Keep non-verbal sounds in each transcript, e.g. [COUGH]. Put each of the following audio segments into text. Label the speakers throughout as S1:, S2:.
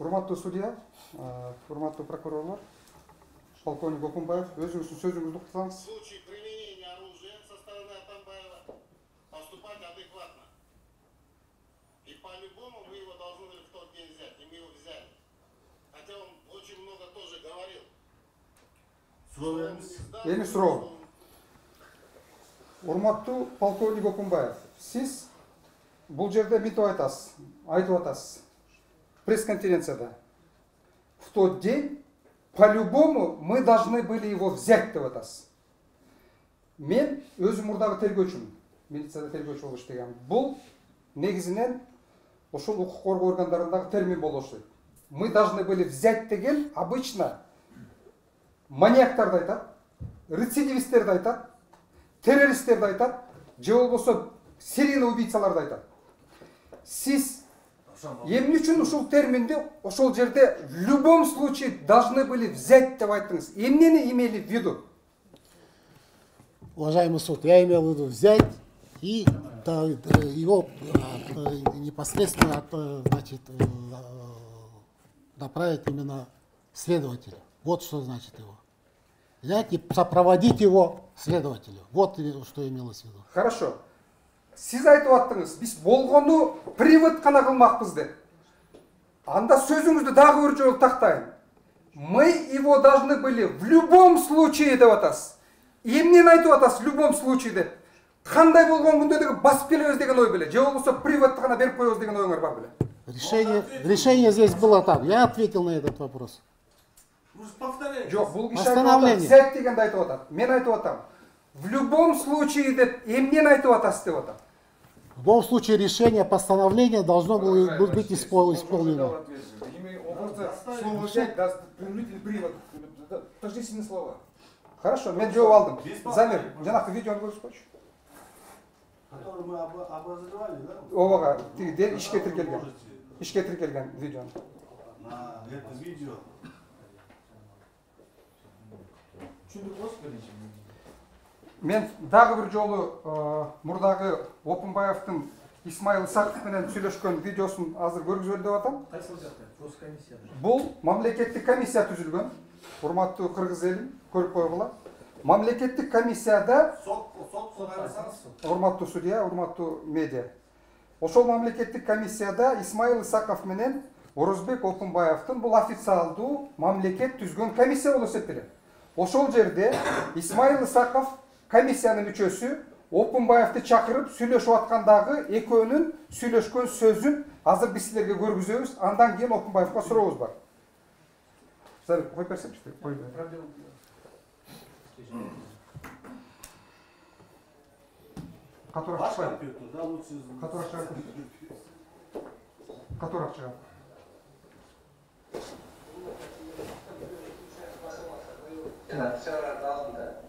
S1: урматтуу судья урматтуу прокурорлор полковник окунбаев өзүңүздүн сөзүңүздү
S2: В
S1: уктасаңыз
S2: случае применения оружия со стороны Атамбаева поступать адекватно. И по-любому мы его должны были в тот день взять, и мы его взяли. Хотя он очень много тоже говорил.
S1: Суроо.
S2: он-
S1: урматтуу полковник окунбаев сиз бул жерде мынтип айтасыз айтып атасыз пресс конференцияда в тот день по-любому мы должны были его взять деп атасыз мен өзүм мурдагы тергөөчүмүн милицияда тергөөчү болуп иштегем бул негизинен ушул укук коргоо органдарындагы термин окшойт мы должны были взять деген обычно маньяктарды айтат рецидивисттерди айтат террористтерди айтат же болбосо серийный убийцаларды айтат сиз эмне үчүн ушул терминди ошол жерде в любом случае должны были взять деп айттыңыз эмнени имели в виду
S3: Уважаемый суд, я имел в виду взять и да, э, его э, непосредственно от, э, значит, направить именно следователю. Вот что значит его. Взять и сопроводить его следователю. Вот что имелось в виду.
S1: хорошо сіз айтып жаттыңыз біз болғаны привод қана қылмақпыз деп. Анда сөзіңізді тағы бір жолы тақтайын. Мы его должны были в любом случае деп атасыз эмнени айтып атасыз в любом случае деп. Қандай болған күнде деген басып келеміз деген ой біле же болмаса приводты ғана беріп қоямыз деген ойыңар бар біле.
S3: Решение решение здесь было там. Я ответил на этот вопрос.
S4: Жоқ бұл
S1: кісі сәт дегенді айтып жатады мен айтып жатамын в любом случае деп. Эмнени айтып атасыз деп атам.
S3: В любом случае решение постановления должно было быть испол- исполнено.
S5: Слово взять даст принудительный привод. Тождественные слова.
S1: хорошо мен жооп алдым замир жанакы видеону көрсөтүп койчу
S4: Который мы обо- обозревали, да?
S1: ооба тиги де- ишке
S4: Вы
S1: тиркелген
S4: можете.
S1: Ишке тиркелген видеону
S4: На это видео.
S1: мен дағы бір жолы ә, мұрдағы опынбаевтың исмаил исақовпенен сүйлөшкөн видеосын азыр көргізбер деп атам. Бұл мамлекеттік комиссия түзілген. Урматтуу кыргыз елін көріп койгула мамлекеттік комиссияда урматтуу судья урматтуу медиа. Ошол мамлекеттик комиссияда исмаил исаков менен орозбек окунбаевдин бул официалдуу мамлекет түзгөн комиссия болуп эсептелет. Ошол жерде исмаил исаков комиссиянын мүчөсү опунбаевди чакырып сүйлөшүп аткандагы экөөнүн сүйлөшкөн сөзүн азыр биз силерге көргүзөбүз андан кийин опунбаевга сурообуз бар Зарик, коюп берсеңчи коюп бер. катуураак
S4: Ваш
S1: чыкпайбы
S4: компьютер, да, лучше.
S1: Катуураак чыгат катуураак чыгат башына бул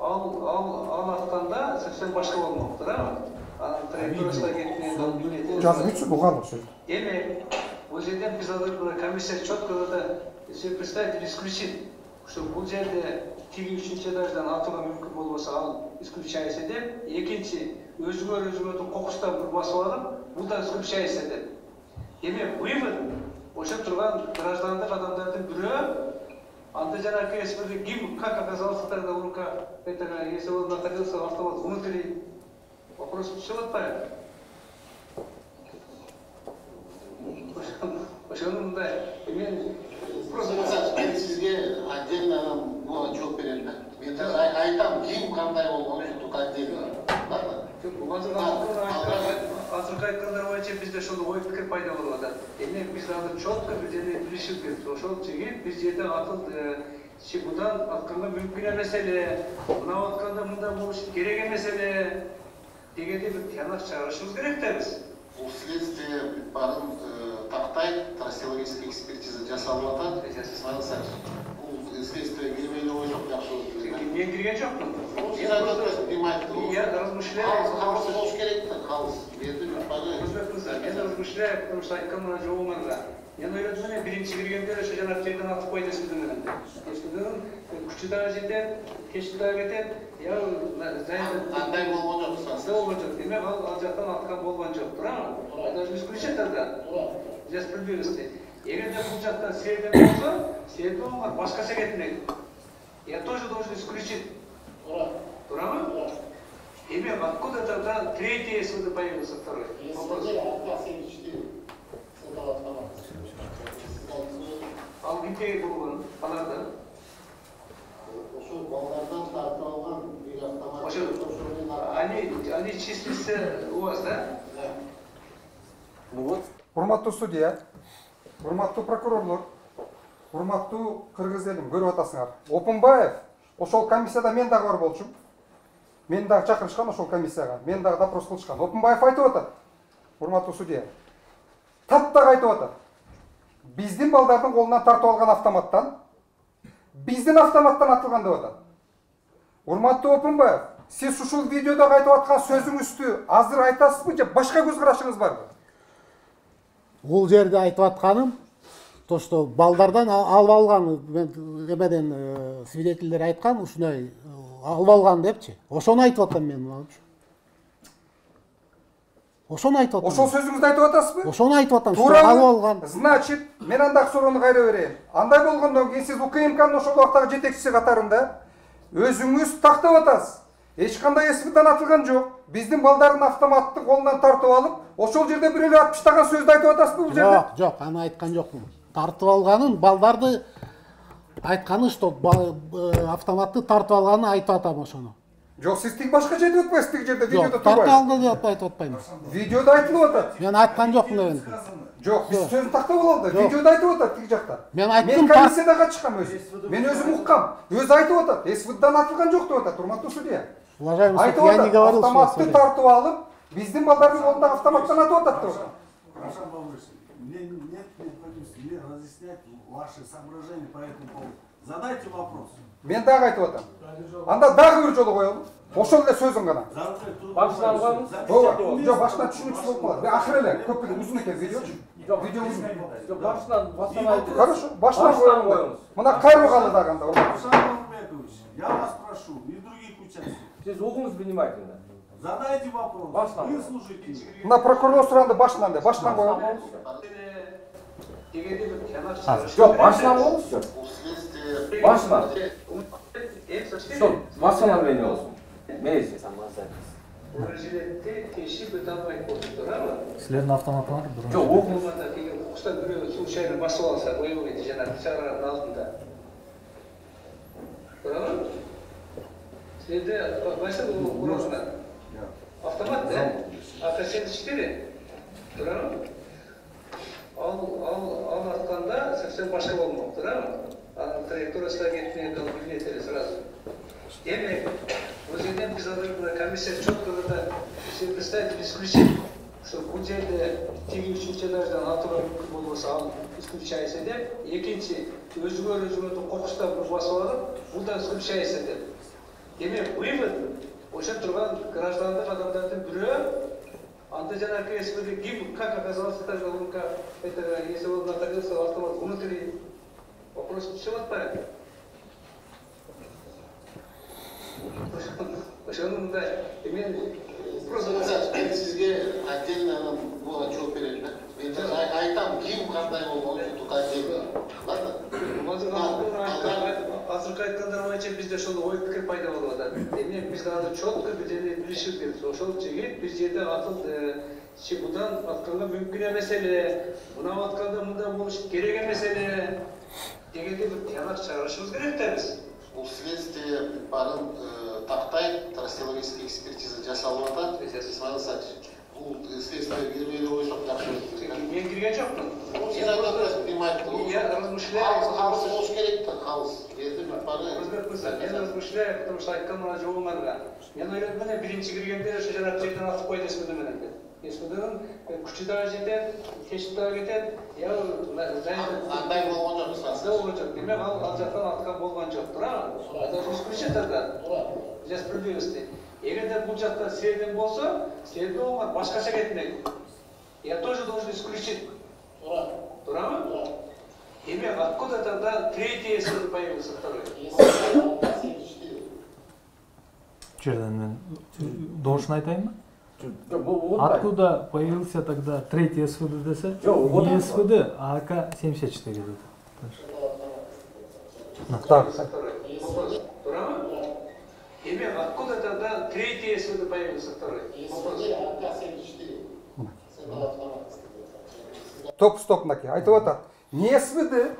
S6: ал ал ал атканда совсем башка болмок туурабы анын траекториясына кеткен
S1: жазып өтсө угалы сөз
S6: Демек, бұл жерден біз азыр комиссия четко да себе представитель исключит, что бұл жерде тиги үчүнчү этаждан атууга мүмкүн болбосо ал исключается деп, экинчи өзүңөр өзүңөрдүн кокустан бир басып алып, бул да исключается деп. Демек, вывод ошо турган граждандык адамдардын бирөө антижара если ким как оказался тогда в руках, это, если он находился, оставался внутри, вопрос шелотает. Почему да? Просто
S2: мен Сизге отдельно бұл жол беремін мен там ким қандай ол только отдельно Да, да
S6: азыркы айткандар боюнча бизде ошол ой пикир пайда болуп атат. Демек биз азыр четко бир жерде билишибиз керек ошол жигит бир жерде акыл мындан атканга мүмкүн эмес эле мынау атканда мындай болуш керек эмес эле дегенде бир тыянак чыгарышыбыз керек да биз
S2: бул следствие баарын тақтай трассологический экспертиза жасалып жатады исмаил садыкович бұл следствие кірмейлі ой жоқ жақсы
S6: мен кірген жоқпын я размышляю
S2: потому что болуш
S6: керек хаос. Мен размышляю потому что айтқан мына жолыңарда мен ойладым міне бірінші кіргенде ошо жанагы жерден атып койды эскідігін күші дағы жетеді кеші дағы кетеді я
S2: андай болған жоқ андай
S6: болған жоқ демек ал ал жақтан атқан болған жоқ туурабы это же не тогда для справедливости. Эгерде бул жактан себеп болсо себеп болганга башкача кетмек Я тоже должен исключить. Тура ма? Демек, откуда тогда третий СВД появился второй? Вопрос. Ал битеге болған қаларда.
S2: ошо балдардан тартып алған бир автомат
S6: они они числятся у вас, да?
S1: урматтуу судья урматтуу прокурорлор урматтуу кыргыз элим көрүп атасыңар. Опунбаев ошол комиссияда мен дагы бар болчумун мени дагы чакырышкан ошол комиссияга мени дагы допрос кылышкан опунбаев айтып атат урматтуу судья. Таптак айтып атат биздин балдардын колунан тартып алган автоматтан биздин автоматтан атылган деп атат урматтуу опунбаев сиз ушул видеодогу айтып аткан сөзүңүздү азыр айтасызбы же башка көз карашыңыз барбы
S3: бул жерде айтып атканым то что балдардан алып алган мен эмеден э, свидетельдер айткан ушундай э, алып алган депчи. Ошону айтып атам мен мынанчы ошону айтып атам
S1: ошол сөзүңүздү айтып атасызбы?
S3: Ошону айтып атам что
S1: туурабы
S3: алып алган
S1: значит мен андагы суроону кайра берейин. Андай болгондон кийин сиз укмкнын ошол убактагы жетекчиси катарында өзүңүз тактап атасыз. Эч кандай свдан атылган жок. Биздин балдардын автоматты колунан тартып алып ошол жерде бирөөлөр атып таштаган сөздү айтып атасызбы бул жерде?
S3: Жок жок аны айткан жокмун тартып алғанын балдарды айтқаны что э, автоматты тартып алғанын айтып жатамын ошоны
S1: жоқ сіз тек басқа жерде өтпайсыз тек жерде
S3: видеода тартып алды деп айтып атпаймын
S1: видеода айтылып жатады
S3: мен айтқан
S1: жоқпын енді. Жоқ біз сөзін тақтап
S3: алады
S1: видеода айтып жатады тек жақта.
S3: Мен айттым
S1: мен комиссияда шыққанмын өзі мен өзім ұққам. Өзі айтып жатады свдан атылған жоқ деп жатады құрметті судья.
S3: Уважаемый
S1: айтып
S3: я не говорил
S1: автоматты тартып алып біздің балдардың қолындағы автоматтан атып жатады деп
S4: или разъяснять ваши соображения по этому поводу. Задайте вопрос.
S1: Мен дагы айтып атам. Анда дагы бир жолу коелу. Ошол эле сөзүн гана.
S4: Башынан алганбыз.
S1: Ооба, жок башынан түшүнүксүз болуп калат. Акыры эле көп узун экен видеочу. Видео узун.
S7: Жок башынан баштан
S1: Хорошо, башынан
S7: коелуңуз.
S1: Мына калды дагы анда.
S4: Я вас прошу, и других участников.
S7: Сиз угуңуз внимательно.
S4: Задайте вопрос. Вы Выслушайте.
S1: Мына прокурор суранды башынан да, башынан коелуңуз.
S6: дегенде бір жанақ шығарыш
S7: Жоқ, башынан болыңызшы.
S2: бұл следствие
S7: Башынан.
S6: Эң сочтение.
S7: Стоп, восстановление болсын. Мейсіз.
S6: Президентте кеші бір дамайт болды, тура ма?
S8: Сілердің автоматы бар бұрын.
S7: Жоқ, оқыңыз.
S6: Болмада деген құқыстан біреу случайно басып алса, ал ал ал атқанда совсем başka болмапты да? Траекториясына кетпей қалып білінеді сразу? Демек өзеннен біз комиссия четко надо все представители исключить что бұл жерде тегі үшінші этаждан атуға мүмкін болмаса ал исключается деп екінші өзгөр өзгөрді қоқыстан басып алып бұл да исключается деп демек вывод o'sha тұрған grajdanlik адамдардың біреуі анда жанагы СВД гиб как оказался тогда он как это если он находился в автомат внутри. Вопрос түсіп атпайбы ошону мындай мен просто
S2: мен сизге отдельно анан бул отчет берем да? Мен айтам ким кандай болгон отдельно. Ладно.
S6: Азыркы айткандар боюнча бизде ошол ой пикир пайда болуп атат демек биз аны четко бир жерде билишибиз керек ошол жигит бир жерде атылды чигудан атканга мүмкүн эмес эле мынау атканда мындай болуш керек эмес эле дегенде бир тыянак чыгарышыбыз керек да биз
S2: бұл следствие барын э, тақтай трассологический экспертиза жасалып исмаил садыкович бұл следствие белгілі ғой жоқ
S6: мен кірген жоқпын
S2: сіз айтып отырсыз болуы керек
S6: алыс мен размышляю потому что айтқан мына жолыңарға мен ойладым міне бірінші кіргенде ошо жанагы жерден атып қойды эсмд менен деп эсмднің күші дағы жетеді теші дағы кетеді я
S2: андай болған
S6: жоқ болған жоқ демек ал жақтан атқан болған жоқ туурабы это же егер де бұл жақта сербин болса сербин болған башкача кетмек я тоже должен исключить тура тура ма? Тура демек откуда тогда третий сын появился второй
S8: жерден мен должен айтайын
S7: ма?
S8: откуда появился тогда третий свд десе не свд а ак семьдесят четыре
S1: так
S6: Именно откуда тогда? Третий, если вы появился второй?
S1: топ-стоп маке айтып атат несвиді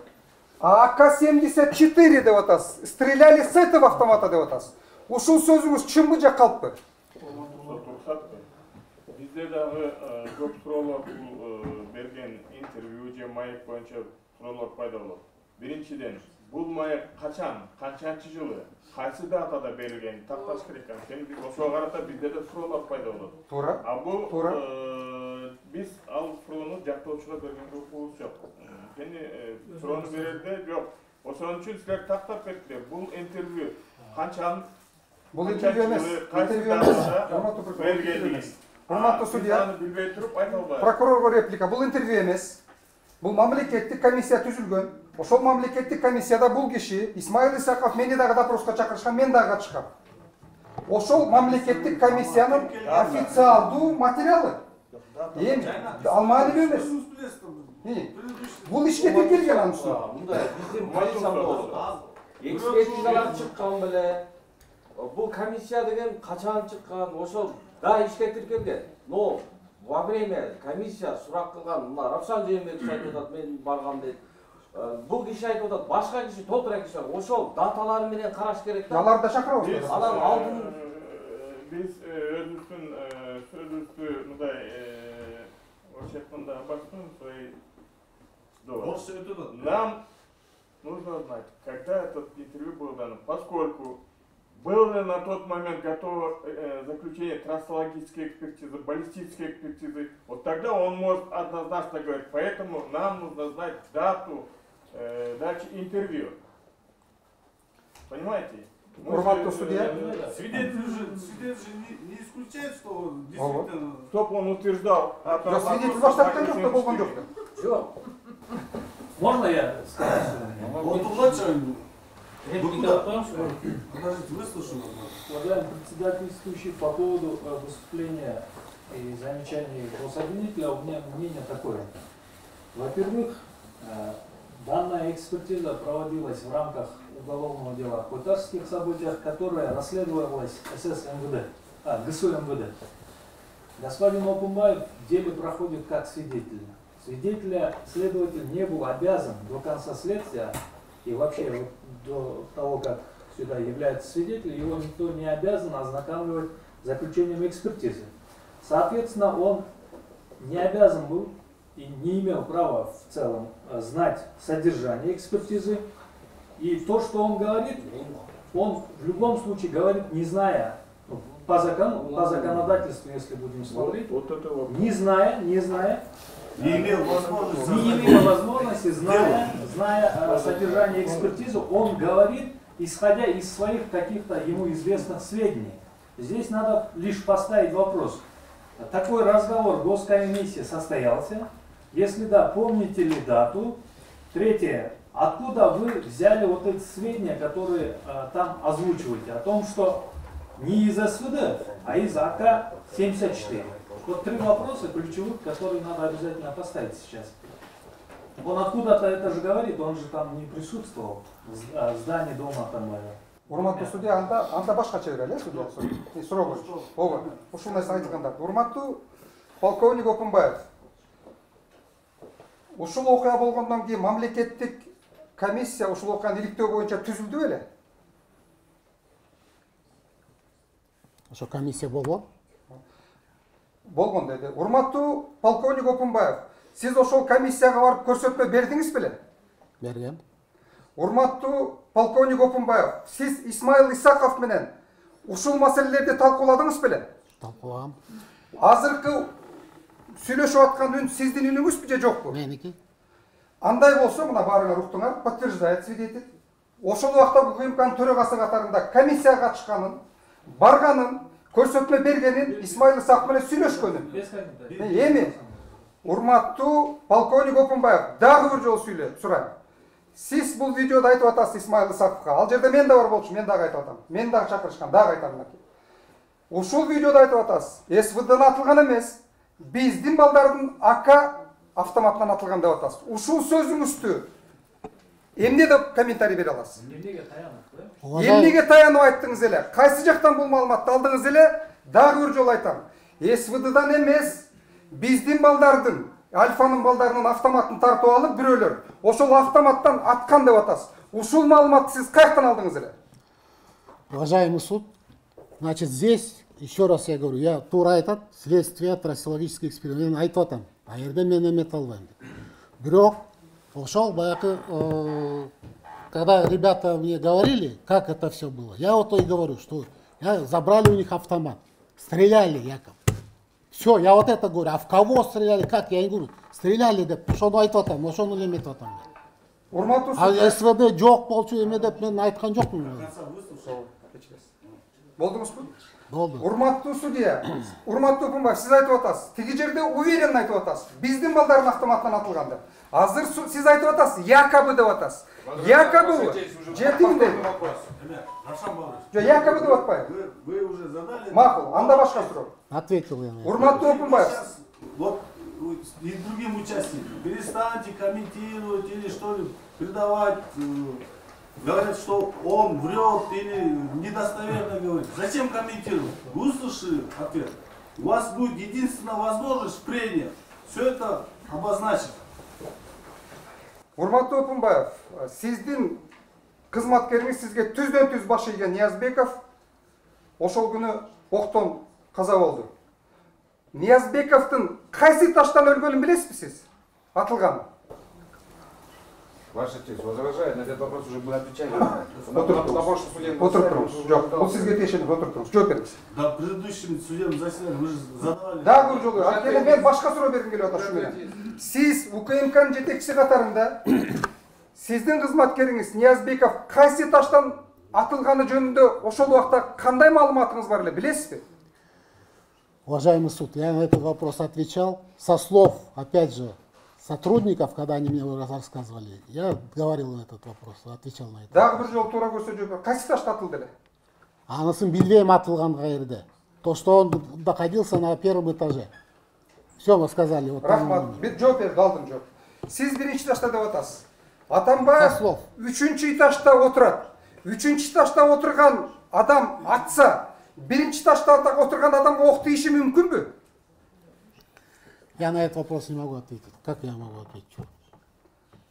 S1: ак семьдесят четыре деп атасыз стреляли с этого автомата деп атасыз ушул сөзүңүз чынбы же калппы
S9: бизде э, э, дагы көп суроолор бул э, берген интервью же маек боюнча суроолор пайда болот биринчиден бұл маек қашан қаншанчы жылы қайсы датада берілген тақташ керек анткени біз ошоға карата бізде де сұраулар пайда болады
S1: туура
S9: а бұл
S1: Туура.
S9: э, біз ал суроону жактоочуга берген укугубуз жок. Анткени э, суроону берерде жок. Ошон үчүн силер тактап бердиңер бул интервью канчан
S1: бул интервью эмес. интервью эмес. Урматтуу прокурор, интервью эмес. Урматтуу судья.
S9: аны билбей туруп айта албайбыз
S1: прокурорго реплика. Бул интервью эмес. Бул мамлекеттик комиссия түзүлгөн. Ошол мамлекеттик комиссияда бул киши исмаил исаков мени дагы допроско чакырышкан мен дагы катышкам. Ошол мамлекеттик комиссиянын официалдуу материалы. Эми ал маанилүү эмес. Бул ишке текелген анын үстүнө
S7: мындай биздин позициябыз экспертизалар чыккан беле. Бул комиссия деген качан чыккан ошол да ишке тиркелген. Но во время комиссия сурак кылган мына равшан жээнбеков айтып атат мен баргам дейт бул киши айтып атат башка киши толтура киши ошол даталары менен караш керек да.
S1: Аларды да чакырабыз
S7: Анан
S9: э,
S7: алдын-
S9: биз э, өзүбүздүн э, сөзүбүздү мындай орусча айтканда обоснуем свои
S4: өтіп жатыр.
S9: Нам нужно знать, когда этот интервью было дано, поскольку было ли на тот момент готово э, заключение трассологической экспертизы, баллистической экспертизы, вот тогда он может однозначно говорить. Поэтому нам нужно знать дату э, дачи интервью. Понимаете? Же,
S1: Урматтуу
S9: э,
S1: судья.
S4: Свидетель же, свидетель же не, не исключает, что он действительно...
S9: Чтоб он утверждал. а
S1: жок свидетель жок да болгон жок да
S7: жок
S8: можно я скажу
S4: Он младший.
S8: реплика о том что
S4: Подождите, выслушаем.
S8: Уважаемый председательствующий, по поводу э, выступления и замечаний гособвинителя у меня мнение такое. Во-первых, данная экспертиза проводилась в рамках уголовного дела о кутарских событиях, которое расследовалось СС МВД, а, ГСУ МВД. Господин Опумбаев в деле проходит как свидетель. Свидетеля следователь не был обязан до конца следствия и вообще до того, как сюда является свидетель, его никто не обязан ознакомливать заключением экспертизы. Соответственно, он не обязан был и не имел права в целом э, знать содержание экспертизы. И то, что он говорит, он в любом случае говорит, не зная, по, закону, по законодательству, если будем смотреть,
S9: Вот это вот.
S8: не зная, не зная,
S4: Не имел возможности...
S8: не имея возможности, зная, зная э, содержание экспертизы, он говорит, исходя из своих каких-то ему известных сведений. Здесь надо лишь поставить вопрос. Такой разговор госкомиссии состоялся. Если да, помните ли дату? Третье. Откуда вы взяли вот эти сведения, которые э, там озвучиваете, о том, что не из СВД, а из АК-74? Вот три вопроса ключевых, которые надо обязательно поставить сейчас. Он откуда-то это же говорит, он же там не присутствовал в в здании дома там. э,
S1: урматтуу судья анда анда башкача берели э судья суроо ооба ушул нерсе айтылганда урматтуу полковник окунбаев ушул окуя болгондон кийин мамлекеттик комиссия ушул окуяны иликтөө боюнча түзүлдү беле?
S3: Ошо комиссия болгон
S1: болгон деди. Урматтуу полковник окунбаев сиз ошол комиссияга барып көрсөтмө бердиңиз беле?
S3: Берген
S1: урматтуу полковник окунбаев сиз исмаил исаков менен ушул маселелерди талкууладыңыз беле?
S3: Талкуулагам.
S1: Азыркы сүйлөшүп аткан үн сиздин үнүңүзбү же жокпу
S3: меники
S1: андай болсо мына баарыңар уктуңар подтверждает свидетель ошол убакта укмкнын төрагасы катарында комиссияга катышканын барганын көрсөтмө бергенин исмаил исаков менен сүйлөшкөнүн.
S8: Комментариев.
S1: эми урматтуу полковник опунбаев дагы бир жолу сүйлөп сурайм. Сиз бул видеодо айтып атасыз исмаил исаковго ал жерде мен да бар болчу мен дагы айтып атам. Мени дагы чакырышкан дагы айтам мынакей. Ушул видеодо айтып атасыз. Свдн атылган эмес. Биздин балдардын ака автоматтан атылган деп атасыз. Ушул сөзүңүздү эмне деп комментарий бере аласыз?
S8: Эмнеге таянып,
S1: эмнеге таянып айттыңыз эле кайсы жактан бул маалыматты алдыңыз эле дагы бир жолу айтам. СВДдан эмес биздин балдардын альфанын балдарынын автоматын тартып алып бирөөлөр ошол автоматтан аткан деп атасыз. Ушул маалыматты сиз каяктан алдыңыз эле
S3: Уважаемый суд, значит, здесь, еще раз я говорю, я тура айтат, следствие, трассологический эксперимент, мен айтып атам. А жерде мен эмете албайм. Бирок, ошол баягы, э, когда ребята мне говорили, как это все было, я вот и говорю, что я, забрали у них автомат, стреляли якобы. Все, я вот это говорю, а в кого стреляли, как, я не говорю, стреляли деп, ошону айтып атам, ошону эле эметип атам. мен.
S1: урматтуу
S3: А
S1: судья
S3: СВД жок болчу эме деп мен айткан жокмун.
S1: Болдуңузбу
S3: Болду.
S1: урматтуу судья [COUGHS] урматтуу опунбаев сиз айтып атасыз. Тиги жерде уверенно айтып атасыз. Биздин балдардын автоматтан атылган деп. Азыр сиз айтып атасыз якобы деп атасыз. Якобы же тигиндей
S4: Эме, Равшан Баурович,
S1: жо якобы деп атпайбы
S4: вы, вы уже задали...
S1: макул анда башка суроо
S3: Ответил я.
S1: урматтуу опунбаев
S4: сейчас, Вот и другим участникам, перестаньте комментировать или что-либо придавать, э, Говорят, что он врет или недостоверно говорит. Зачем комментировать? Выслушай ответ. У вас будет единственная возможность прения. все это обозначит.
S1: Урматты Опынбаев, сиздин қызматкеріңіз сізге түздөн түз баш ийген Ниязбеков ошол күні октон қаза болды. Ниязбековдун кайсы таштан өлгенін билесизби сіз? Атылған.
S5: Ваша честь, возражаю, на этот вопрос уже мы отвечали. Задал
S1: бул сизге тиешелүү отуруп туруңуз жооп бериңиз
S4: Да, предыдущем судебном заседании вы же задавали...
S1: дагы бир жолу анткени мен башка суроо бергим келип атат ушу менен сиз укмкнын жетекчиси катарында. Сиздин кызматкериңиз ниязбеков кайсы таштан атылганы жөнүндө ошол убакта кандай маалыматыңыз бар эле билесизби
S3: Уважаемый суд, я на этот вопрос отвечал. Со слов, опять же, сотрудников, когда они мне рассказывали, я говорил на этот вопрос, отвечал на это.
S1: Да, бір жол тура кайсы қайсысы атылды эле?
S3: Анысын билбейм атылған қайырды. То, что он находился на первом этаже. Все, мы сказали. Вот
S1: Рахмат, бет жоқ берді, алдым жоқ. Сіз бірінші ташта деп атасыз. Атамбаев үчүнчү этажда отырады. Үчүнчү этажда отырған адам атса, биринчи этажда отырған адамға ок тийиши мүмкін бе?
S3: Я на этот вопрос не могу ответить. Как я могу ответить?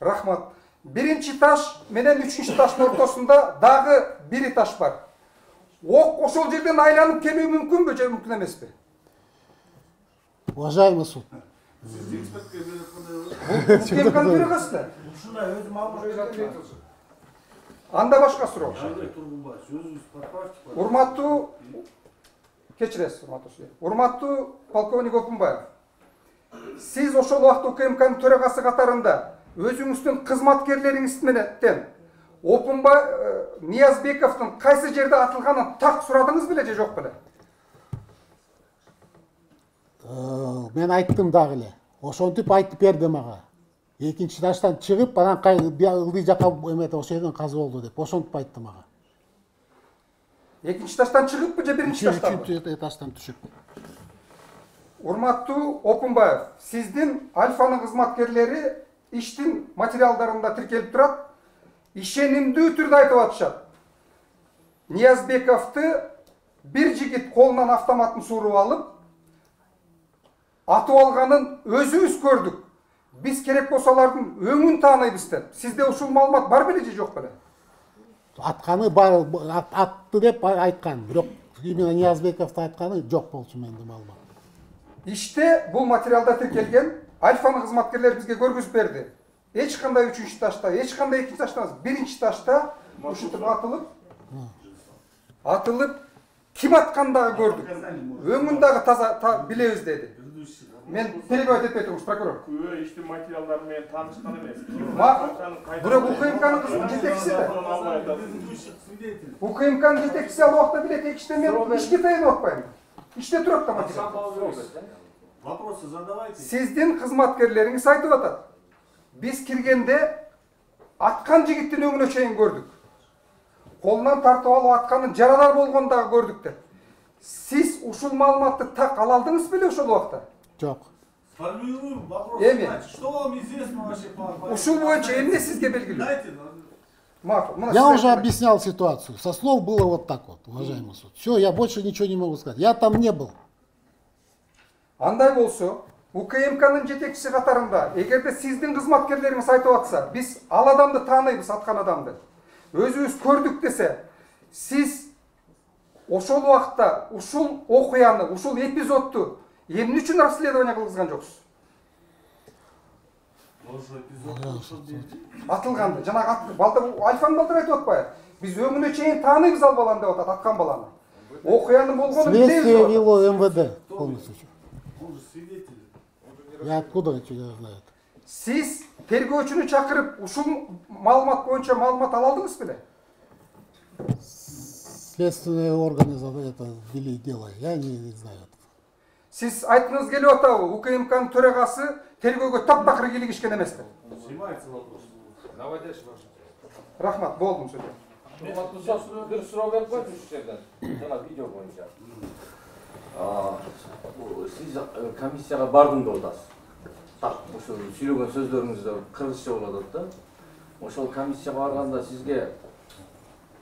S1: рахмат биринчи этаж менен үчүнчү этаждын ортосунда дагы бир этаж бар ок ошол жерден айланып келүү мүмкүнбү же мүмкүн эмеспи
S3: Уважаемый суд,
S4: Сізді экспертке беріп қандай ғой?
S1: укмкнын төрагасы да
S4: Ушундай өзім алмат
S1: анда башка суроо
S4: Айдай Тургунбаев, сөзіңіз подправьте, пожалуйста.
S1: урматтуу кечиресиз урматтуу судья урматтуу полковник опунбаев Сиз ошол убакта укмкнын төрагасы катарында өзүңүздүн кызматкерлериңиз менен опунбай э, ниязбековдун кайсы жерде атылганын так сурадыңыз беле же жок беле
S3: э, мен айттым дагы эле. Ошентип айтып берди мага. Экинчи таштан чыгып, анан ылдый жака эмете ошол жерден казы болду деп. Ошентип айтты мага.
S1: экинчи этаждан чыгыппы же биринчи этажданбы
S3: Үчүнчү этаждан түшүп.
S1: Урматтуу опунбаев сиздин альфанын кызматкерлери иштин материалдарында тиркелип турат ишенимдүү түрдө айтып атышат ниязбековду бир жигит колунан автоматын сууруп алып атып алганын өзүбүз көрдүк биз керек болсо алардын өңүн тааныйбыз деп сизде ушул маалымат бар беле же жок беле
S3: Атканы бар, ат- атты деп айткан. Бирок именно Ниязбековду айтканы жок болчу менде маалымат.
S1: Иште бул материалда тиркелген альфанын кызматкерлери бизге көргөзүп берди эч кандай үчүнчү ташта эч кандай экинчи ташта эмес биринчи ташта ушинтип атылып атылып ким атканын дагы көрдүк өңүн дагы таза та- билебиз деди мен перебивать етпей тұрыңыз прокурор
S9: күбө иштин материалдарымен таанышкан эмес.
S1: Бирок укмкнын жетекчиси да укмкнын жетекчиси ал убакта билет ичте мен ишке таянып атпайм іште да? Математика
S4: вопросы задавайте.
S1: Сіздің қызметкерлеріңіз айтып жатады. Біз кіргенде атқан жігіттің өңіне шейін көрдік. Қолынан тартып алып атқанын жарадар болғандағы көрдік деп сіз ушул маалыматты так ала алдыңыз беле ошол убакта
S3: жок
S4: формируем вопрос.
S1: Эми.
S4: Что вам известно вообще по
S1: ушул боюнча эмне сизге белгилүү
S4: дайте
S3: Я уже объяснял ситуацию. Со слов было вот так вот, уважаемый суд. Все, я больше ничего не могу сказать. Я там не был.
S1: андай болсо укмкнын жетекчиси катарында эгерде сиздин кызматкерлериңиз айтып атса биз ал адамды тааныйбыз аткан адамды өзүбүз көрдүк десе сиз ошол убакта ушул окуяны ушул эпизодду эмне үчүн расследование кылгызган жоксуз атылған жаңағы альфаның балтыр айтып жатпай біз өңіне шейін танимыз ал баланы деп атады атқан баланы оқиғаның болғанын
S3: следствие вело мвд полностью я откуда тебя знаю
S1: сіз тергеушіні шақырып ушул маалымат бойынша маалымат ала алдыңыз беле
S3: следственные органы это вели дело я не знаю
S1: сіз айтқыңыз келіп атабы укмкнын төрағасы тергөөгө тап тақыр келгішкен емес деп
S4: снимается вопрос.
S5: Наводящий
S1: рахмат болду
S7: мына суроо бір сұрау ушул жерден жана видео боюнча сиз э, комиссияга бардым деп атасыз так сүйлөгөн сөйлеген кыргызча болуп атат да. Ошол комиссияга барганда сизге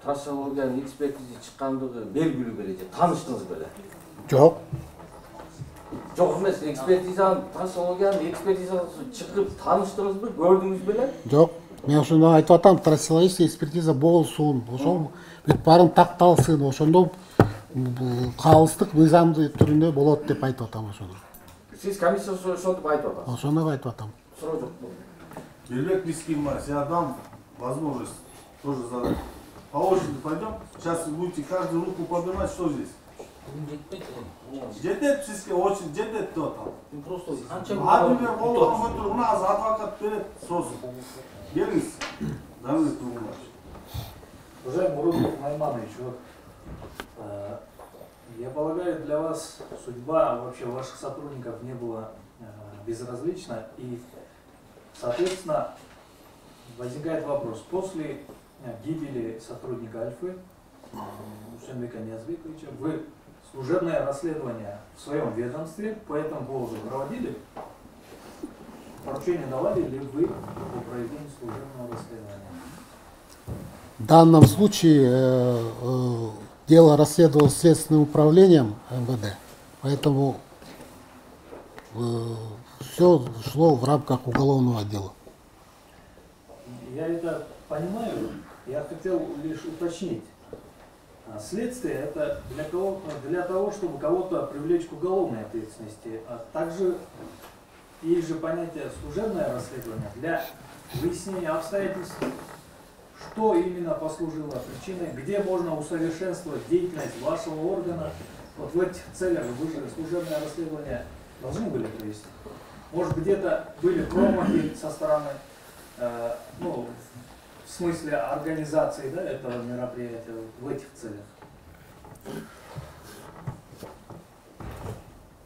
S7: трассологиянын экспертиза чыккандыгы белгилүү беле же тааныштыңыз беле
S3: жок
S7: жок эмес экспертизанын трассологиянын экспертизасы чыгып тааныштыңызбы көрдүңүз беле
S3: Жок. Мен ошондо айтып атам, трассологическая экспертиза болсун. Ошол бүт баарын такталсын. Ошондо калыстык мыйзамдуу түрүндө болот деп айтып атам ошону.
S7: сиз комиссия ошентип айтып атасыз
S3: Ошону айтып атам.
S7: суроо жок
S4: Бельбек Мискинмас, я дам возможность тоже задать. По очереди пойдем. Сейчас вы будете каждую руку поднимать, что здесь? жетет сизге очередь жетет деп атам
S8: просто анча
S4: адилбек болған өтір мына азыр адвокат берет сосын беріңіз данилбек тугунбаевич
S8: Уважаемый Рудольф Найманович, вот, э, я полагаю, для вас судьба вообще ваших сотрудников не была э, безразлична. И, соответственно, возникает вопрос. После э, гибели сотрудника Альфы, э, Усенбека Ниязбековича, вы служебное расследование в своем ведомстве по этому поводу проводили? Поручение давали ли вы по проведению служебного расследования?
S3: В данном случае э, э, дело расследовалось Следственным управлением МВД, поэтому все шло в рамках уголовного дела.
S8: Я это понимаю. Я хотел лишь уточнить. А, Следствие это для, кого, для того, чтобы кого-то привлечь к уголовной ответственности. А также есть же понятие служебное расследование для выяснения обстоятельств, что именно послужило причиной, где можно усовершенствовать деятельность вашего органа. Вот в этих целях вы же служебное расследование должны были провести. Может где-то были промахи со стороны, э, ну, смысле организации да, этого мероприятия в этих целях.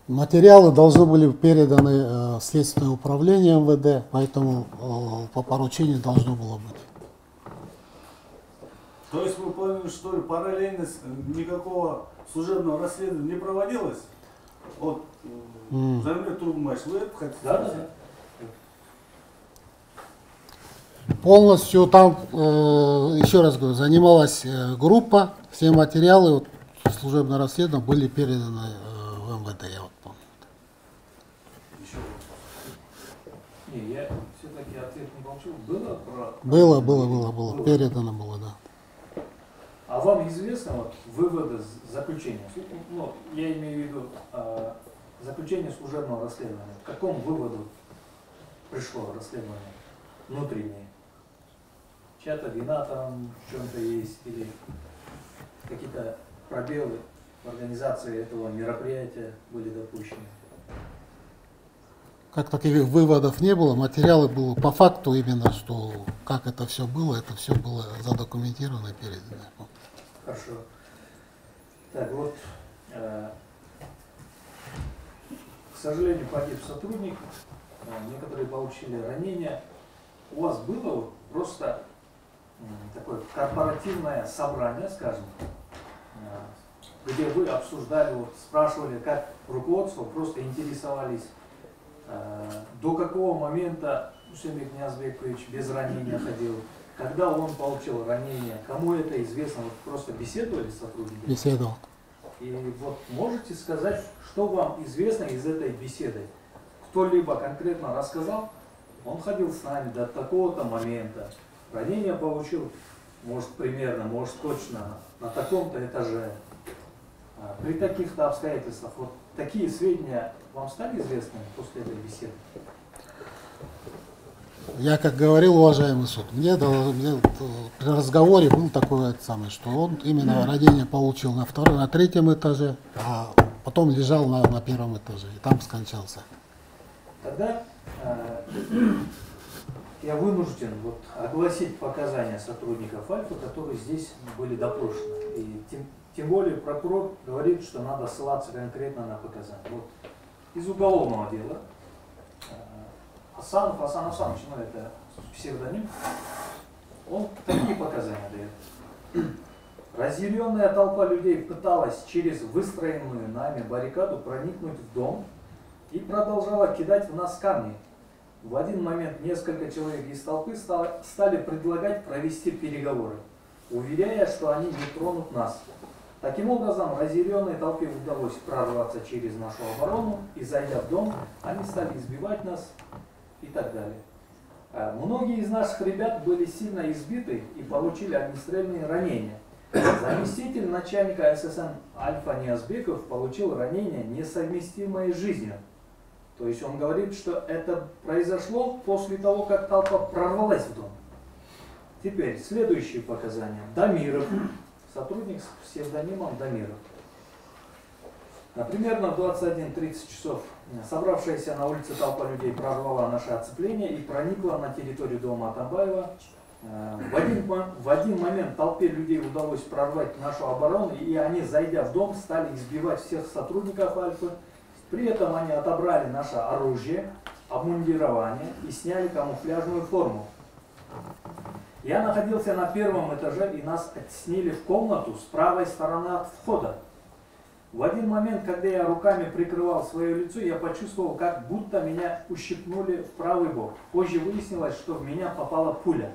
S3: Материалы должны были переданы э, в Следственное управление МВД, поэтому э, по поручению должно было быть.
S4: то есть вы поняли что ли параллельно с- никакого служебного расследования не проводилось вот
S3: М.
S4: Жанбек Тургумбаевич, вы это хотите
S8: Да, да,
S4: сказать?
S3: Полностью там, э, еще раз говорю, занималась э, группа, все материалы вот, служебного расследования были переданы э, в МВД, я вот помню.
S4: Еще.
S8: Не, я все-таки ответ не получил. Было про...
S3: Было, было, было, было, передано было, да.
S8: А вам известно вот, выводы заключения? Ну, я имею в виду э, заключение служебного расследования. К какому выводу пришло расследование внутреннее? Чья-то вина там в чем-то есть или какие-то пробелы в организации этого мероприятия были допущены?
S3: как таких выводов не было, материалы было по факту именно, что как это все было, это все было задокументировано и передано.
S8: Хорошо. Так, вот, э, к сожалению, погиб сотрудник, э, некоторые получили ранения. У вас было вот просто такое корпоративное собрание, скажем, э, где вы обсуждали, вот, спрашивали, как руководство, просто интересовались, э, до какого момента Усембек Ниязбекович без ранения ходил, когда он получил ранение, кому это известно, вот просто беседовали с сотрудниками?
S3: Беседовал.
S8: И вот можете сказать, что вам известно из этой беседы? Кто-либо конкретно рассказал? Он ходил с нами до такого-то момента. Ранение получил, может примерно, может точно, на таком-то этаже. А При таких-то обстоятельствах. Вот такие сведения вам стали известны после этой беседы?
S3: Я, как говорил, уважаемый суд, мне, дало- мне э, при разговоре был такой вот самый, что он именно ранение получил на втором, на третьем этаже, а потом лежал на, на первом этаже и там скончался.
S8: Тогда э, я вынужден вот огласить показания сотрудников Альфа, которые здесь были допрошены. И тем, тем более прокурор говорит, что надо ссылаться конкретно на показания. Вот из уголовного дела э, Асанов Асан Асанович, ну это псевдоним, он такие показания дает. Разъяренная толпа людей пыталась через выстроенную нами баррикаду проникнуть в дом и продолжала кидать в нас камни. В один момент несколько человек из толпы стали предлагать провести переговоры, уверяя, что они не тронут нас. Таким образом, разъяренной толпе удалось прорваться через нашу оборону, и зайдя в дом, они стали избивать нас и так далее. А Многие из наших ребят были сильно избиты и получили огнестрельные ранения. Заместитель начальника ССН Альфа Ниазбеков получил ранение, несовместимое с жизнью. То есть он говорит, что это произошло после того, как толпа прорвалась в дом. Теперь следующие показания. Дамиров, сотрудник с псевдонимом Дамиров. Например, на 21.30 часов собравшаяся на улице толпа людей прорвала наше оцепление и проникла на территорию дома Атамбаева. Э, В один, в один момент толпе людей удалось прорвать нашу оборону, и они, зайдя в дом, стали избивать всех сотрудников Альфы. При этом они отобрали наше оружие, обмундирование и сняли камуфляжную форму. Я находился на первом этаже, и нас оттеснили в комнату с правой стороны от входа. В один момент, когда я руками прикрывал свое лицо, я почувствовал, как будто меня ущипнули в правый бок. Позже выяснилось, что в меня попала пуля.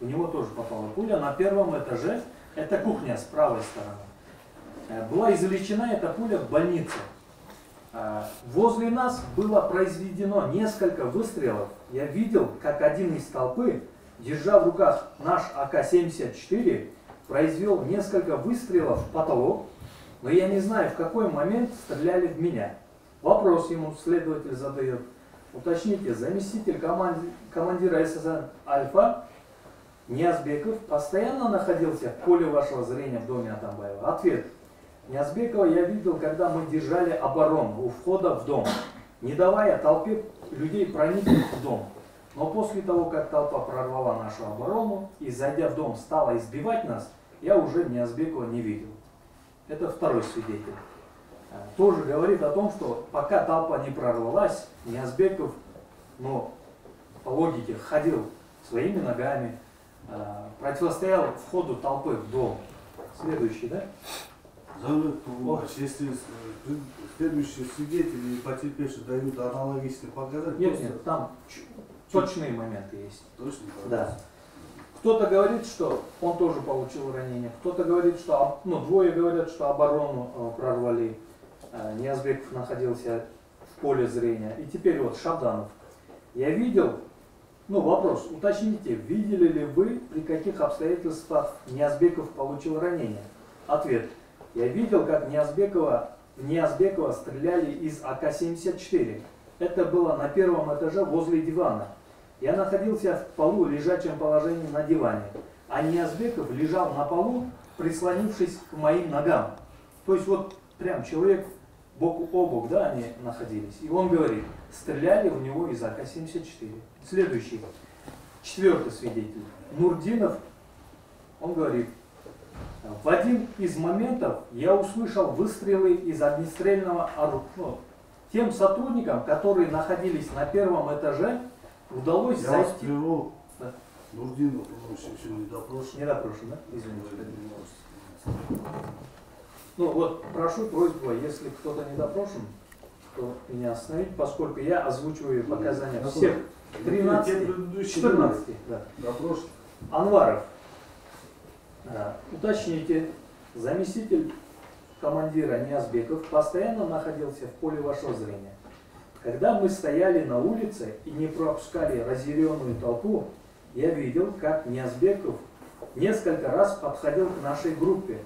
S8: У него тоже попала пуля на первом этаже. Это кухня с правой стороны. Э, Была извлечена эта пуля в больнице. А, Возле нас было произведено несколько выстрелов. Я видел, как один из толпы, держа в руках наш АК-74, произвел несколько выстрелов в потолок, но я не знаю, в какой момент стреляли в меня. Вопрос ему следователь задает. Уточните, заместитель команди- командира ССН «Альфа» Ниязбеков постоянно находился в поле вашего зрения в доме Атамбаева? Ответ. Ниязбекова я видел, когда мы держали оборону у входа в дом, не давая толпе людей проникнуть в дом. Но после того, как толпа прорвала нашу оборону и, зайдя в дом, стала избивать нас, я уже Ниязбекова не видел. Это второй свидетель. А, Тоже говорит о том, что пока толпа не прорвалась, Ниязбеков, ну, по логике, ходил своими ногами, а, противостоял входу толпы в дом. Следующий, да?
S4: Завод Павлович, если с- э, следующие свидетели и потерпевшие дают аналогичные показания,
S8: Нет, нет, там точные моменты есть.
S4: точно
S8: Да. Кто-то говорит, что он тоже получил ранение, кто-то говорит, что, ну, двое говорят, что оборону э, прорвали, Э, Ниязбеков находился в поле зрения. И теперь вот Шабданов. Я видел, ну вопрос, уточните, видели ли вы, при каких обстоятельствах Ниязбеков получил ранение? Ответ. Я видел, как Ниязбекова, в Ниязбекова стреляли из АК-74. Это было на первом этаже возле дивана. Я находился в полу, лежачем положении на диване, а Ниязбеков лежал на полу, прислонившись к моим ногам. То есть вот прям человек бок о бок, да, они находились. И он говорит, стреляли в него из АК-74. Следующий, четвертый свидетель, Нурдинов, он говорит, в один из моментов я услышал выстрелы из огнестрельного оружия. Ну, тем сотрудникам, которые находились на первом этаже, удалось
S4: Я вас
S8: зайти.
S4: прерву.
S8: Да.
S4: Нурдинов, он еще, еще не допрошен.
S8: Не допрошен, да? Извините. Ну вот, прошу просьбу, если кто-то не допрошен, то меня остановить, поскольку я озвучиваю показания всех
S4: Те
S8: 13,
S4: предыдущие
S8: 14, да.
S4: Допрошен.
S8: Анваров, а, уточните, заместитель командира Ниазбеков постоянно находился в поле вашего зрения. Когда мы стояли на улице и не пропускали разъяренную толпу, я видел, как Ниазбеков несколько раз подходил к нашей группе,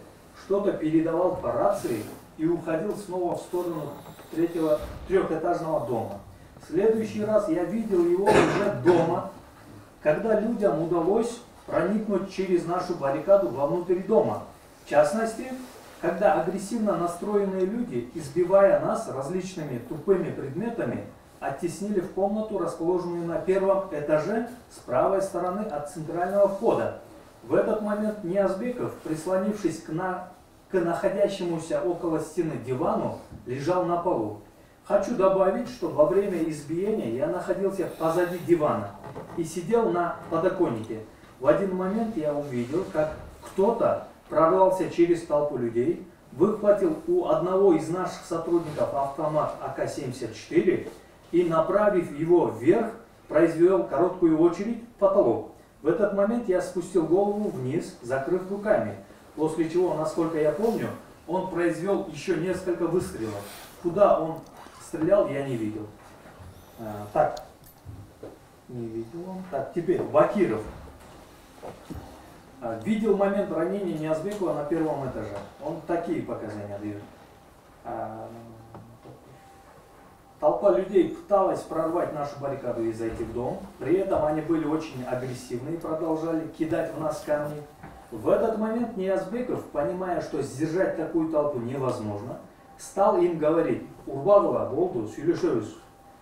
S8: что-то передавал по рации и уходил снова в сторону третьего трехэтажного дома. В следующий раз я видел его уже дома, когда людям удалось проникнуть через нашу баррикаду вовнутрь дома. В частности, когда агрессивно настроенные люди, избивая нас различными тупыми предметами, оттеснили в комнату, расположенную на первом этаже с правой стороны от центрального входа. В этот момент Ниазбеков, прислонившись к, на, к находящемуся около стены дивану, лежал на полу. Хочу добавить, что во время избиения я находился позади дивана и сидел на подоконнике. В один момент я увидел, как кто-то прорвался через толпу людей, выхватил у одного из наших сотрудников автомат АК-74 и, направив его вверх, произвел короткую очередь в потолок. В этот момент я спустил голову вниз, закрыв руками, после чего, насколько я помню, он произвел еще несколько выстрелов. Куда он стрелял, я не видел. А, так, не видел он. Так, теперь Бакиров. А, Видел момент ранения Ниазбекова на первом этаже. Он такие показания дает. А, Толпа людей пыталась прорвать нашу баррикаду и зайти в дом. При этом они были очень агрессивны и продолжали кидать в нас камни. В этот момент Ниязбеков, понимая, что сдержать такую толпу невозможно, стал им говорить «Урбагла, Болду, Сюлешевис».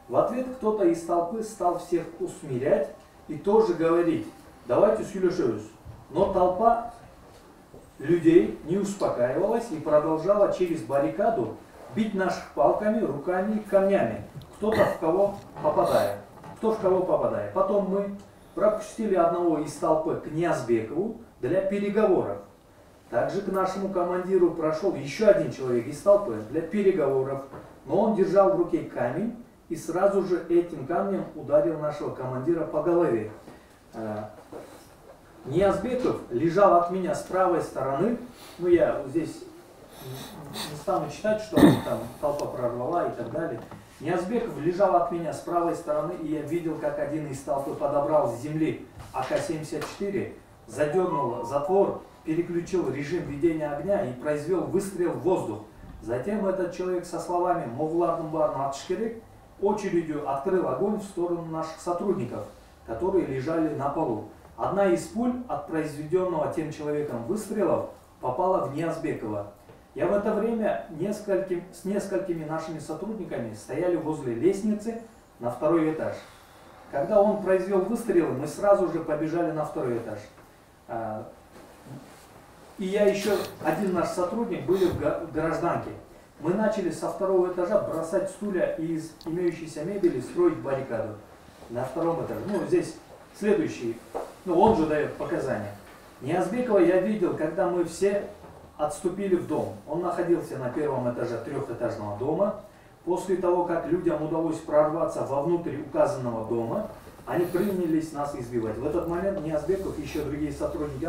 S8: В ответ кто-то из толпы стал всех усмирять и тоже говорить «Давайте Сюлешевис». Но толпа людей не успокаивалась и продолжала через баррикаду бить наших палками, руками камнями. Кто-то в кого попадая. Кто в кого попадая. Потом мы пропустили одного из толпы к Ниазбекову для переговоров. Также к нашему командиру прошел еще один человек из толпы для переговоров, но он держал в руке камень и сразу же этим камнем ударил нашего командира по голове. Ниязбеков лежал от меня с правой стороны, ну я здесь не стану читать, что там толпа прорвала и так далее. Ниязбеков лежал от меня с правой стороны, и я видел, как один из толпы подобрал с земли АК-74, задернул затвор, переключил режим ведения огня и произвел выстрел в воздух. Затем этот человек со словами «Мовларным барным атышкерек» очередью открыл огонь в сторону наших сотрудников, которые лежали на полу. Одна из пуль от произведенного тем человеком выстрелов попала в Ниязбекова. Я в это время нескольким, с несколькими нашими сотрудниками стояли возле лестницы на второй этаж. Когда он произвел выстрелы, мы сразу же побежали на второй этаж. А, И я еще, один наш сотрудник, были в гражданке. Мы начали со второго этажа бросать стулья из имеющейся мебели строить баррикаду. На втором этаже. Ну, здесь следующий, ну, он же дает показания. Ниязбекова я видел, когда мы все отступили в дом. Он находился на первом этаже трехэтажного дома. После того, как людям удалось прорваться вовнутрь указанного дома, они принялись нас избивать. В этот момент Ниязбеков и еще другие сотрудники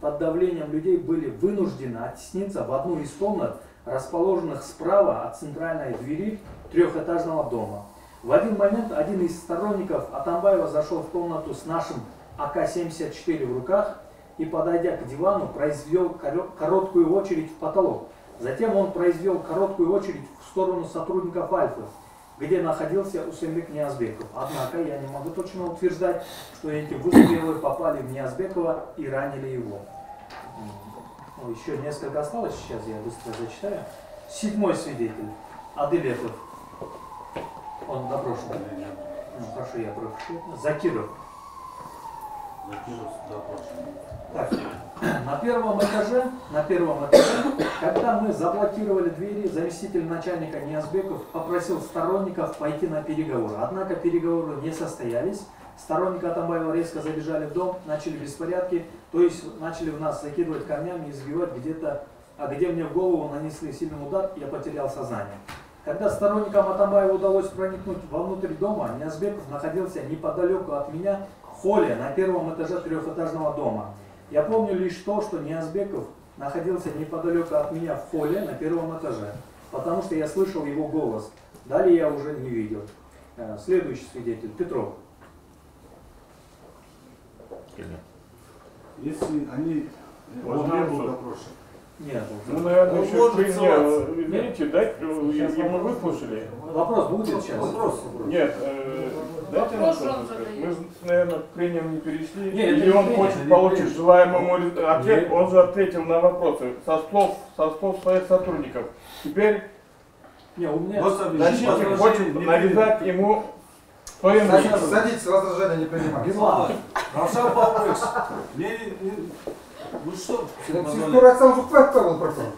S8: под давлением людей были вынуждены оттесниться в одну из комнат, расположенных справа от центральной двери трехэтажного дома. В один момент один из сторонников Атамбаева зашел в комнату с нашим АК-74 в руках и, подойдя к дивану, произвел коро- короткую очередь в потолок. Затем он произвел короткую очередь в сторону сотрудников Альфы, где находился Усембек Ниязбеков. Однако я не могу точно утверждать, что эти выстрелы попали в Ниязбекова и ранили его. Ну, еще несколько осталось, сейчас я быстро зачитаю. Седьмой свидетель. Адылетов. Он допрошен. Ну, хорошо, я прошу. Закиров. Так, на первом этаже, на первом этаже, когда мы заблокировали двери, заместитель начальника Ниазбеков попросил сторонников пойти на переговоры. Однако переговоры не состоялись. Сторонники Атамбаева резко забежали в дом, начали беспорядки, то есть начали в нас закидывать камнями, избивать где-то, а где мне в голову нанесли сильный удар, я потерял сознание. Когда сторонникам Атамбаева удалось проникнуть вовнутрь дома, Ниазбеков находился неподалеку от меня холле на первом этаже трехэтажного дома. Я помню лишь то, что Ниазбеков находился неподалеку от меня в холле на первом этаже, потому что я слышал его голос. Далее я уже не видел. Э, Следующий свидетель, Петров.
S4: Если они... Он не был допрошен.
S8: Нет,
S9: Ну, наверное,
S4: Он
S9: еще при мне,
S4: ссылаться.
S9: э, извините, дать, э,
S8: Сейчас
S9: и мы
S8: вопрос.
S9: выслушали.
S8: вопрос будет сейчас?
S4: Вопрос.
S9: Нет, э, дайте
S10: Вопрос
S9: Мы, же, наверное, к не перешли.
S8: Нет, не
S9: он хочет
S8: не
S9: получить желаемому ответ,
S8: Нет.
S9: он же ответил на вопросы со слов, со слов своих сотрудников. Теперь
S8: Не, у меня...
S9: Защитник хочет навязать ему свое
S1: Садитесь,
S9: мнение.
S1: садитесь, возражения не принимать.
S8: Беслан,
S4: Равшан Павлович, не- не- вы что позволяете?
S1: Turaksan Zukvat был прокурор.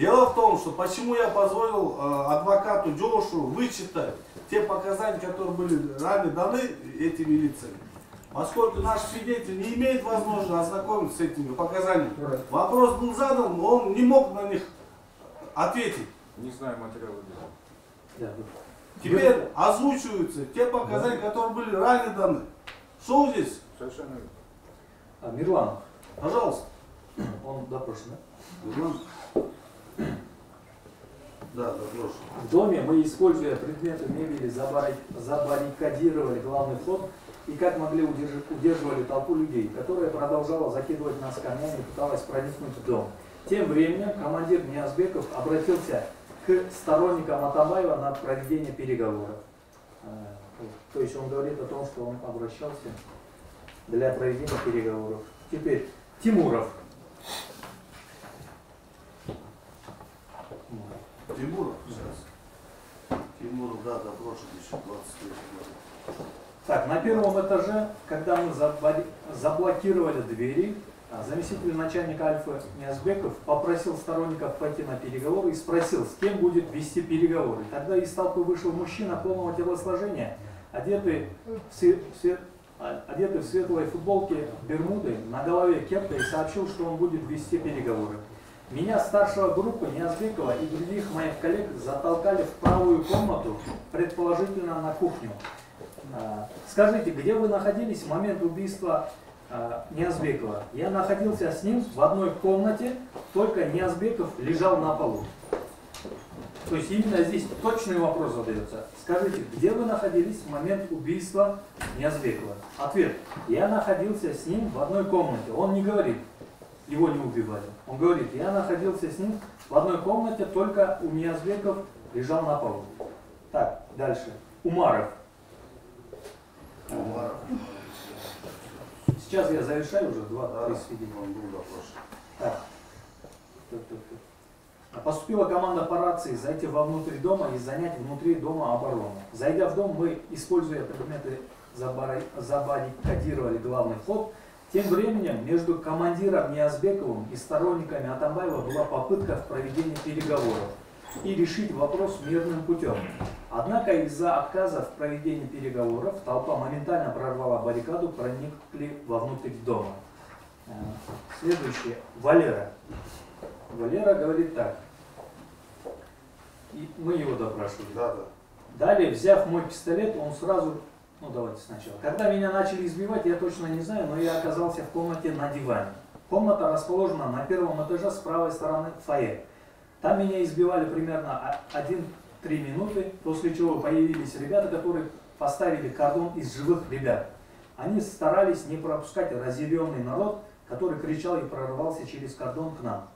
S4: Дело в том, что почему я позволил э, адвокату Джошу вычитать те показания, которые были ранее даны этими лицами. Поскольку наш свидетель не имеет возможности ознакомиться с этими показаниями.
S1: Right.
S4: Вопрос был задан, но он не мог на них ответить.
S5: Не знаю материалы дела.
S8: Да.
S4: Теперь озвучиваются те показания, которые были ранее даны. Что здесь?
S5: Совершенно верно.
S8: А, Мирланов,
S4: Пожалуйста.
S8: он допрошен, да?
S4: Да, да, прошу.
S8: В доме мы, используя предметы мебели, забаррикадировали главный вход и как могли удерж- удерживали толпу людей, которая продолжала закидывать нас камнями и пыталась проникнуть в дом. Тем временем командир Ниазбеков обратился к сторонникам Атамаева на проведение переговоров. Э. То есть он говорит о том, что он обращался для проведения переговоров. Теперь Тимуров.
S4: Тимуров сейчас. Тимуров, да, допрошен еще 23 года.
S8: Так, на первом этаже, когда мы заблокировали двери, а, заместитель начальника Альфы Ниазбеков попросил сторонников пойти на переговоры и спросил, с кем будет вести переговоры. Тогда из толпы вышел мужчина полного телосложения, одетый в, све- в а, одетый в светлой футболке бермуды, на голове кепка и сообщил, что он будет вести переговоры. Меня, старшего группы Ниазбекова и других моих коллег затолкали в правую комнату, предположительно на кухню. А, Скажите, где вы находились в момент убийства Ниазбекова? Я находился с ним в одной комнате, только Ниазбеков лежал на полу. То есть именно здесь точный вопрос задается. Скажите, где вы находились в момент убийства Ниазбекова? Ответ. Я находился с ним в одной комнате. Он не говорит, его не убивали. Он говорит, я находился с ним в одной комнате, только у Ниазбеков лежал на полу. Так, дальше. Умаров.
S4: Умаров.
S8: Сейчас я завершаю уже
S4: Да,
S8: два-три свидетеля.
S4: он был допрошен.
S8: Так. Так. Поступила команда по рации зайти вовнутрь дома и занять внутри дома оборону. Зайдя в дом, мы, используя предметы, забаррикадировали главный вход. Тем временем между командиром Ниазбековым и сторонниками Атамбаева была попытка в проведении переговоров и решить вопрос мирным путем. Однако из-за отказа в проведении переговоров толпа моментально прорвала баррикаду, проникли вовнутрь дома. Э, Следующее. Валера. Валера говорит так. И мы его допрашивали.
S4: Да, да.
S8: Далее, взяв мой пистолет, он сразу, ну давайте сначала. Когда меня начали избивать, я точно не знаю, но я оказался в комнате на диване. Комната расположена на первом этаже с правой стороны фойе. Там меня избивали примерно 1-3 минуты, после чего появились ребята, которые поставили кордон из живых ребят. Они старались не пропускать разъяренный народ, который кричал и прорвался через кордон к нам.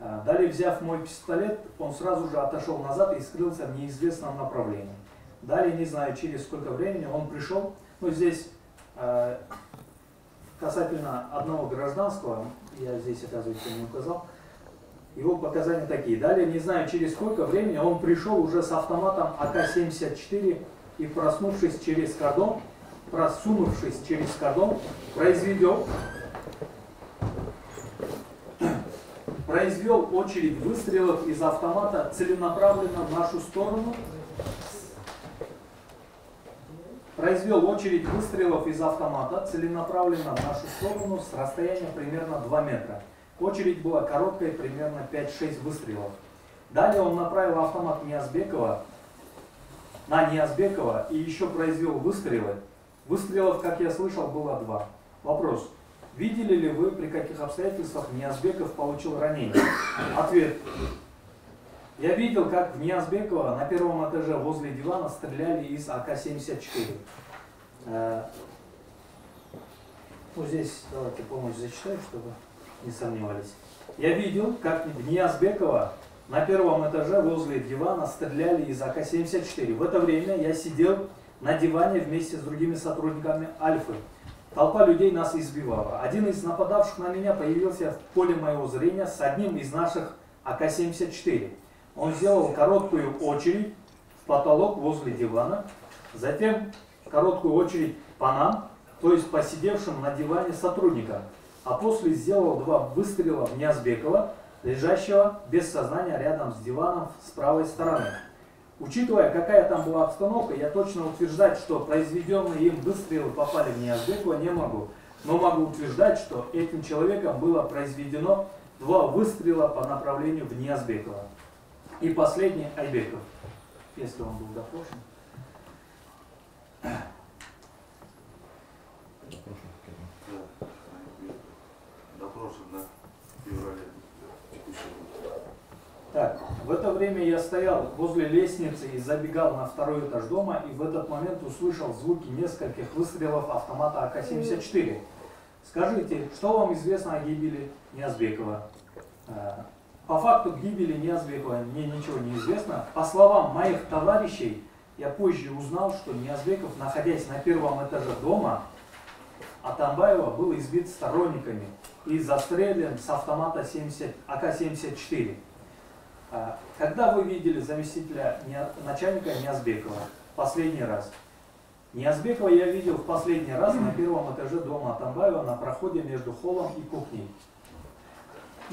S8: А, Далее, взяв мой пистолет, он сразу же отошел назад и скрылся в неизвестном направлении. Далее, не знаю, через сколько времени он пришел. Ну, здесь э, касательно одного гражданского, я здесь, оказывается, не указал. Его показания такие. Далее, не знаю через сколько времени, он пришел уже с автоматом АК-74 и проснувшись через кордон, просунувшись через кордон, произвел, [COUGHS] произвел очередь выстрелов из автомата целенаправленно в нашу сторону произвел очередь выстрелов из автомата целенаправленно в нашу сторону с расстояния примерно 2 метра. Очередь была короткой, примерно 5-6 выстрелов. Далее он направил автомат Ниязбекова на Ниязбекова и еще произвел выстрелы. Выстрелов, как я слышал, было два. Вопрос. Видели ли вы, при каких обстоятельствах Ниязбеков получил ранение? Ответ. Я видел, как в Ниязбекова на первом этаже возле дивана стреляли из АК-74. Э, ну, здесь давайте помощь зачитаю, чтобы не сомневались. Я видел, как в Ниязбекова на первом этаже возле дивана стреляли из АК-74. В это время я сидел на диване вместе с другими сотрудниками Альфы. Толпа людей нас избивала. Один из нападавших на меня появился в поле моего зрения с одним из наших АК-74. Он сделал короткую очередь в потолок возле дивана, затем короткую очередь по нам, то есть по сидевшим на диване сотрудникам, а после сделал два выстрела в Ниязбекова, лежащего без сознания рядом с диваном с правой стороны. Учитывая, какая там была обстановка, я точно утверждать, что произведенные им выстрелы попали в Ниязбекова не могу, но могу утверждать, что этим человеком было произведено два выстрела по направлению в Ниязбекова. И последний Айбеков, если он был допрошен.
S4: Допрошен на феврале текущего года.
S8: Так, в это время я стоял возле лестницы и забегал на второй этаж дома, и в этот момент услышал звуки нескольких выстрелов автомата АК-74. Скажите, что вам известно о гибели Ниязбекова? По факту гибели Ниязбекова мне ничего не известно. По словам моих товарищей, я позже узнал, что Ниязбеков, находясь на первом этаже дома, Атамбаева был избит сторонниками и застрелен с автомата 70, АК-74. А, Когда вы видели заместителя начальника Ниязбекова последний раз? Ниязбекова я видел в последний раз на первом этаже дома Атамбаева на проходе между холлом и кухней.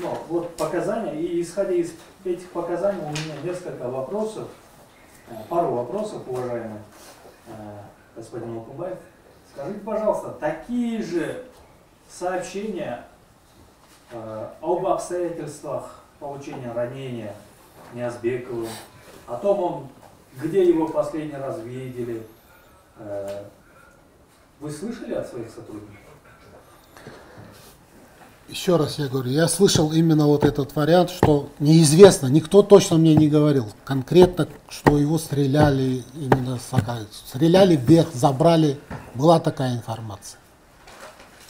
S8: Ну, вот показания, и исходя из этих показаний у меня несколько вопросов, э, пару вопросов, уважаемый э, господин Лукумбаев. Скажите, пожалуйста, такие же сообщения э, об обстоятельствах получения ранения Ниязбековым, о том, он, где его последний раз видели, вы слышали от своих сотрудников?
S3: Еще раз я говорю, я слышал именно вот этот вариант, что неизвестно, никто точно мне не говорил конкретно, что его стреляли именно. Стреляли вверх, забрали, была такая информация.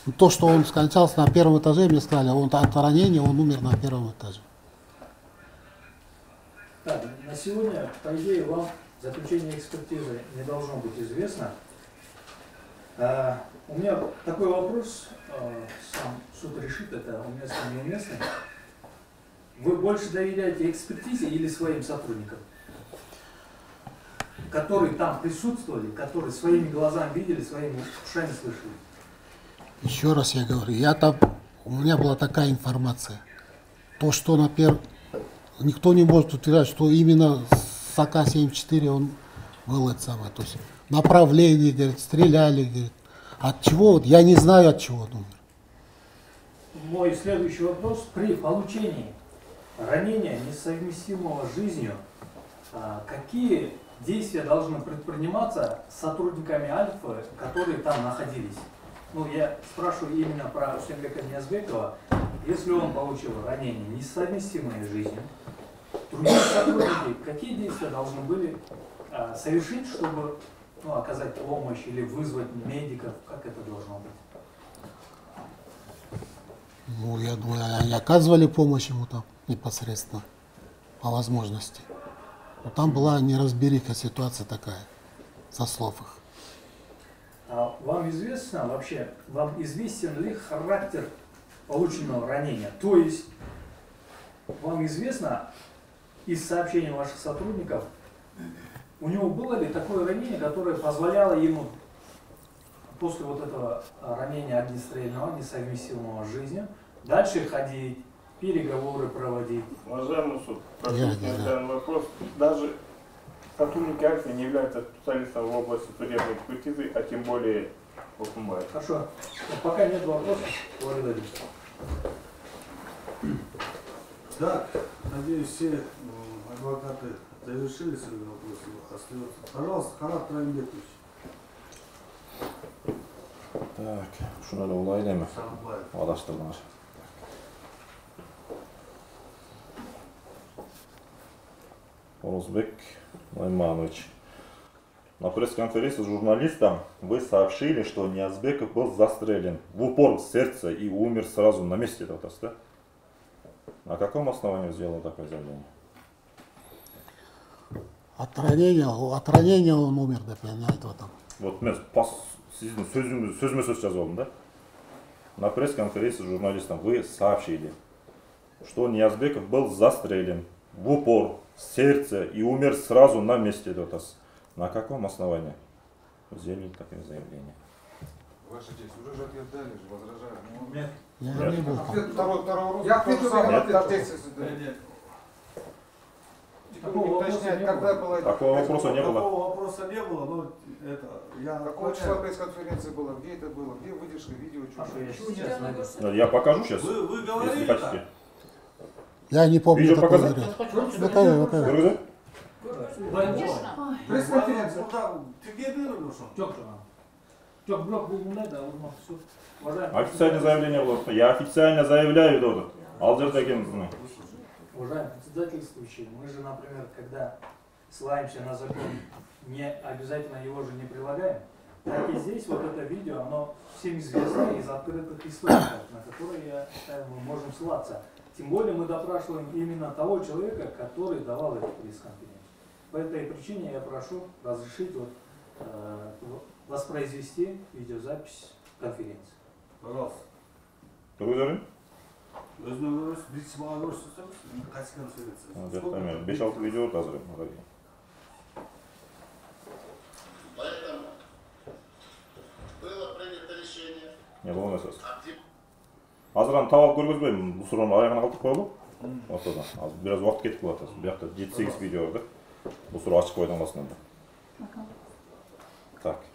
S3: Но то, что он скончался на первом этаже, мне сказали, он от ранения, он умер на первом этаже.
S8: Так, на сегодня, по идее, вам заключение экспертизы не должно быть известно. А, у меня такой вопрос, а, сам суд решит это, уместно, неуместно. Вы больше доверяете экспертизе или своим сотрудникам? Которые там присутствовали, которые своими глазами видели, своими ушами слышали.
S3: Еще раз я говорю, я там, у меня была такая информация. То, что на первом, никто не может утверждать, что именно с АК-74 он был это самое. То есть направление, говорит, стреляли, говорит. От чего, я не знаю от чего он умер.
S8: Мой следующий вопрос. При получении ранения, несовместимого с жизнью, а, какие действия должны предприниматься сотрудниками Альфы, которые там находились? Ну, я спрашиваю именно про Усенбека Ниязбекова. Если он получил ранение, несовместимое с жизнью, другие сотрудники какие действия должны были а, совершить, чтобы ну, оказать помощь или вызвать медиков? Как это должно быть?
S3: Ну, я думаю, они оказывали помощь ему там непосредственно, по возможности. Но там была неразбериха, ситуация такая, со слов их.
S8: А вам известно вообще, вам известен ли характер полученного ранения? То есть вам известно из сообщений ваших сотрудников, у него было ли такое ранение, которое позволяло ему после вот этого а, ранения огнестрельного, несовместимого с жизнью, дальше ходить, переговоры проводить?
S9: Уважаемый суд,
S3: не
S9: снять
S3: знаю.
S9: данный вопрос. Даже сотрудники Альфа не являются специалистом в области судебной экспертизы, а тем более Окумбаев.
S8: Хорошо. Но пока нет вопросов, благодарю.
S4: Так, надеюсь, все адвокаты завершили свои вопросы. Остается. Пожалуйста, Харат Раймбекович.
S10: Так, эле улайлы эми
S4: Сарымбаев.
S10: адаштырдыңар Орузбек Найманович. На пресс-конференции с журналистам вы сообщили, что Ниязбеков был застрелен в упор в сердце и умер сразу на месте, это вот, да? На каком основании вы сделали такое заявление?
S3: от ранения от ранения он умер деп мен айтып атам
S10: Вот мен пас сіздің сөзіңіз сөзіме сөз жазып алдым да на пресс-конференции с журналистам вы сообщили что Ниязбеков был застрелен в упор в сердце и умер сразу на месте деп атасыз на каком основании вы сделали такое заявление
S5: Ваша честь, уже же ответ дали, же возражаю. Ну,
S8: Нет.
S3: я
S10: Нет.
S3: не был
S5: Ответ второй, второго
S1: Я
S5: то же
S1: ответил,
S5: самое,
S1: я
S5: ответ
S1: ответил.
S5: тезиса, да.
S8: Такого не
S1: когда
S8: было.
S1: было
S10: Такого вопроса не было
S4: Такого вопроса не было, но это я
S5: Какого числа
S4: отклоняю.
S5: пресс-конференция была? Где это было? Где выдержка видео?
S8: Я сейчас
S5: нет?
S8: найду.
S10: я покажу сейчас
S4: Вы, вы
S10: если
S4: говорили
S10: хотите
S4: так?
S3: я не помню
S10: Видео
S3: такой
S10: показать?
S3: вариант
S8: Конечно.
S3: покажи покажи
S10: Көрді?
S1: Пресс-конференция.
S4: Ты где дыры
S8: бірақ бұл мындай да. Уважаемый
S10: официальное заявление было я официально заявляю деп отыр ал жерде екен
S8: Уважаемый председательствующий, мы же, например, когда ссылаемся на закон, не обязательно его же не прилагаем. Так и здесь вот это видео, оно всем известно из открытых источников, на которые, я считаю, мы можем ссылаться. Тем более мы допрашиваем именно того человека, который давал эту пресс-конференцию. По этой причине я прошу разрешить вот, э, воспроизвести видеозапись конференции.
S4: Пожалуйста.
S10: тұрғыздар
S4: өзіне көресіз биші балаға көрсетсеңіз классиканы сөйлетсеңіз
S10: жоқ мен бес алты видео бар қазір
S2: поэтому было принято решение
S10: не болған
S2: нәрсе
S10: азыр ана тамақ көргізбеймін бұл сұраны аяғына қалдырып қоя ғой ортада аз біраз уақыт кетіп қалады бұл жақта жеті сегіз видео бар да бұл сұрақ ашық қойдан басынан так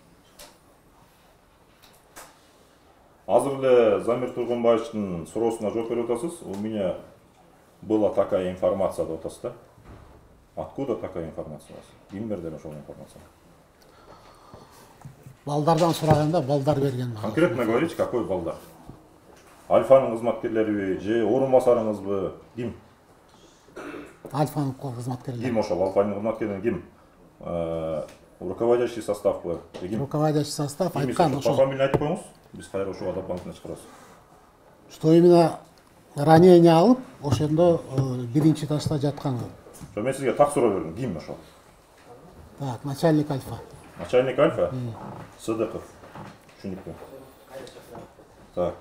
S10: азыр эле замир тургунбаевичтин суроосуна жооп берип атасыз у меня была такая информация деп атасыз да откуда такая информация у вас? Ким берди ошол информацияны
S3: балдардан сураганда балдар берген
S10: конкретно говорите какой балдар? Альфанын кызматкерлериби же орун басарыңызбы ким?
S3: Альфанын кызматкерлери
S10: ким ошол алфанын кызматкерлери ким? Э, руководящий составбы же ким?
S3: Руководящий состав
S10: Ким
S3: айткан
S10: ошо по
S3: ошо
S10: фамилия айтып коюңуз? Биз кайра ушуга дополнительно чакырабыз
S3: что именно ранение алып ошондо э, биринчи этажда жаткан
S10: ошо мен сизге так суроо бердим ким ошол?
S3: Так начальник альфа.
S10: Начальник альфа? Сыдыков түшүнүктүү так.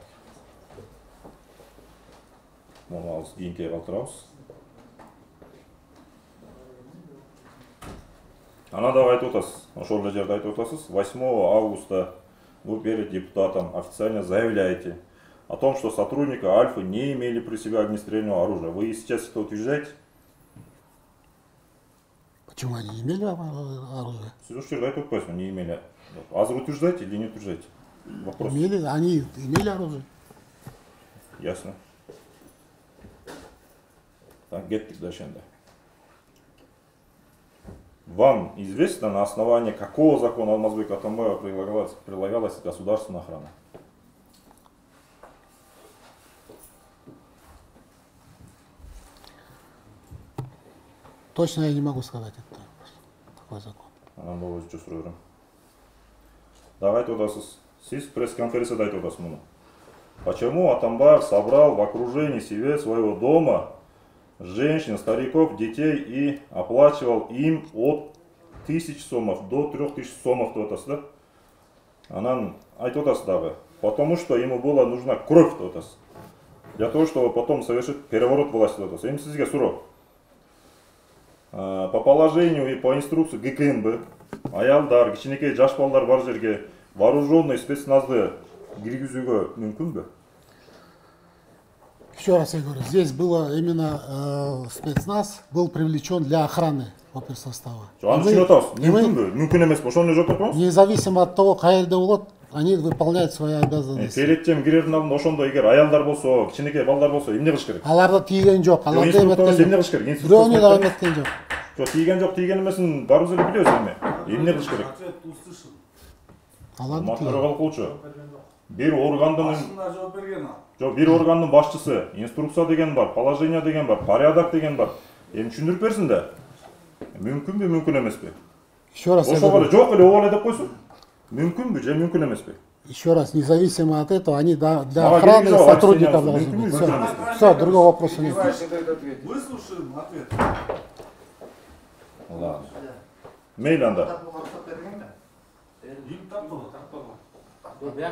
S10: Муну азыр кийинкиге калтырабыз анан дагы айтып атасыз ошол эле жерде айтып атасыз 8 августа вы перед депутатом официально заявляете о том, что сотрудники Альфы не имели при себе огнестрельного оружия. Вы сейчас это утверждаете?
S3: почему они имели оружие
S10: Сіз ушул жерде айтып атпайсызбы, не имели. Азыр утверждаете или не утверждаете? Вопрос.
S3: имели они имели оружие
S10: Ясно. Так, кеттик дальше енді. Вам известно, на основании какого закона Алмазбека Атамбаева прилагалась, прилагалась государственная охрана?
S3: точно я не могу сказать это такой закон.
S10: Анан да өзүнчө суроо берем дагы айтып атасыз сиз пресс конференцияда айтып атасыз муну почему атамбаев собрал в окружении себе своего дома женщин стариков детей и оплачивал им от тысяч сомов до трех тысяч сомов атасыз да анан айтып атасыз дагы потому что ему была нужна кровь атасыз для того, чтобы потом совершить переворот власти атасыз. Эми сизге суроо. А, По положению и по инструкции ГКМБ аялдар, кичинекей жаш балдар бар жерге вооруженный спецназды киргизүүгө мүмкүнбү?
S3: Еще раз я говорю, здесь было именно э, спецназ был привлечен для охраны оперсостава.
S10: Жо, Аны
S3: И мы-
S10: түшүнүп атабыз.
S3: и мы,
S10: Мүмкүнбү? Мүмкүн эмес. Ошону жооп берип коюңуз.
S3: независимо от того, каерде болот, они выполняют свои обязанности.
S10: Келечем кирердин алдында ошондо эгер аялдар болсо, кичинекей балдар болсо эмне кылыш керек?
S3: Аларды тийген жоқ,
S10: Жо,
S3: аларды
S10: инструктор эмес, эмне
S3: эметкен
S10: кылыш керек?
S3: Бирөөүнү да эметкен жоқ.
S10: Жо, тийген жок, тийген эмесин баарыбыз эле билебиз эми. Эмне кылыш керек?
S3: Аларды
S10: Матбугат
S3: тийген.
S10: Бир органдын
S4: Башында жооп берген ал.
S10: жок, бир органдын башчысы, инструкция деген бар, положение деген бар, порядок деген бар. Эми түшүндүрүп берсин да. Мүмкүнбү, мүмкүн эмеспи?
S3: Еще раз
S10: Ошого эле жок эле ооба эле деп койсун. Мүмкүнбү же мүмкүн эмеспи?
S3: еще раз, независимо от этого, они да- для
S10: Ага,
S3: охраны сотрудников должны быть. Все, все, другого вопроса нет.
S4: Выслушаем ответ.
S10: Ладно. Мейли анда.
S4: Билбейм.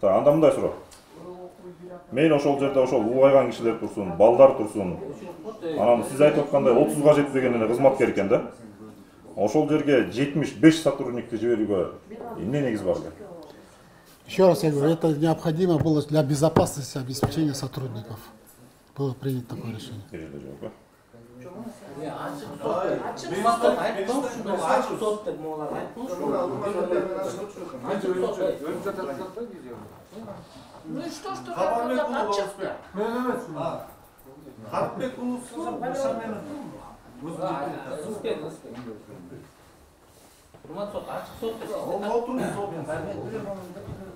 S10: Так, анда мындай суроо. Мейли ошол жерде ошол улгайган кишилер турсун, балдар турсун. Анан сиз айтып аткандай 30га жетпеген эле кызматкер экен да. Ошол жерге 75 сотрудникти жиберүүгө эмне негиз бар эле?
S3: Еще раз я говорю, это необходимо было для безопасности обеспечения сотрудников. Было принято такое решение.
S8: Ya açık sohbet. Açık
S10: sohbet.
S8: Hayır konuşun. Açık sohbet Moğollar. Hayır konuşun. Bence öyle çok. Öyle zaten tatlı gidiyor. Müştoştur.
S4: Kabarmak kulu olsun.
S7: Mehmet. Harpbek ulusunu başarmayanın
S4: Hurmat
S10: sot, açık sot. Oğlum oturun sot.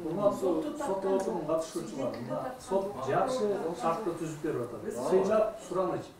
S8: Hurmat sot,
S4: sotla
S8: oturun, katışırçı var.
S4: Sot, yaxşı şartlı tüzüp verir.
S5: Sıcak,
S8: suran açık.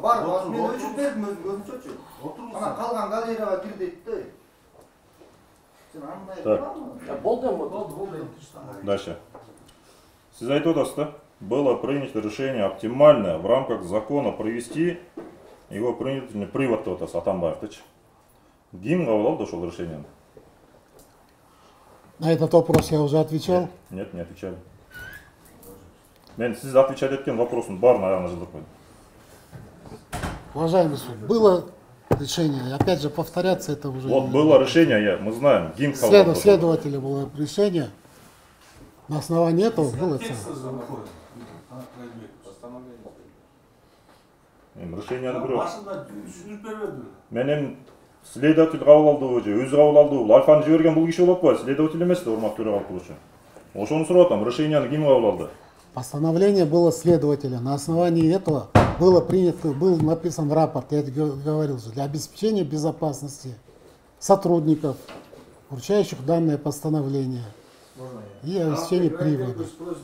S4: бар
S5: мен өчүрүп бердим өзүм өзүнчөчү ана
S4: Отурмусун.
S5: калган галереяга кир дейт да сен андай
S10: Так.
S5: кыламы
S7: болду эми
S8: болду болду эми
S10: Дальше. Сиз айтып атасыз да? Было принято решение оптимально в рамках закона провести его принудительный привод деп атасыз Атамбаевдычы. Ким кабыл алды ошол решениени?
S3: На этот вопрос я уже отвечал.
S10: Нет, не отвечали. Мен сиз отвечать эткен вопростун баарын аягына жылдырып койдум.
S3: Уважаемый суд, было решение, опять же повторяться это уже
S10: Вот
S3: не-
S10: было решение, я, мы знаем, кабыл
S3: След-
S10: алды.
S3: следователя было решение. На основании этого было это.
S10: Эми решениени бирөө
S4: Башында түшүнүп бербеди.
S10: мен эми следователь кабыл алдыбы же өзү кабыл алдыбы бул альфаны жиберген бул киши следователь эмес да урматтуу төрага кылуучу ошону сурап атам решенияны ким кабыл алды
S3: Постановление было следователя. На основании этого было принято, был написан рапорт, я это говорил же, для обеспечения безопасности сотрудников, вручающих данное постановление и обеспечения привода.
S4: Просит,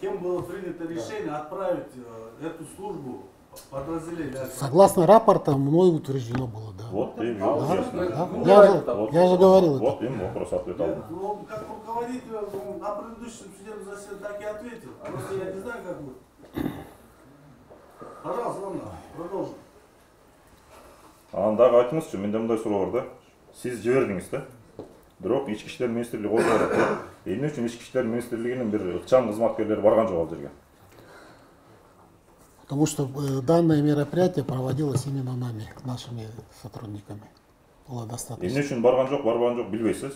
S4: Кем было принято решение отправить э, эту службу?
S3: Согласно рапорту, мной утверждено было, да.
S10: вот и
S3: Да,
S10: вот ясно
S3: да. Я, же,
S10: Вот.
S3: я же говорил это.
S10: вот им вопрос ответ
S4: Нет, ну, как руководитель на предыдущем судебном заседании так и ответил. Просто я не знаю, как будет. Пожалуйста, ладно, продолжим.
S10: анан дагы айтыңызчы менде мындай суроо бар да сиз жибердиңиз да бирок ички иштер министрлиги козгоду эмне үчүн ички иштер министрлигинин бир ыкчам кызматкерлери барган жок ал жерге
S3: Потому что э, данное мероприятие проводилось именно нами, нашими сотрудниками. Было
S10: эмне
S3: достаточно.
S10: барган жок барбаган жок билбейсиз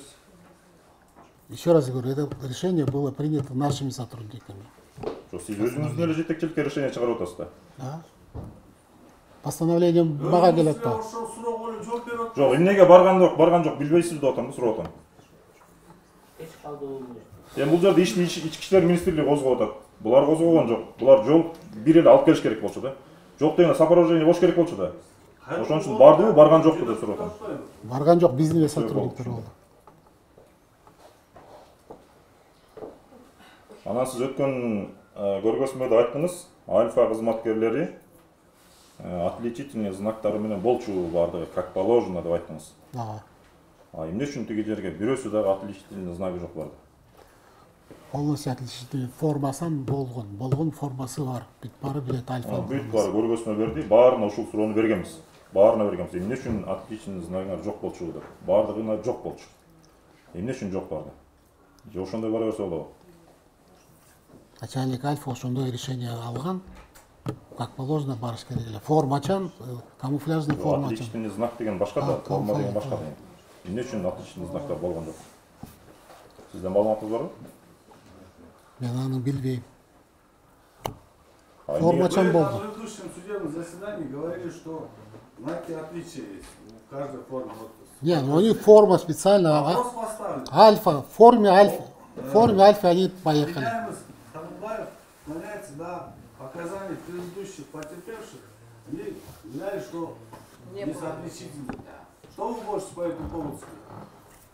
S3: Еще раз говорю, это решение было принято нашими сотрудниками.
S10: жок сиз өзүңүздүн эле жетекчиликке решение атасыз да
S3: Да? Постановление мага келет да.
S10: Жок эмнеге барган жок барган жок билбейсиз деп жерде ишти ич- ички иштер министрлиги булар козгогон жок булар жол бир эле алып келиш керек болчу да. Жок дегенде сопровождение болуш керек болчу да. Ошон үчүн бардыбы барган жокпу деп сурап атам
S3: Барган жоқ, біздің де сотрудниктер болды.
S10: анан сиз өткөн э, көргөзмөдө айттыңыз альфа кызматкерлери э, отличительный знактары менен болчу баардыгы как положено деп айттыңыз.
S3: Ооба
S10: а эмне үчүн тиги жерге бирөөсү дагы отличительный знагі жок барды?
S3: Полностью отличительный формасан болгон болгон формасы бар. Бүт баары билет альфа
S10: бүт баары көргөзмө берди баарына ушул суроону бергенбиз баарына бергенбиз эмне үчүн отличительный знагыңар жок болчу деп баардыгына жок болчу. Эмне үчүн жок барды? Же ошондой бара берсе болобу?
S3: Начальник альфа ошондой решение алган. Как положено барыш керек эле. Формачан э, камуфляжный формачан.
S10: отличительный знак деген башка да форма деген башка да. Эмне үчүн отличительный знактар болгон жок сизде маалыматыңыз барбы
S3: мен аны билбейм
S10: А эмне-
S3: формачан
S4: Вы на
S3: болду
S4: предыдущем судебном заседании говорили, что знаки отличия есть в каждой форме. Вот
S3: не ну у них форма специально а-
S4: Вопрос поставлен.
S3: альфа в форме альфа в форме альфа они поехали
S4: Хамбаев склоняется на показания предыдущих потерпевших и уверяли, что
S11: Не
S4: не
S11: было.
S4: соотносительны. Что вы можете по этому поводу сказать?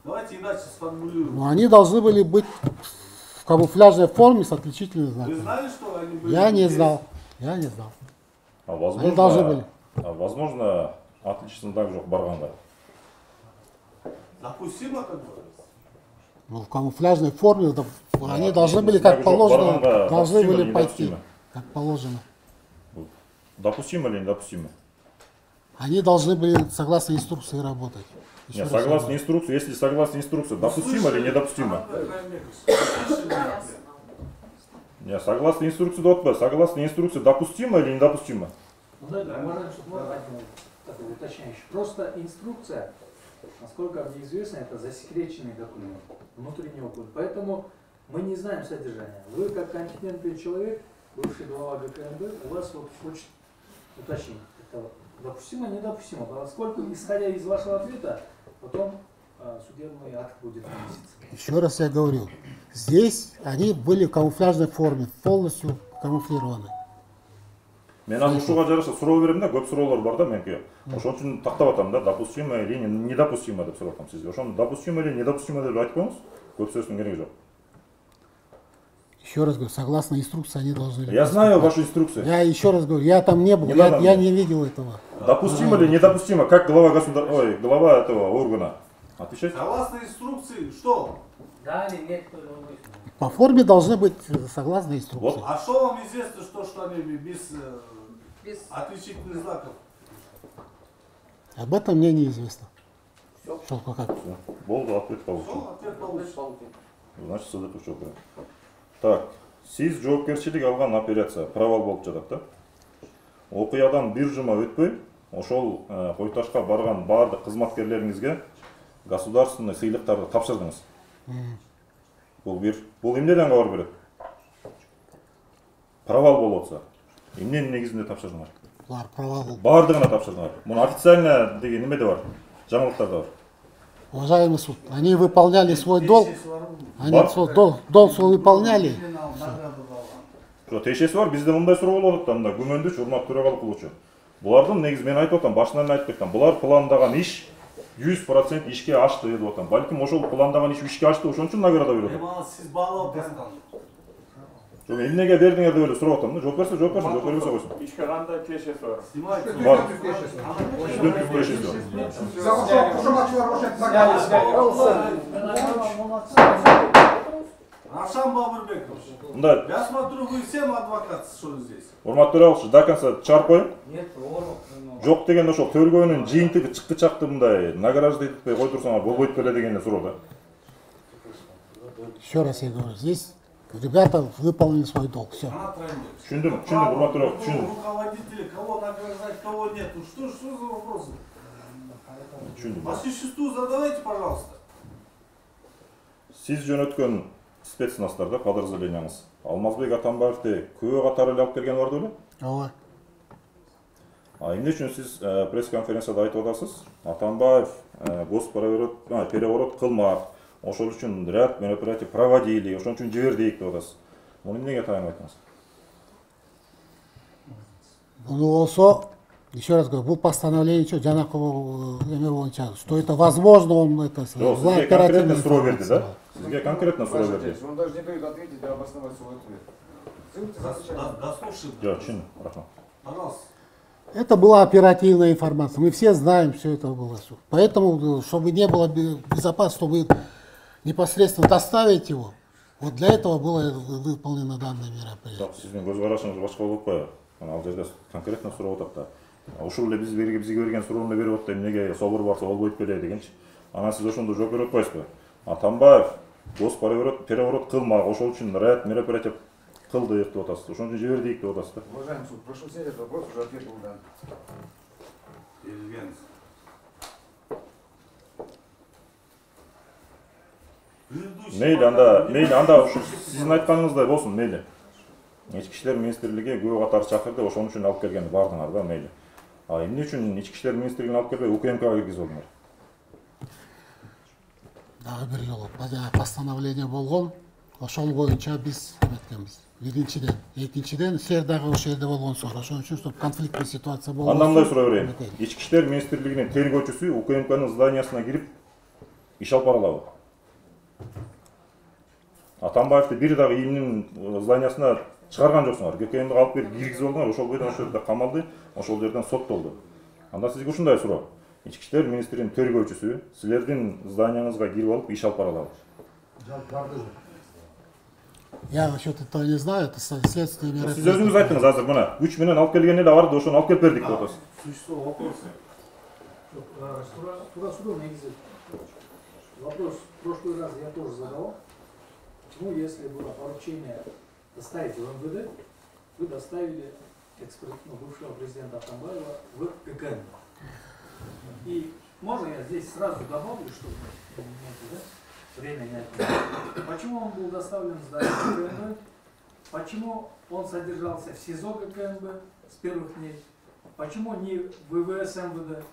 S4: Давайте иначе сформулируем.
S3: но они должны были быть в камуфляжной форме с отличительным
S4: Вы
S3: знаком
S4: знали, что они были
S3: я не
S4: здесь?
S3: знал я не знал.
S10: А
S3: они
S10: возможно
S3: должны были.
S10: а возможно отличительный знак жок барганга
S4: Допустимо как бы?
S3: Ну, в камуфляжной форме да, они
S10: отличительный
S3: должны были как положено должны были пойти как положено.
S10: Допустимо или недопустимо?
S3: Они должны были согласно инструкции работать
S10: Нет,
S3: раз
S10: согласно инструкции, если согласно инструкции, допустимо или недопустимо? Не, согласно инструкции ДОТП, согласно инструкции, допустимо или недопустимо?
S8: Ну, да, можно, чтобы можно такой уточняющий. Просто инструкция, насколько мне известно, это засекреченный документ внутреннего культа. Поэтому мы не знаем содержания. Вы, как компетентный человек, бывший глава ГКМБ, у вас вот хочет уточнить. Это допустимо, недопустимо. Поскольку, исходя из вашего ответа, потом э, судебный акт будет выноситься.
S3: Еще раз я говорю, здесь они были в камуфляжной форме, полностью камуфлированы.
S10: Мен азыр ушуга жараша суроо берем да, көп суроолор бар да меники. Ошон үчүн тактап атам да, допустимо или не- недопустимо деп сурап атам сизге. Ошону допустимо или недопустимо деп айтып коюңуз. Көп сөздүн кереги жок.
S3: Еще раз говорю, согласно инструкции они должны.
S10: Я знаю вашу инструкцию.
S3: Я еще раз говорю, я там не был,
S10: Не
S3: я, я не видел этого.
S10: Допустимо или недопустимо, как глава государ... Ой, глава этого органа? Отвечайте.
S4: Согласно инструкции, что?
S7: Да или нет, то ли он выяснил.
S3: По форме должны быть согласно инструкции.
S10: Вот.
S4: А что вам известно, что, что они без э,
S11: Без...
S4: отличительных знаков?
S3: Об этом мне неизвестно. Что, как?
S10: Всё. Болду, ответ получил.
S4: Все, ответ получится.
S10: Значит, жооп берет. Так, сиз жоопкерчилик алган операция провал болуп жатат да. Окуядан бир жума өтпөй, ошол э, Койташка барган баардык кызматкерлериңизге государственный сыйлыктарды тапшырдыңыз. Бул бир, бул эмнеден кабар берет? Провал болуп атса, эмненин негизинде тапшырдыңар?
S3: Бұлар провал.
S10: Баардыгына тапшырдыңар. Муну официально деген неме де бар? Жаңылыктарда бар.
S3: Уважаемый суд, они выполняли свой долг, они
S10: Бар.
S3: свой долг, долг свой выполняли.
S10: Жо тиешеси бар бизде мындай суроо болуп атат да мында күмөндүч урматтуу төрагалык кылуучу булардын негизи мен айтып атам башынан эле айтып кеткем булар пландаган иш жүз процент ишке ашты деп атам балким ошол пландаган иш ишке ашты ошон үчүн награда берип атам
S4: Ему сиз баалап тастаңыз.
S10: жок эмнеге бердиңер деп эле сурап атам да жооп берсе жооп берсин жооп бербесе койсун
S9: Ишке кандай тиешеси бар?
S4: Снимайте.
S10: бар түздөн түз тиешеси бар
S1: кошоматчылар ошентип
S4: Равшан Бабырбекович,
S10: мындай
S4: я смотрю, вы всем адвокат, что здесь?
S10: урматтуу төрагалчы до конца чыгарып коеюн
S7: Нет, он...
S10: жок деген ошол төргөөнүн жыйынтыгы чыкты чакты мындай награждать этпей кой турсаңар болбойт беле деген эле суроо да
S3: Еще раз я говорю, здесь ребята выполнили свой долг. Все.
S10: Түшүндүм түшүндүм урматтуу төрагалчы түшүндүм
S4: Руководители, кого награждать, кого нет. Ну что, что за вопросы?
S10: түшүндүм
S4: По существу задавайте, пожалуйста.
S10: сиз жөнөткөн спецназдарда подразделениеңиз алмазбек атамбаевди күбө катары эле алып келген бар беле
S3: Ооба.
S10: а эмне үчүн сиз пресс конференцияда айтып атасыз атамбаев госпереворот переворот кылмак ошол үчүн ряд мероприятий проводили ошон үчүн жибердик деп атасыз муну эмнеге таянып айттыңыз?
S3: Ну, болсо, еще раз говорю, был постановление, что Жанакова эме боюнча, что это возможно, он это
S10: конкретно суроо берди да? Сизге конкретно
S5: честь, он даже не дает ответить и обосновать свой ответ. Ссылки замечательно.
S4: Дослушай,
S10: жок чын рахмат
S4: пожалуйста.
S3: Это была оперативная информация. Мы все знаем, все это было. Поэтому, э, чтобы не было бе- безопасности, чтобы непосредственно доставить его, вот для этого было выполнено данное мероприятие.
S10: жок сиздин көз карашыңыз башка болуп атпайбы анан ал жерде конкретно сурап атат да ушул эле биз берген бизге берген суроону берип атты эмнеге собур барса болбойт беле дегенчи анан сиз ошондо жооп берип атпайсызбы атамбаев гос переворот переворот кылмак ошол үчүн ряд мероприятие кылдык деп атасыз ошон үчүн жибердик деп атасыз да.
S5: Уважаемый суд, прошу снять этот вопрос, уже ответ был дан.
S10: Мейли анда мейли анда ушу сиздин айтканыңыздай болсун мейли. Ички иштер министрлиги күбө катары чакырды ошон үчүн алып келген бардыңар да мейли. А эмне үчүн ички иштер министрлигине алып келбей укмкга киргизип алдыңар?
S3: Дагы бир жолу баягы постановление болгон ошол боюнча биз эметкенбиз биринчиден экинчиден силер дагы ошол жерде болгонсуңар ошон үчүн чтобы конфликтный ситуация болбосун
S10: анда мындай суроо берейин ички иштер министрлигинин тергөөчүсү укмкнын зданиясына кирип иш алып баралабы. Атамбаевди бир дагы ийимдин зданиясына чыгарган жоксуңар. Гкмге алып келип киргизип алдыңар ошол бойдон ошол жерде камалды ошол жерден соттолду. Анда сизге ушундай суроо. Ички иштер министринин тергөөчүсү силердин зданияңызга кирип алып иш алып баралабы
S3: я насчет этого не знаю это следственное
S10: сиз
S3: мероприятие
S10: өзүңүз айттыңыз азыр мына күч менен алып келген эле барды ошону алып келип бердик деп атасыз
S8: Существо вопроса. А, Тура- Турасудов негізі. Вопрос в прошлый раз я тоже задавал. Почему, если было поручение доставить в МВД, вы доставили эксперт, ну, бывшего президента Атамбаева в ККН? И можно я здесь сразу добавлю, чтобы да, время не. Почему он был доставлен в здание ККНБ? Почему он содержался в СИЗО ККНБ с первых дней? Почему не в ВВС МВД?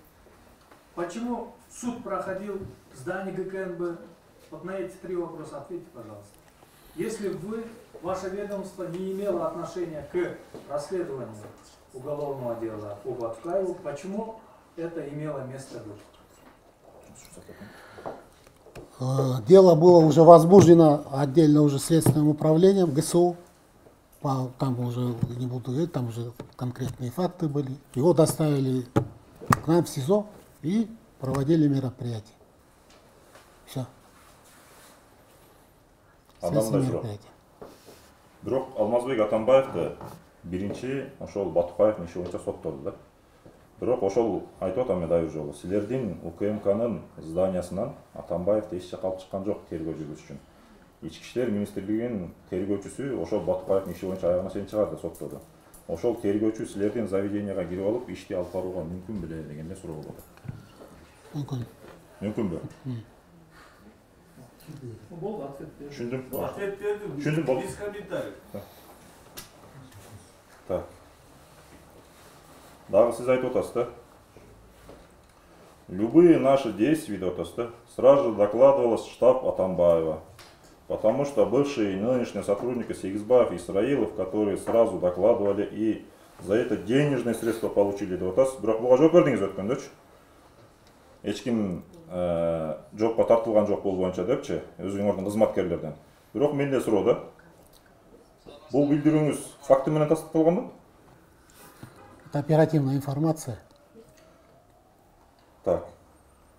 S8: Почему суд проходил в здании ГКНБ? Вот на эти три вопроса ответьте, пожалуйста. Если вы, ваше ведомство не имело отношения к расследованию уголовного дела по Баткаеву, почему это имело место быть?
S3: Э, Дело было уже возбуждено отдельно уже следственным управлением ГСУ. Там уже не буду говорить, там уже конкретные факты были. Его доставили к нам в СИЗО и проводили мероприятие. Все.
S10: суроо
S3: мероприятие.
S10: бирок алмазбек атамбаевди биринчи ошол батукаевдин иши боюнча соттоду да бирок ошол айтып атам мен дагы бир жолу силердин укмкнын зданиясынан атамбаевди эч жака алып чыккан жок тергөө жүргүзүш үчүн ички иштер министрлигинин тергөөчүсү ошол батукаевдин иши боюнча аягына чейин чыгарды соттоду ошол тергөөчү силердин заведенияга кирип алып ишти алып барууга мүмкүн беле деген эле суроо болот
S3: Мүмкін.
S10: мүмкүнбү
S8: Ну, Был ответ. первый.
S10: түшүндүм
S4: Ответ бердім.
S10: Түсіндім, болды.
S4: Без комментариев.
S10: Так. Дагы сиз айтып атасыз да. Любые наши действия, деп да, сразу докладывалось штаб Атамбаева. Потому что бывшие и нынешние сотрудники Сигизбаев и Исраилов, которые сразу докладывали и за это денежные средства получили деп атасыз. Бирок буга жооп бердиңиз өткөндөчү. Эч ким э, жоопко тартылган жок бул боюнча депчи, өзүңөрдүн кызматкерлерден. Бирок менде суроо да. Бул билдирүүңүз факты менен тастыкталганбы?
S3: Это оперативная информация.
S10: Так.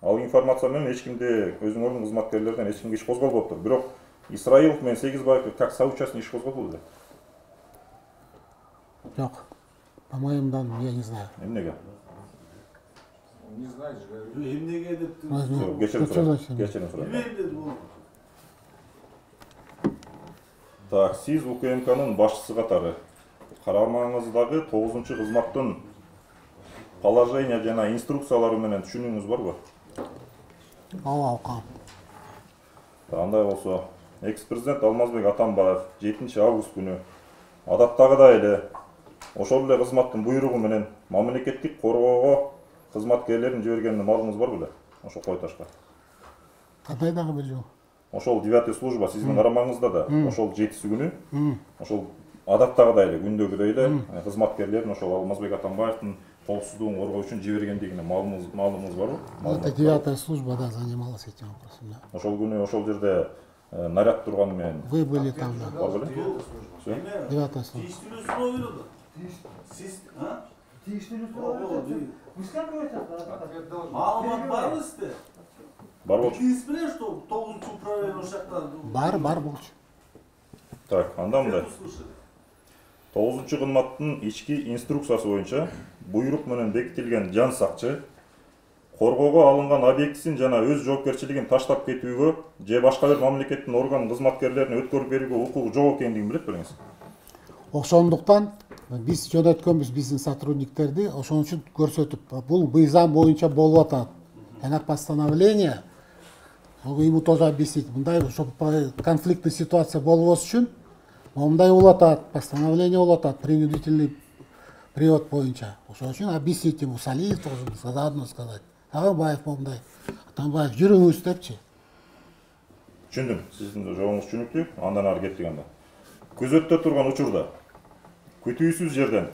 S10: Ал информация менен эч кимде өзүңөрдүн кызматкерлерден эч кимге иш козголбоптур. Бирок Исраилов менен Сегизбаев как соучастник иш козголду
S3: Жоқ. По моим данным, я не знаю.
S10: Эмнеге?
S5: Не знаешь, говорю.
S4: Эмнеге деп.
S10: Жок, кечирим сурайм. Кечирим сурайм. Так, сиз УКМКнын башчысы катары карамагыңыздагы 9 кызматтын положение жана инструкциялары менен түшүнүүңүз барбы?
S3: Ооба окугам.
S10: Андай болсо, экс-президент Алмазбек Атамбаев 7 август күнү адаттагыдай эле ошол эле кызматтын буйругу менен мамлекеттик коргоого кызматкерлерин жибергенин маалыңыз бар беле? Ошо кой ташка.
S3: Кандай дагы бир жол?
S10: Ошол 9 служба сиздин карамагыңызда да ошол 7 күнү ошол адаттагыдай эле күндөгүдөй эле кызматкерлерин ошол Алмазбек Атамбаевдин коопсуздугун коргоо үчүн жибергендигине маалымыңыз маалымыңыз барбы?
S3: Это девятая служба, да, занималась этим вопросом, да.
S10: Ошол күнү ошол жерде э, наряд турганы менен
S3: Вы были там, да.
S10: бар белең Всё.
S4: Эме,
S3: Девятая служба.
S4: тииштүү суроо берди сиз а? Маалымат барбы сизде
S10: бар болчу
S4: билдиңиз беле что тогузунчу управление ошол жакта
S3: Бар, бар болчу.
S10: так анда мындай. Тогузунчу кызматтын ички инструкциясы боюнча буйрук менен бекитилген жан сакчы коргоого алынган объектисин жана өз жоопкерчилигин таштап кетүүгө же башка бир мамлекеттин орган кызматкерлерине өткөрүп берүүгө укугу жок экендигин билет белеңиз
S3: ошондуктан биз жөнөткөнбүз биздин сотрудниктерди ошон үчүн көрсөтүп бул мыйзам боюнча болуп атат. Ана постановление ему тоже объяснить мындай конфликтный ситуация болбос үчүн момундай болуп атат постановление болуп атат принудительный привод боюнча ошон үчүн объяснить ему должен заодно сказать. Агамбаев момундай атамбаев жүрүңүз депчи.
S10: Түшүндүм сиздин жообуңуз түшүнүктүү андан ары кеттик анда. Күзөттө турган учурда. Күтүүсүз жерден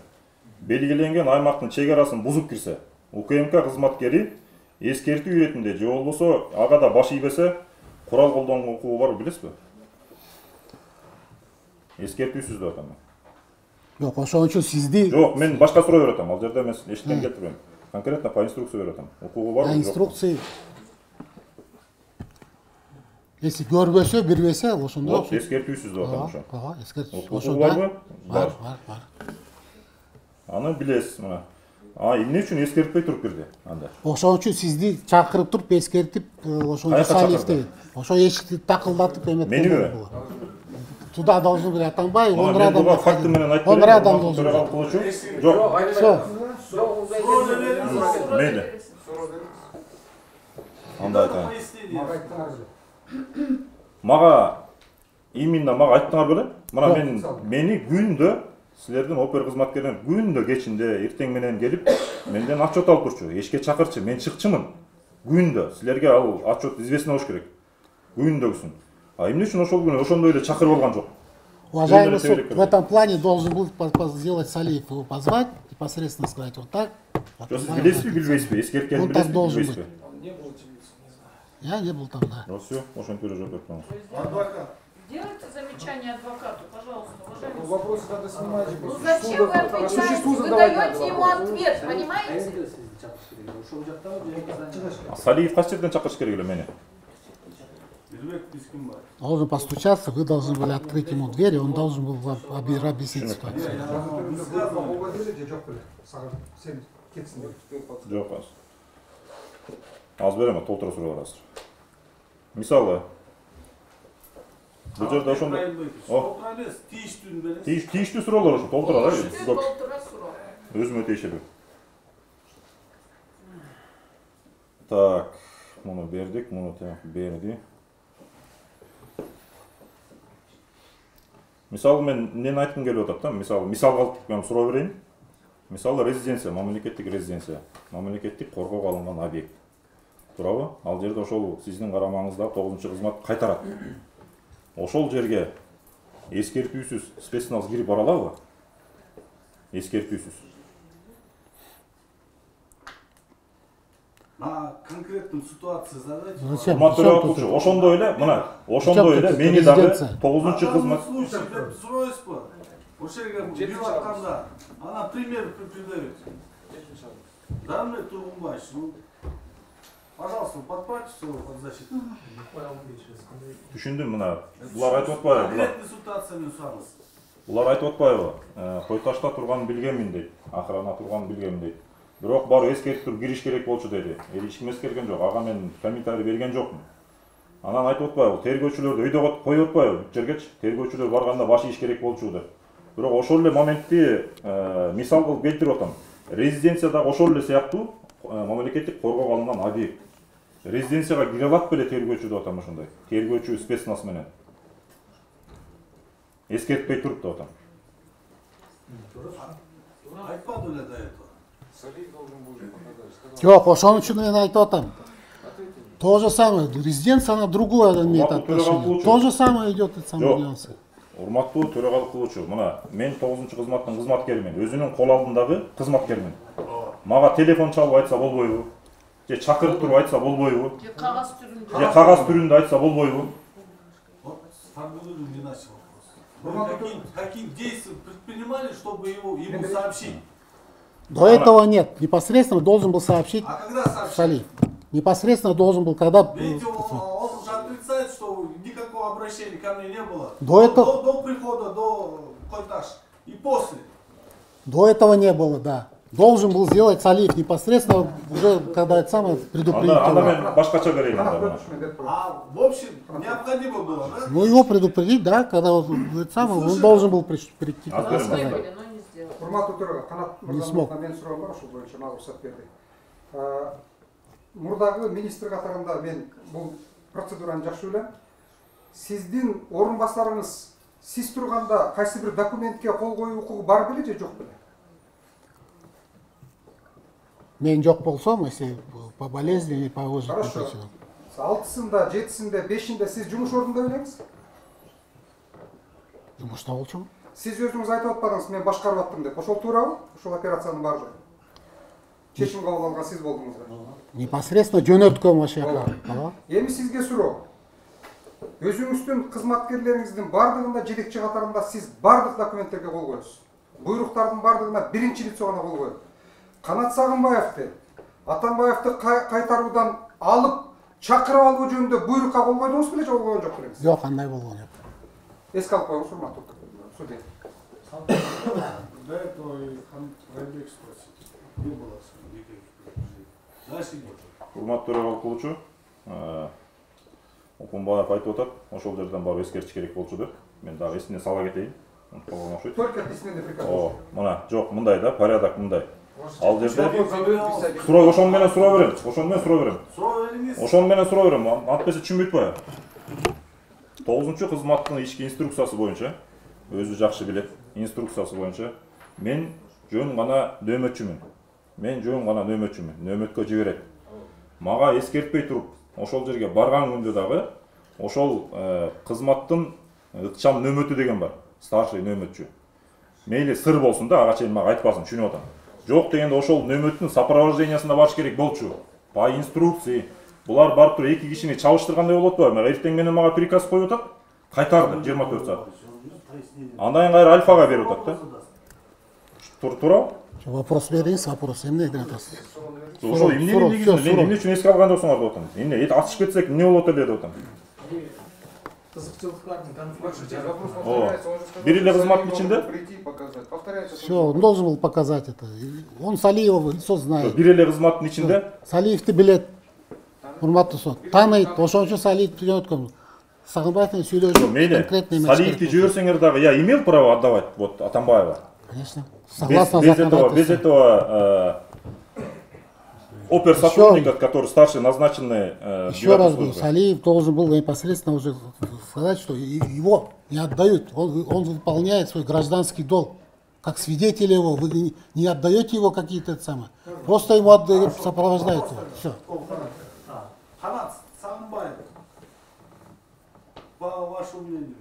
S10: белгиленген аймактын чек арасын бузуп кирсе укмк кызматкери эскертүү иретинде же болбосо ага да баш ийбесе курал колдонууга укугу барбы билесизби? эскертүүсүз деп атам
S3: жок ошон үчүн сизди
S10: жок мен башка суроо берип атам ал жерде мен эчтеке келтирбейм конкретно по инструкция берип атам укугу барбы
S3: А
S10: жокпу
S3: инструкции если көрбөсө билбесе ошондо
S10: вот эскертүүсүз деп атам ошо
S3: ооба эскертүү
S10: укугу
S3: ошо
S10: барбы
S3: бар бар бар
S10: аны билесиз мына а эмне үчүн эскертпей туруп кирди анда
S3: ошон үчүн сизди чакырып туруп эскертип ошону
S10: Каяка
S3: жасайлык
S10: чакырды?
S3: деген ошо эшикти такылдатып эметкен
S10: Меними?
S3: туда должны были атанбай он
S10: бір
S3: адам он
S10: рядом
S3: должен
S10: жоқ
S3: все
S10: мейлі анда айтайын маға именно мага айттыңар беле мына мен мени күндө силердин опер кызматкерлер күндө кечинде эртең менен келип менден отчет алып турчу эшикке чакырчы мен шыкчымын күндө силерге ал отчет известно болуш керек. Күндөгүсүн. А эмне үчүн ошол күнү ошондой эле чакырып алган жок
S3: уважаемый суд в этом плане должен был сделать Салиев его позвать непосредственно сказать вот так.
S10: Билесизби билбейсизби эскерткенин
S3: Он так
S10: билесизби
S3: должен
S10: билбейсизби
S3: я не был там да.
S10: Вот все ошентип эле жооп берип
S4: адвокат.
S11: Делайте замечание адвокату, пожалуйста, уважаемый суд.
S1: Вопросы надо снимать.
S11: Ну зачем вы отвечаете? Вы даете ему ответ, понимаете?
S10: А салиев кайсы жерден чакырыш керек эле мени
S3: должен постучаться вы должны были открыть ему дверь и он должен был объяснить ситуацию.
S1: Ооба деле жок беле сага сен кетсин деп
S10: жок азыр азыр берем толтура суроо бар азыр мисалы бул жерде ошондой
S4: толтура
S10: тийиштүү суроолор ошо толтура да
S11: полтора суроо.
S10: өзүмө тиешелүү так муну бердик муну берди мысалы мен нені айтқым келіп отыр да? Мысалы мысалға алып мен сұрау берейін. Мысалы резиденция мемлекеттік резиденция. Мемлекеттік қорғауға алынған объект. Туралы ал жерде ошол сиздин карамаңызда тогузунчу кызмат кайтарат ошол жерге эскертүүсүз спецназ кирип бара алабы эскертүүсүз урматтуу
S3: Причем
S10: төрага
S3: тут-
S10: кылчу ошондой эле мына ошондой эле мени дагы тогузунчу кызмат
S4: случай деп сурайсызбы ошол жерге бирip атканда ана пример придавить данный тургунбаевич ну. Пожалуйста подправьте своего подзащитника
S10: түшүндүм мына булар айтып атпайбы булар.
S4: Конкретный ситуациямен сураңыз
S10: булар айтып атпайбы Э, кой ташта турганын билгенмин дейт. Охрана турганын билгенмин дейт. Бирок барып эскертип туруп кириш керек болчу деди эч ким эскерген жок ага мен комментарий берген жокмун анан айтып атпайбы тергөөчүлөрдү өйдө коюп атпайбы бүт жергечи тергөөчүлөр барганда баш ийиш керек болчу деп бирок ошол эле моментти э, мисал кылып келтирип атам резиденция дагы ошол эле сыяктуу мамлекеттик коргоого алынган объект. Резиденцияга кире алат беле тергөөчү деп атам ошондой тергөөчү спецназ менен эскертпей туруп деп атам
S4: айтпады эле до
S3: жок ошон үчүн мен айтып атам. То же самое резиденция она другое имеет отношение то же самое идет это нюансы
S10: урматтуу төрагалык кылуучу. Мына мен тогузунчу кызматтын кызматкеримин өзүнүн кол алдындагы кызматкермин. Мага телефон чалып айтса болбойбу. Же чакырып туруп айтса болбойбу.
S11: Же қағаз түрінде.
S10: же кагаз түрүндө айтса болбойбу.
S4: Вот сформулирую не начал вопрос. Вы
S1: Ну,
S4: каким, каким действием предпринимали, чтобы его, ему сообщить?
S3: До этого нет. Непосредственно должен был сообщить
S4: А когда сообщить?
S3: Салиев. Непосредственно должен был, когда...
S4: Видите, он, он уже отрицает, что никакого обращения ко мне не было.
S3: До этого-
S4: До, до прихода, до Койташ. И после.
S3: До этого не было, да. Должен был сделать Салиев непосредственно, уже когда это самое его.
S10: мен башкача мына.
S4: А в общем, необходимо было, да?
S3: Ну его предупредить, да, когда вот это самое, он должен был прийти.
S10: А
S3: сказать.
S10: теперь-
S11: Должны были, но не сделали.
S1: құрмат
S3: өтірігі қанат
S1: мырзаның менің сұрағым бар сол бойынша маған рұқсат берді. Мұрдағы министр қатарында мен бұл процедураны жақсы ойлаймын. Сіздің орынбасарыңыз сіз тұрғанда қайсы бір документке қол қою құқығы бар біле же жоқ біле?
S3: Мен жоқ болсам если по болезни или по возрасту
S1: хорошо. алтысында жетісінде бесінде сіз жұмыс орнында ойлаймыз
S3: жұмыста болчумун
S1: сиз өзүңүз айтып атпадыңыз мен башкарып аттым деп. Ошол туурабы? Ушул операциянын баардыгы чечим кабыл алган сиз болдуңуздар
S3: Непосредственно жөнөткөм ошол жака.
S1: Эми сизге суроо. Өзүңүздүн кызматкерлериңиздин баардыгында жетекчи катарында сиз баардык документтерге кол коесуз буйруктардын баардыгына биринчи лицо гана кол коет канат сагынбаевди атамбаевди кай- кайтаруудан алып чакырып алуу жөнүндө буйрукка кол койдуңуз беле же кол койгон жок белеңиз
S3: Жок, андай болгон жок.
S1: эске алып коюңуз урматтуу. Судья
S4: До этого и Райбек спросил. Не было никаких предупреждений. Дальше идет.
S10: урматтуу төрага кылуучу опунбаев айтып атат ошол жерден барып эскертиш керек болчу деп мен дагы эсине сала кетейин унутуп калган окшойт
S1: только письменный приказ
S10: о мына жок мындай да порядок мындай ал жерде суроо ошону менен суроо берем ошону менен суроо берем
S4: Суроо бериңиз.
S10: ошону менен суроо берем антпесе түшүнбөй атпайбы тогузунчу кызматтын ички инструкциясы боюнча өзү жакшы билет инструкциясы боюнча мен жөн гана нөөмөтчүмүн мен жөн гана нөөмөтчүмүн нөөмөткө жиберет мага эскертпей туруп ошол жерге барган күндө дагы ошол кызматтын ыкчам нөөмөтү деген бар старший нөөмөтчү мейли сыр болсун да ага чейин мага айтпасын түшүнүп атам жок дегенде ошол нөөмөттүн сопровождениясына барыш керек болчу по инструкции. Булар барып туруп эки кишини чабыштыргандай болуп атпайбы эртең менен мага приказ коюп атат кайтар деп жыйырма төрт саат андан кайра альфага берип атат да? Туурабы?
S3: Вопрос бердиңиз вопрос. Эмне деп атасыз
S10: ошол
S3: эмне
S10: негизинде мен эмне үчүн эске алган жоксуңар деп атам эмне эти кетсек эмне болот эле деп атам
S5: берели кызматтын ичинде
S3: Все, он должен был показать это. Он Салиева лицо знает.
S10: бир эле кызматтын ичинде
S3: салиевди билет. урматтуу сот. Тааныйт Ошон үчүн салиевди жөнөткөн
S10: Мейли
S3: конкретный эмес
S10: салиевди
S3: керек.
S10: жиберсеңер дагы я имел право отдавать вот атамбаева
S3: Конечно.
S10: без,
S3: Согласно
S10: без этого, без этого э, оперсотрудника, который старший назначенный э,
S3: Еще раз говорю. Салиев должен был непосредственно уже сказать, что его не отдают. Он, он выполняет свой гражданский долг. Как свидетель его, вы не- отдаете его какие-то это самое. Просто ему отдают, сопровождаете. Все.
S4: По вашему мнению,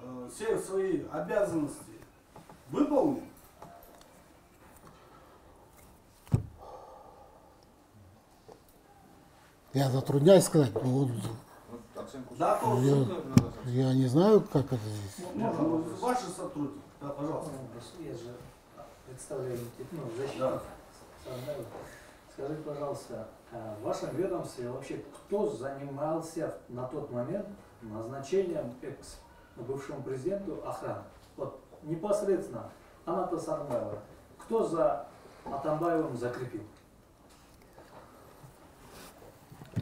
S4: э, все свои обязанности выполнил?
S3: Я затрудняюсь сказать. но он-
S5: Оценку
S4: Да,
S3: я, я не знаю, как это здесь.
S4: ну, ваши сотрудники, да, пожалуйста.
S8: Я же представляю ну,
S4: Да.
S8: защитник. Сарнаева. Скажите, пожалуйста, а в вашем ведомстве вообще кто занимался на тот момент назначением экс бывшему президенту охраны? Вот непосредственно Аната Сарнаева. Кто за Атамбаевым закрепил?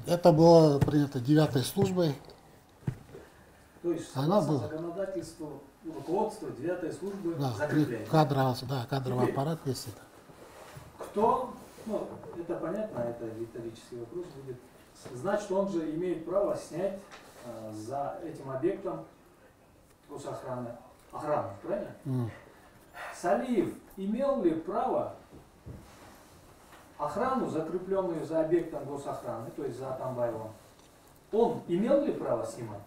S3: Это было принято девятой службой.
S8: То есть
S3: Она была.
S8: законодательству руководства 9 службы
S3: Да,
S8: закрепляет.
S3: кадровый, да, кадровый
S8: Теперь.
S3: аппарат есть это.
S8: Кто, ну, это понятно, это риторический вопрос будет. Значит, он же имеет право снять за этим объектом госохраны, охрану, правильно?
S3: М.
S8: Салиев имел ли право охрану, закрепленную за объектом госохраны, то есть за Атамбаевым, он имел ли право снимать?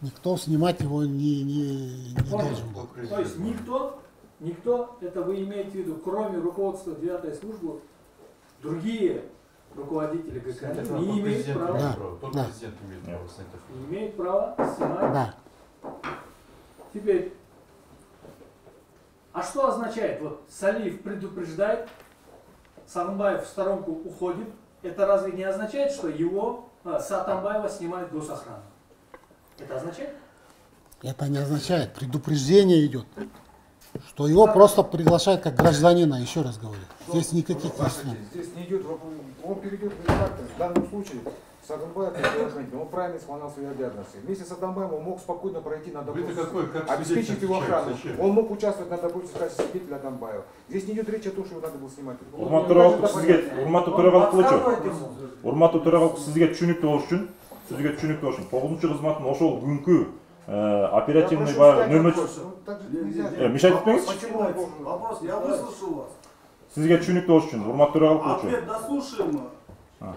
S3: Никто снимать его не, не, не
S8: Понял.
S3: должен был.
S8: То есть никто, никто, это вы имеете в виду, кроме руководства 9 службы, другие руководители ГКН не имеют
S5: президент
S8: права,
S5: имеет
S3: Да.
S5: Только
S3: да.
S5: президент имеет право снять
S8: не имеют права снимать.
S3: Да.
S8: Теперь, а что означает? Вот Салиев предупреждает, Сагынбаев в сторонку уходит. Это разве не означает, что его, а, Сатамбаева снимает госохрана? Это означает?
S3: Это не означает, предупреждение идет, что его просто приглашают как гражданина, еще раз говорю. Здесь никаких
S5: честь, здесь не идет он перейдет в факты. В данном случае телохранитель, он правильно исполнял свои обязанности. Вместе с Адамбаевым он мог спокойно пройти на допрос,
S12: Вы-то какой, как
S5: обеспечить его охрану.
S12: зачем?
S5: Он мог участвовать на допросе в качестве свидетеля Адамбаева. Здесь не идет речь о том, что его надо было снимать.
S10: төрагалык кылуучу урматтуу төрагалык сизге түшүнүктүү болуш үчүн сизге түшүнүктүү болуш үчүн тогузунчу кызматтын ошол күнкү э, оперативный баягы нөмөчүсү
S5: Ну.
S10: Э, мешать этпеңизчи
S5: Почему
S4: Вопрос, я выслушал вас.
S10: сизге түшүнүктүү болуш үчүн урматтуу төрагалык кылуучу
S4: Ответ дослушаем.
S10: А.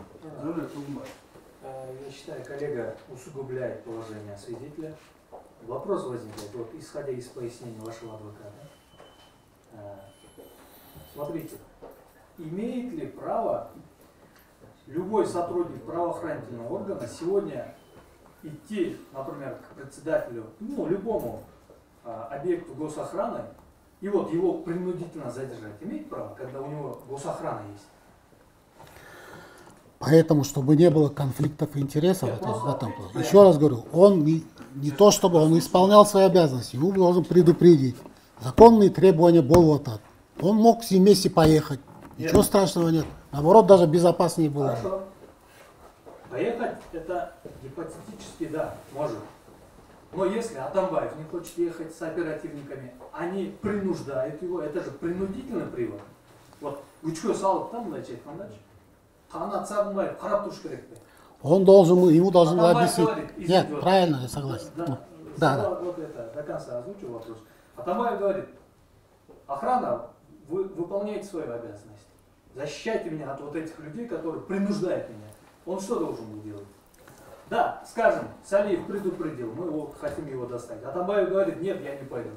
S8: Э, Я считаю, коллега усугубляет положение свидетеля. Вопрос возникает, вот исходя из пояснений вашего адвоката. Э, Смотрите, имеет ли право любой сотрудник правоохранительного органа сегодня идти, например, к председателю, ну, любому а, объекту госохраны, и вот его принудительно задержать, имеет право, когда у него госохрана есть?
S3: Поэтому, чтобы не было конфликтов интересов, вот
S8: просто
S3: в этом плане. еще раз говорю, он не, не то, чтобы он исполнял свои обязанности, его должен предупредить. Законные требования Болвата. Он мог с ним вместе поехать. Ничего
S8: Нет.
S3: страшного нет. Наоборот, даже безопаснее было. бы.
S8: Хорошо. Поехать это гипотетически да, может. Но если Атамбаев не хочет ехать с оперативниками, они принуждают его, это же принудительный привод. Вот күчкө салып да мындайча айткандачы канат сагынбаев карап туруш керек пе
S3: Он должен, ему должен объяснить. Нет, правильно, я согласен.
S8: Да,
S3: Ну, Да, да.
S8: Вот это, до конца озвучу вопрос. Атамбаев говорит, охрана, вы выполняете свою обязанность. Защищайте меня от вот этих людей, которые принуждают меня. Он что должен был делать? Да, скажем, Салиев предупредил, мы его, хотим его достать. Атамбаев говорит, нет, я не пойду.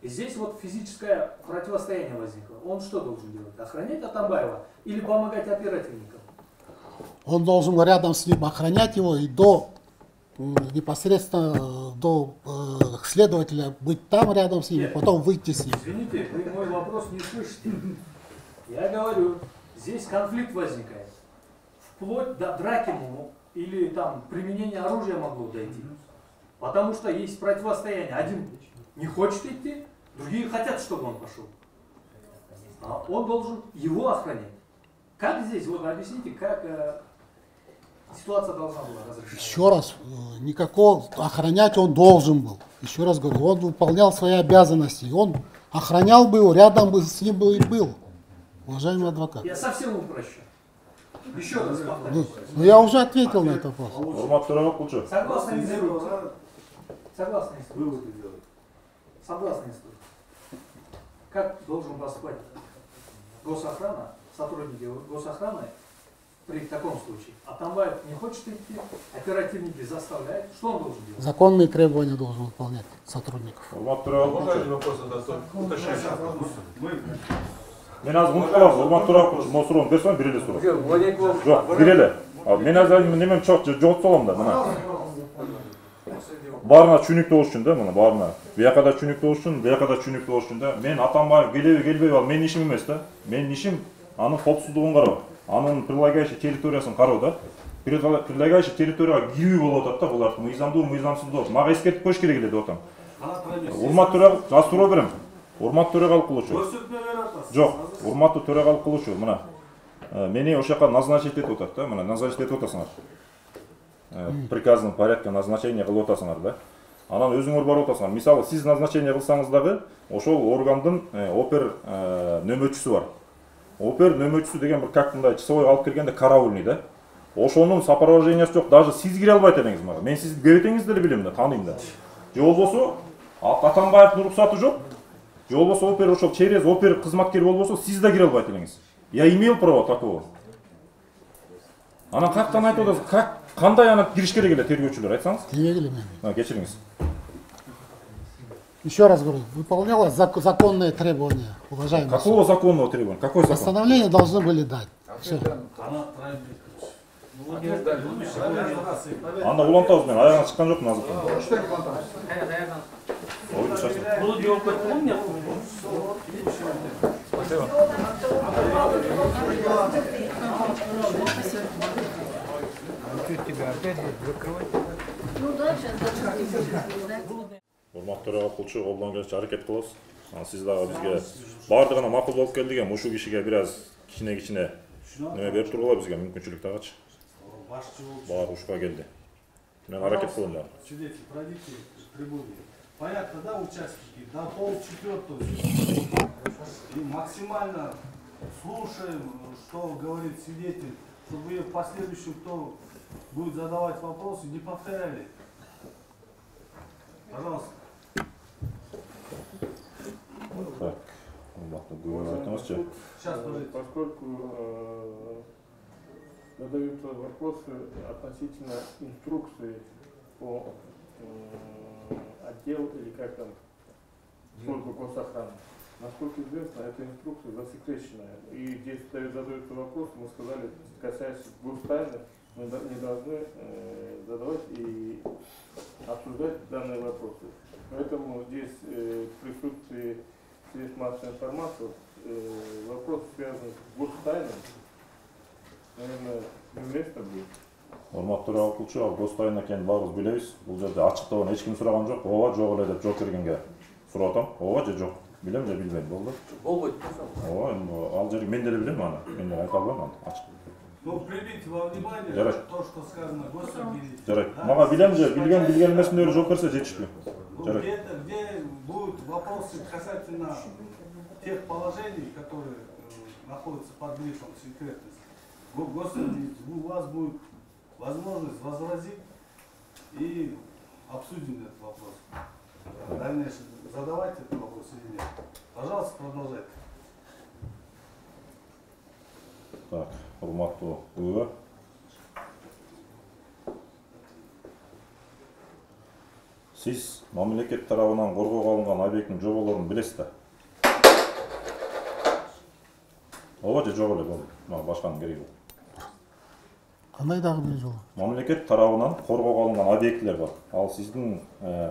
S8: И здесь вот физическое противостояние возникло. Он что должен делать? Охранять Атамбаева или помогать оперативникам?
S3: Он должен рядом с ним охранять его и до непосредственно э, до э, следователя быть там рядом с ним,
S8: Нет.
S3: потом выйти с ним.
S8: Извините, вы мой вопрос не слышите. Я говорю, здесь конфликт возникает. Вплоть до драки ему или там применения оружия могло дойти. Потому что есть противостояние. Один не хочет идти, другие хотят, чтобы он пошел. А он должен его охранять. Как здесь, вот объясните, как э, ситуация должна была разрешаться?
S3: Еще раз, э, никакого охранять он должен был. Еще раз говорю, он выполнял свои обязанности. Он охранял бы его, рядом бы с ним был и был. Уважаемый адвокат.
S8: Я совсем упрощу. Еще раз повторюсь.
S3: ну, я уже ответил на этот вопрос.
S10: урматтуу төрагалык кылуучу
S8: Согласно
S4: После
S8: инструкции.
S4: этого
S8: Согласно инструкции.
S4: Выводы делать.
S8: Согласно инструкции. Как должен поступать госохрана, сотрудники госохраны при таком случае? Атамбаев не хочет идти, оперативники заставляют. Что он должен делать?
S3: Законные требования должен выполнять сотрудников.
S12: задать? Уточняющий вопрос.
S4: Мы
S10: мен азыр унутуп калам урматтуу төрагалык кылуучу могу суроону бере салам бир эле суроо
S7: Владимир
S10: жок бир эле А, мен азыр немем жоготуп салам да мына баарына түшүнүктүү болуш үчүн да мына баарына бияка да түшүнүктүү болуш үчүн бияка да түшүнүктүү болуш үчүн да мен атамбаев келеби келбеби ал менин ишим эмес да менин ишим анын коопсуздугун кароо анын прилагающий территориясын кароо да Прилага- прилагающий территорияга кирүү болуп атат да булар мыйзамдуу мыйзамсыздуу мага эскертип коюш керек эле деп атам
S4: канат проверь.
S10: урматтуу төрагал азыр суроо берем урматтуу төрагалык кылуучу
S4: Көрсөтмө берип атасыз.
S10: жок урматтуу төрагалык кылуучу мына мени ошол жака назначить этип атат да мына назначить этип атасыңар Э, приказный порядке назначение кылып атасыңар да. Анан өзүңөр барып атасыңар мисалы сиз назначение кылсаңыз дагы ошол органдын опер нөмөтчүсү бар. Опер нөмөтчүсү деген бир как мындай часовой алып келгенде караульный да. Ошонун сопровождениясы жок даже сиз кире албайт элеңиз мага мен сиздин кебетеңизди деле билем да тааныйм да. Же болбосо А- атамбаевдин уруксаты жок же болбосо опер ошол через опер кызматкер болбосо сиз да кире албайт элеңиз я имел право такого. Анан каяктан айтып атасыз как кандай анан кириш керек эле тергөөчүлөр айтсаңыз?
S3: Эле мен.
S10: А, кечириңиз.
S3: Еще раз говорю, выполнялось зак- законные требования, уважаемые.
S10: какого законного требования? Какой закон
S3: Постановление должны были дать.
S5: Дали.
S10: анда улантабыз мен аягына чыккан жокмун азыр
S8: Bunu bir okutma mı yaptın?
S10: Urmaklara akılçı oldan gelişçe hareket kılas. Yani siz daha bizge bardığına makul olup geldi gen, şu kişiye biraz kişine kişine neme
S4: berip turgula
S10: bizge mümkünçülük dağaç. Bağır uşka geldi. Ben
S4: hareket kılın yani. Понятно, да, участники? До пол четвертого. И максимально слушаем, что говорит свидетель, чтобы в последующем, кто будет задавать вопросы, не повторяли. Пожалуйста.
S10: так күбө айтыңызчы
S4: Сейчас,
S9: Э,
S4: подождите.
S9: Поскольку э, задаются вопросы относительно инструкции по э, отделу или как там, службы госохраны. Насколько известно, эта инструкция засекреченная. И здесь задаются вопросы, мы сказали, касаясь гостайны, мы не должны э, задавать и обсуждать данные вопросы. Поэтому здесь э, в присутствии средств массовой информации э, вопрос, связанный с гостайной, наверное, неуместно будет.
S10: Кулчу ал гостайын экенин баарыбыз билебиз бул жерде ачыктабын эч ким сураган жок ооба жок эле деп жооп бергенге сурап атам ооба же жок билем же билбейм болду
S7: болбойт
S10: ооба эми ал жерге мен деле билем аны мен деле айта албайм аны ачык
S4: Ну, примите во внимание
S10: Жарайт.
S4: то, что сказано
S10: жарайт
S4: Да?
S10: мага билем же билген билген эмесине эле жооп берсе жетишпи
S4: Ну,
S10: жарайт
S4: где будут вопросы касательно тех положений, которые э, находятся под грифом секретности, у вас будет возможность возразить и обсудим этот вопрос. Дальнейшее задавайте этот вопрос или нет. Пожалуйста, продолжайте.
S10: так урматтуу күбө сиз мамлекет тарабынан коргоого алынган объекттин жоболорун билесиз да ооба же жок эле мага башканын
S3: қандай дағды жол
S10: мемлекет тарапынан қорғауға алынған объектілер бар. Ал сіздің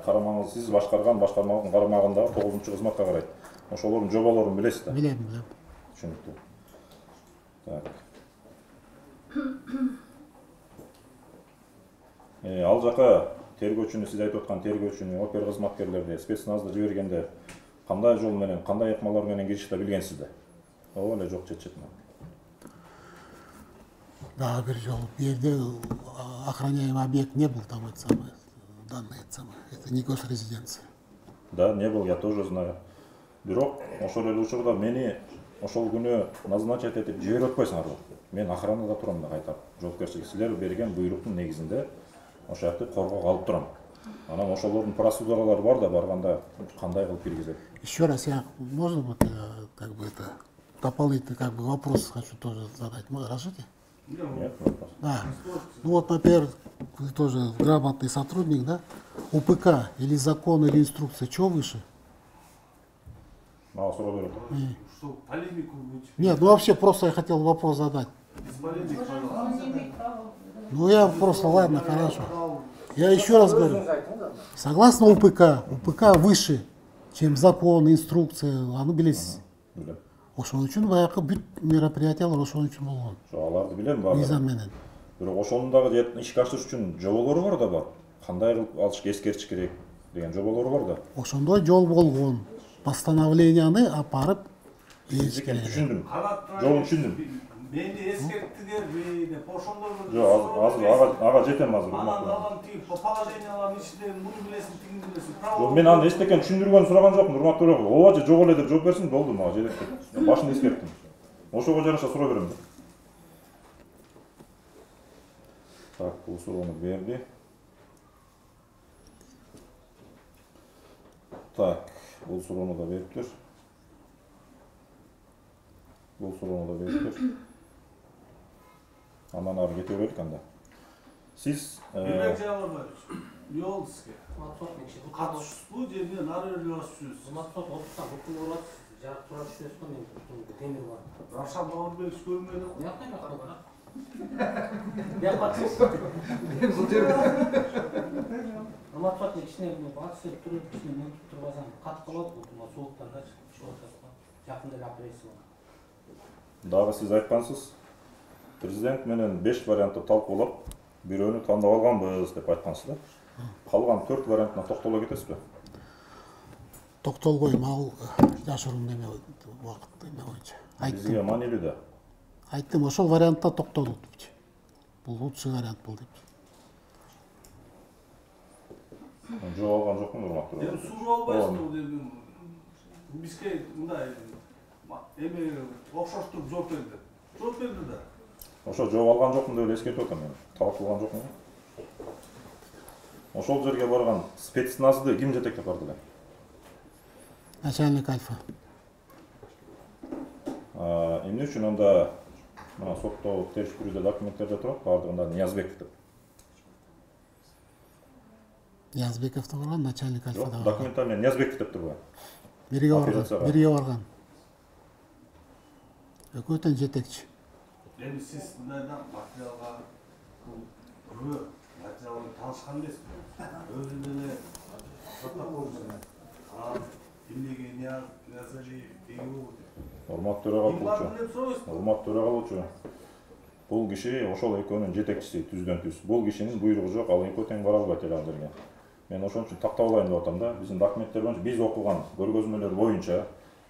S10: қарамағыңыз сіз басқарған басқарманың қарамағындағы тоғызыншы қызметке қарайды. Ошолордун жобаларын білесіз да
S3: білемін білемін.
S10: Түсінікті. Так. Ал жаққа тергөөчүнү сиз айтып аткан тергөөчүнү опер кызматкерлерди спецназды жибергенде кандай жол менен кандай ыкмалар менен киришти билгенсиз да ооба эле жок чет четинен
S3: дагы бир жолу бул жерде а, охраняемый объект не был там это самое данный это самое. Это не госрезиденция.
S10: Да не был я тоже знаю. Бирок ошол эле учурда мени ошол күнү назначать этип жиберип атпайсыңарбы мен охранада турам да кайтап жоопкерчилик силер берген буйруктун негизинде ошол жакты коргоого алып турам. Анан ошолордун процедуралары бар да барганда кандай кылып киргизет?
S3: Еще раз я можно вот э, как бы это дополнительный как бы вопрос хочу тоже задать. Разрешите
S10: нет
S3: да ну вот например вы тоже грамотный сотрудник да? Упк или закон или инструкция что выше?
S10: Суроо берет
S3: И-
S4: Что, полемику быть?
S3: нет ну вообще просто я хотел вопрос задать. Ну я просто ладно хорошо. Я еще раз говорю. согласно упк упк выше чем закон инструкция аны билесиз
S10: билем
S3: ошон үчүн баягы бүт мероприятиялар ошон үчүн болгон
S10: аларды билем баардыгын
S3: мыйзам менен
S10: бирок ошонун дагы ишке ашырыш үчүн жоболору бар да бар кандай кылып алыш эскертиш керек деген жоболору бар да
S3: ошондой жол болгон постановленияны алып барып
S10: түшүндүм жолун түшүндүм
S4: Менде эскерттигер деп ошондой бир
S10: жок азыр азыр ага ага жетем азыр
S4: анан
S10: урматтуу.
S4: анан тиги положениялардын ичинде муну билесиң тигини билесиң
S10: жок мен аны эчтекен түшүндүргөнүн сураган жокмун урматтуу төраға ооба же жок эле деп жооп берсин болду мага жетет башын эскерттим ошого жараша суроо берем да так бул суроону берди так бул суроону да бериптир бул суроону да бериптир андан ары кете берелик анда сіз
S4: бирак жагылбаевич биологский катышуу жерден ары бере баратсыз матсот отуздан бүкүл боласыз
S3: жарык туура түшөсүз го мен темир бар
S4: равшан бауырбекович
S3: көрүнбөйт
S1: го куякта
S3: матсот мен кичине батып туруп кичине мынтип туруп катып калат бул сууктан чыгып го жакында эле операция
S10: дагы сиз айткансыз президент менен беш вариантты талкуулап бирөөнү тандап алганбыз деп айткансыз да калган төрт вариантына токтоло кетесизби?
S3: Тоқтолгойм ал жашыруун неме убакыт эме боюнча.
S10: Бизге
S3: айттым
S10: маанилүү да.
S3: Айттым ошол вариантта токтолдук депчи бул лучший вариант бул депчи.
S10: Жооп алган жокмун урматтуу
S4: Эми суу албайсызбы дедим. Бизге мындай эми окшоштуруп жооп берди. Жооп берди да.
S10: Ошо жооп алган жокмун деп эле эскертип атам мен. Талап кылган жокмун. Ошол жерге барган спецназды ким жетектеп барды эле?
S3: Начальник альфа.
S10: Эмне үчүн анда мына сотто териштирүүдө документтерде турат баардыгында ниязбеков деп.
S3: Ниязбеков да барган начальник альфа да барган.
S10: документта эмне ниязбеков деп турбайбы
S3: бирге барган бирге барган. Экөө тең жетекчи
S4: және сіз мынадан материалға бұл үре материалмен танысқан емеспін өзімені
S10: урмат төраға
S4: болчу
S10: урмат төрага болчу бул киши ошол экөөнүн жетекчиси түздөн түз бул кишинин буйругу жок ал экөө тең бара албайт эле анда мен ошон үчүн тактап алайын деп атам да биздин документтер боюнча биз окуган көргөзмөлөр боюнча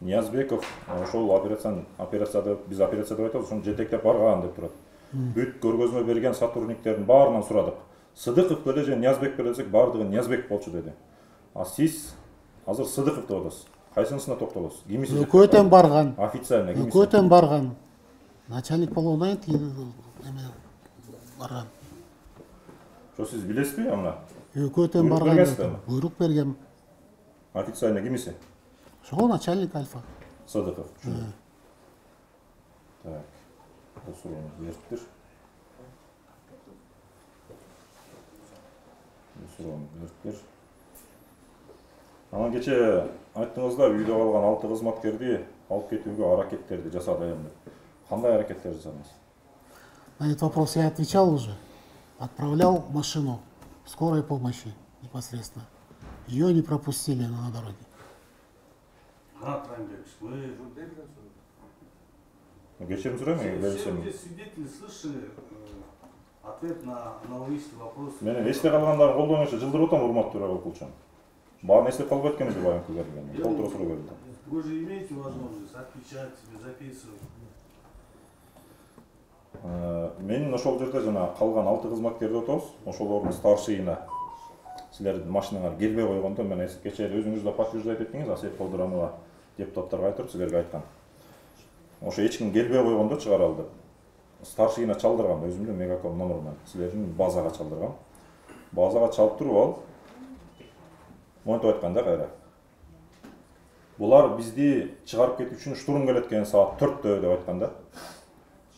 S10: ниязбеков ошол операцияны операцияда биз операция деп айтабыз ошону жетектеп барган деп турат бүт көргөзмө берген сотрудниктердин баарынан сурадык сыдыков беле же ниязбек беле десек баардыгы ниязбек болчу деди а сиз азыр сыдыков деп атасыз кайсынысына токтолосуз кимиси
S3: экөө тең барган
S10: официально
S3: экөө тең барган начальник болгондон кийин эме барган.
S10: Ошо сиз билесизби
S3: экөө тең барган деп буйрук бергем
S10: официально кимиси
S3: ошол начальник альфа
S10: Садыков. Так. Бұл сұрауымыз беріптір. Бұл сұрауымыз беріптір. Анан кече айттыңыз да үйдө калган алты кызматкерди алып кетүүгө аракеттерди жасадым деп. Кандай аракеттер жасадыңыз?
S3: на этот вопрос я отвечал уже отправлял машину скорой помощи непосредственно ее не пропустили на дороге
S4: қара тұрайын
S10: деп кешірім
S4: сұраймын
S10: егер
S4: все здесь свидетели слышали э, ответ на аналогичный вопрос.
S10: Мен есте қалғандарын қолданыңызшы жылдырып отырмын урмат төреғалқұлжан бағана есте қалып кеткен уже баян көтерілген толтыра сұрау берді
S4: вы же имеете возможность отвечать себе записывать.
S10: Э, мен ошол жерде жана калган алты кызматкерди отурабыз. Ошолордун старшийына силердин машинаңар келбей койгондо мен кечээ эле өзүңүз да подтверждать эттиңиз осет колдурамова депутаттарга айтып силерге айткан ошо эч ким келбей койгондо чыгаралы деп старшийына чалдырган өзүмдүн мегаком номер менен силердин базага чалдырган базага чалып туруп монтип айткан да кайра булар бизди чыгарып кетүү үчүн штурм келет экен саат төрттө деп айткан да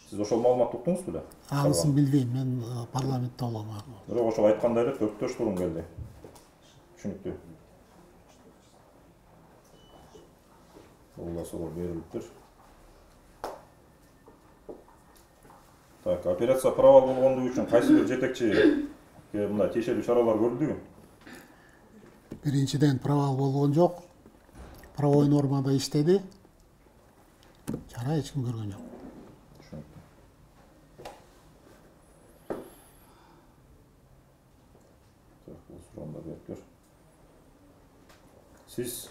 S10: сиз ошол маалыматты уктуңуз беле
S3: анысын билбейм мен парламентте болгом
S10: бирок ошол айткандай эле төрттө штурм келди түшүнүктүү бул да суроо берилиптир так операция провал болгондугу үчүн кайсы бир жетекчиге мындай тиешелүү чаралар көрүлдүбү
S3: биринчиден провал болгон жок правовой нормада иштеди чара эч ким көргөн жок
S10: Так, бул суроону да бериптир сиз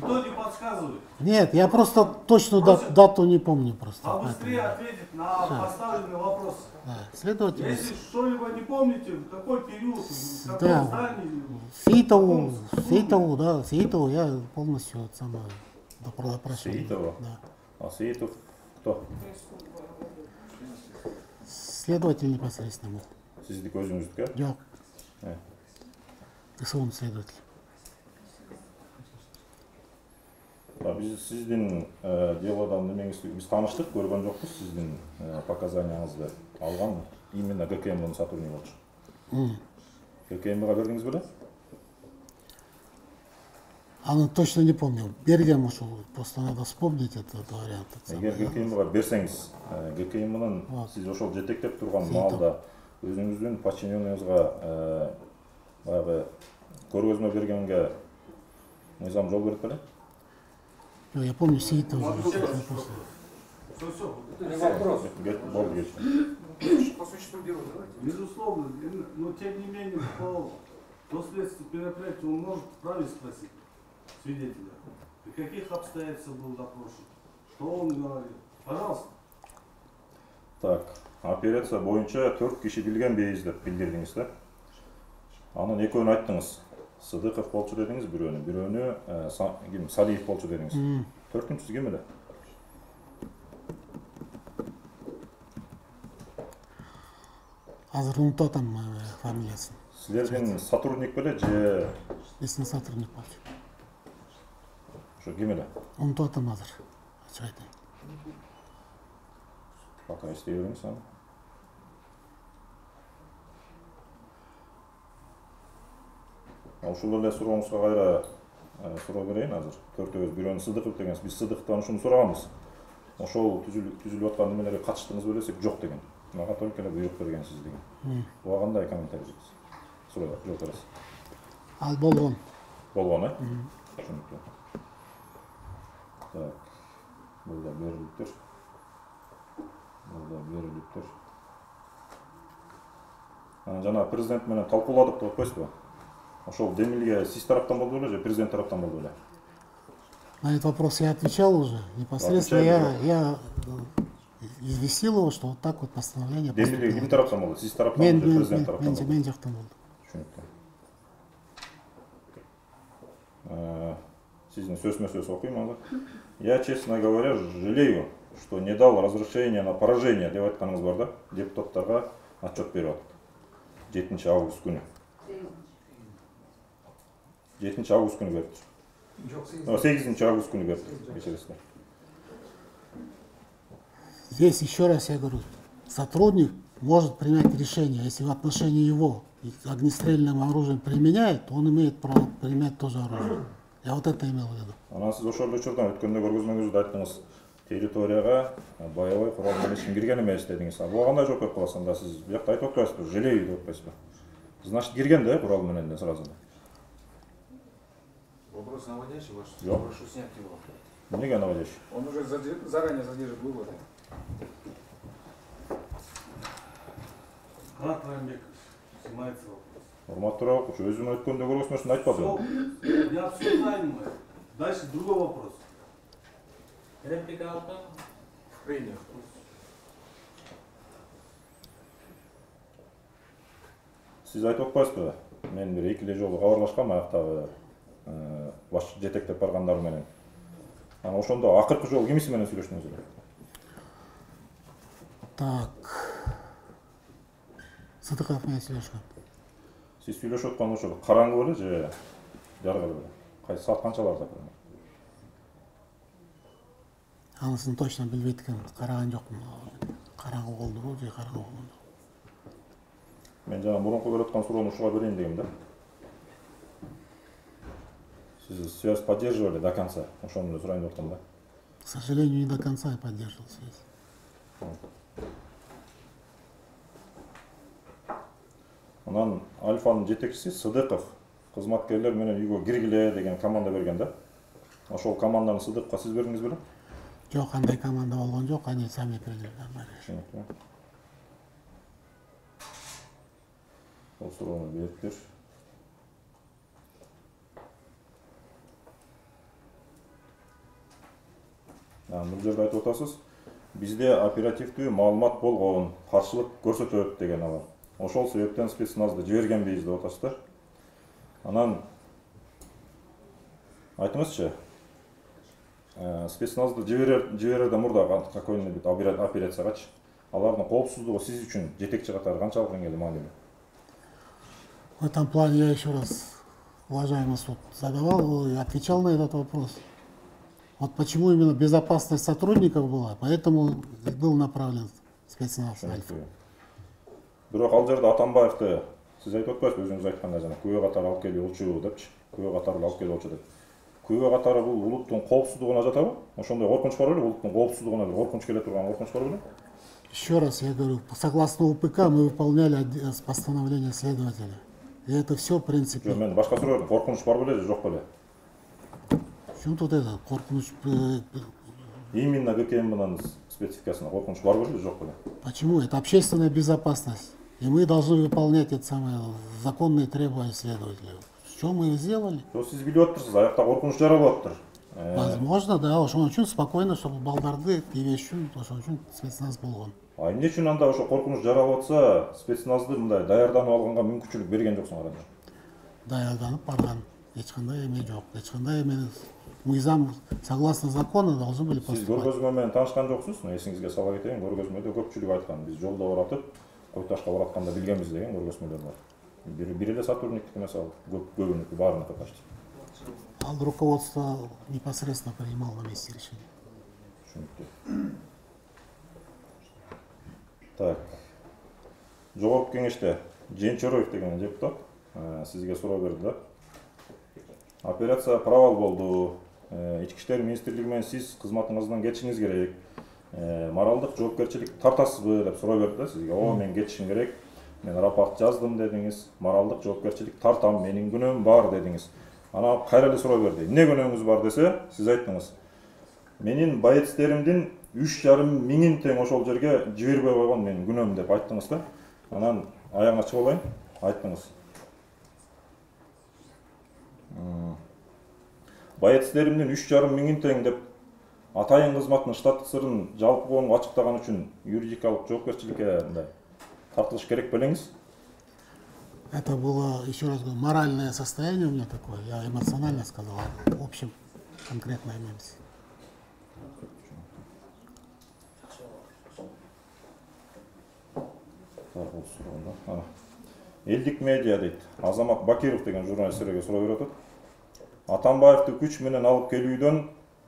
S4: Никто не подсказывает.
S3: нет я просто точную дат- дату не помню просто
S4: А быстрее
S3: поэтому.
S4: ответить на поставленный вопрос.
S3: Да, следователь
S4: Если что-либо не помните, в какой период, в каком
S3: Да.
S4: здании,
S3: Сейтову,
S4: в каком службе.
S3: Сейтову, да, Сейтову я полностью это самое допрашивал.
S10: Сейтова?
S3: Да.
S10: А Сеитов кто?
S3: следователь непосредственно был
S10: сиздики өзүңүздүкү э
S3: жоқ
S10: Э.
S3: ГСУ следователь
S10: біз сіздің ә, делодан немеңіз біз таныштық көрген жоқпыз сіздің показанияңызды алған именно гкм гкмның
S3: сотруднигі
S10: ГКМ-ға бердіңіз бе?
S3: Аны точно не помню. Берген, ошол просто надо вспомнить этот вариант.
S10: Егер ГКМға берсеңіз,
S3: ГКМнан
S10: сіз ошол жетектеп
S3: тұрған
S10: малда өзіңіздің подчиненныйыңызға баягы көргөзмө бергенге мыйзам жол берет беле
S3: Ё, я помню Сейтов
S4: Все, все.
S7: Не вопрос.
S5: По существу дела давайте.
S4: Безусловно, но тем не менее, по, по следствию мероприятия он может вправе спросить свидетеля, при каких обстоятельствах был допрошен, что он говорил. Пожалуйста.
S10: так операция боюнча төрт киши билгенбиз деп билдирдиңиз да анын экөөнү айттыңыз сыдыков болчу дедиңиз бирөөнү бирөөнү э, Са- ким салиев болчу дедиңиз
S3: М.
S10: төртүнчүсү ким эле
S3: азыр унутуп атам э, фамилиясын
S10: силердин сотрудник беле же
S3: биздин сотрудник болчу
S10: ошо ким эле
S3: унутуп атам азыр ачык айтайын
S10: пока эстей бериңиз аны ушул эле сурооңузга кайра э, суроо берейин азыр. Төртөөбүз бирөөнү сыдыков дегенсиз биз сыдыктан ушуну сураганбыз. Ошол түзүлүп аткан немелерге катыштыңыз беле десек жок деген. Мага только эле буйрук бергенсиз деген. Буга кандай комментарийиңиз суроо жооп бересиз
S3: ал болгон.
S10: Болгон э? Түшүнүктүү так. Бул да берилиптир. Бул да берилиптир. Жана президент менен талкууладык деп атпайсызбы? Ошол демилге сиз тараптан болду беле же президент тараптан болду беле
S3: на этот вопрос я отвечал уже. Непосредственно я я э, известил его что вот так вот постановление
S10: демилге ким тараптан болду сиз тараптан
S3: мен
S10: же президент
S3: мен
S10: тараптан
S3: мен
S10: болду
S3: мен жактан болду
S10: түшүнүктүү сиздин сөзмө сөз окуйм азыр я честно говоря жалею что не дал разрешение на поражение деп айтканыңыз бар да депутаттарга отчет берип атып жетинчи август күнү жетинчи август күнү бериптир
S5: Жоқ,
S10: сегизинчи август күнү бериптир кечиресиздер
S3: здесь еще раз я говорю сотрудник может принять решение если в отношении его огнестрельным оружием применяет он имеет право применять тоже оружие. Я вот это имел в виду.
S10: Анан сиз ошол учурдан өткөндө көргөзмөңүздө айттыңыз территорияга боевой курал менен эч ким кирген эмес дедиңиз а буга кандай жооп берип каласыз анда сиз биякта айтып атпайсызбы жалею деп атпайсызбы значит кирген да курал менен сразу
S5: Вопрос наводящий ваш.
S10: Жоқ.
S5: Прошу снять его.
S10: эмнеге наводящий
S5: Он уже заранее задержит выводы.
S4: Марат Рамбекович, снимается вопрос.
S10: урматтуу рабокуч өзүм өткөндө көргөзмөсүндө айтпадым
S4: Все, не обсуждаем мы. Дальше другой вопрос.
S7: Реплика алты.
S5: В прениях.
S10: сиз айтып атпайсызбы мен бир эки эле жолу кабарлашкам аяктагы э, баш жетектеп баргандар менен. Анан ошондо акыркы жолу кимиси менен сүйлөштүңүз эле?
S3: Так. Сыдыков менен сүйлөшкөн.
S10: Сиз сүйлөшүп аткан ошол караңгы беле же жарык эле? Беле кайсы саат канчаларда
S3: анысын точно билбейт экенмин караган жокмун. Караңгы болдубу же караңгы болгондо
S10: мен жана мурунку берип аткан суроону ушуга берейин дегем да связь поддерживали до конца ошону эле сурайын деп аткам да?
S3: К сожалению не до конца я поддерживал связь.
S10: Анан альфанын жетекчиси сыдыков кызматкерлер менен үйгө киргиле деген команда берген да? Ошол команданы сыдыковго сиз бердиңиз беле
S3: жок андай команда болгон жок они сами
S10: түшүнүктүү бул суроону бериптир бул жерде айтып атасыз бизде оперативдүү маалымат болгон каршылык көрсөтөт деген бар ошол себептен спецназды жибергенбиз деп атасыз да анан айтыңызчы э, спецназды жиберер жиберерден мурда какой нибудь операциягачы алардын коопсуздугу сиз үчүн жетекчи катары канчалык деңгээлде маанилүү
S3: В этом плане я еще раз, уважаемый суд, задавал и отвечал на этот вопрос. Вот почему именно безопасность сотрудников была, поэтому был направлен спецназ Альфа.
S10: бирок ал жерде атамбаевди сиз айтып атпайсызбы өзүңүз айткандай жана күбө катары алып келип депчи күбө катары алып келип болчу деп күбө катары бул улуттун коопсуздугуна жатабы ошондой коркунуч бар беле улуттун коопсуздугуна бир коркунуч келе турган коркунуч бар беле
S3: Еще раз я говорю, согласно УПК мы выполняли постановления следователя. И это все, в принципе,
S10: мен башка суроо коркунуч бар беле же жок беле
S3: почему тут это, корпунуч, э,
S10: именно гкмнын спецификасында коркунуч бар же жок беле
S3: почему? Это общественная безопасность. И мы должны выполнять это самое законные требования следователя. Что мы и сделали?
S10: жок сиз билип атыптырсыз аякта коркунуч жаралып атыптыр Э,
S3: Возможно, да, ошон үчүн спокойно, чтобы балдарды тийбеш үчүн ошон үчүн спецназ болгон.
S10: а эмне үчүн анда ошо коркунуч жаралып атса спецназды мындай даярданып алганга мүмкүнчүлүк берген жоксуңар анда
S3: Даярданып барган. Эч кандай эме жок. Эч кандай эме мыйзам согласно закону должны были поступать
S10: сіз көргөзмемен таанышкан жоксуз мына эсиңизге сала кетейин көргөзмеде айткан биз жолдо баратып кой ташка баратканда билгенбиз деген көргөзмөлөр бар бир эле де эмес ал көп көбүнүкү баарыныкы почти
S3: ал руководство непосредственно принимало на месте решение
S10: түшүнүктүү так жогорку кеңеште жээнчороев деген депутат сизге суроо берди да операция провал болду ички иштер министрлиги менен сиз кызматыңыздан кетишиңиз керек. Э, моралдык жоопкерчилик тартасызбы деп суроо берди да. Сизге ооба мен кетишим керек мен рапорт жаздым дедиңиз. Моралдык жоопкерчилик тартам менин күнөөм бар дедиңиз. Анан кайра эле суроо берди. Эмне күнөөңүз бар? десе сиз айттыңыз. Менин боецтеримдин үч жарым миңин тең ошол жерге жибербей койгон менин күнөөм деп айттыңыз да. Анан аягына чыгып алайын. Айттыңыз. Боецтеримдин үч жарым миңин тең деп атайын кызматтын штаттык сырын жалпы коомго ачыктаган үчүн юридикалык жоопкерчиликке мындай тартылыш керек белеңиз
S3: Это было, еще раз говорю, моральное состояние у меня такое. Я эмоционально сказал, а в общем, конкретно имеемся.
S10: Элдик медиа дейт азамат бакиров деген журналист суроо берип атат атамбаевди күч менен алып келүүдөн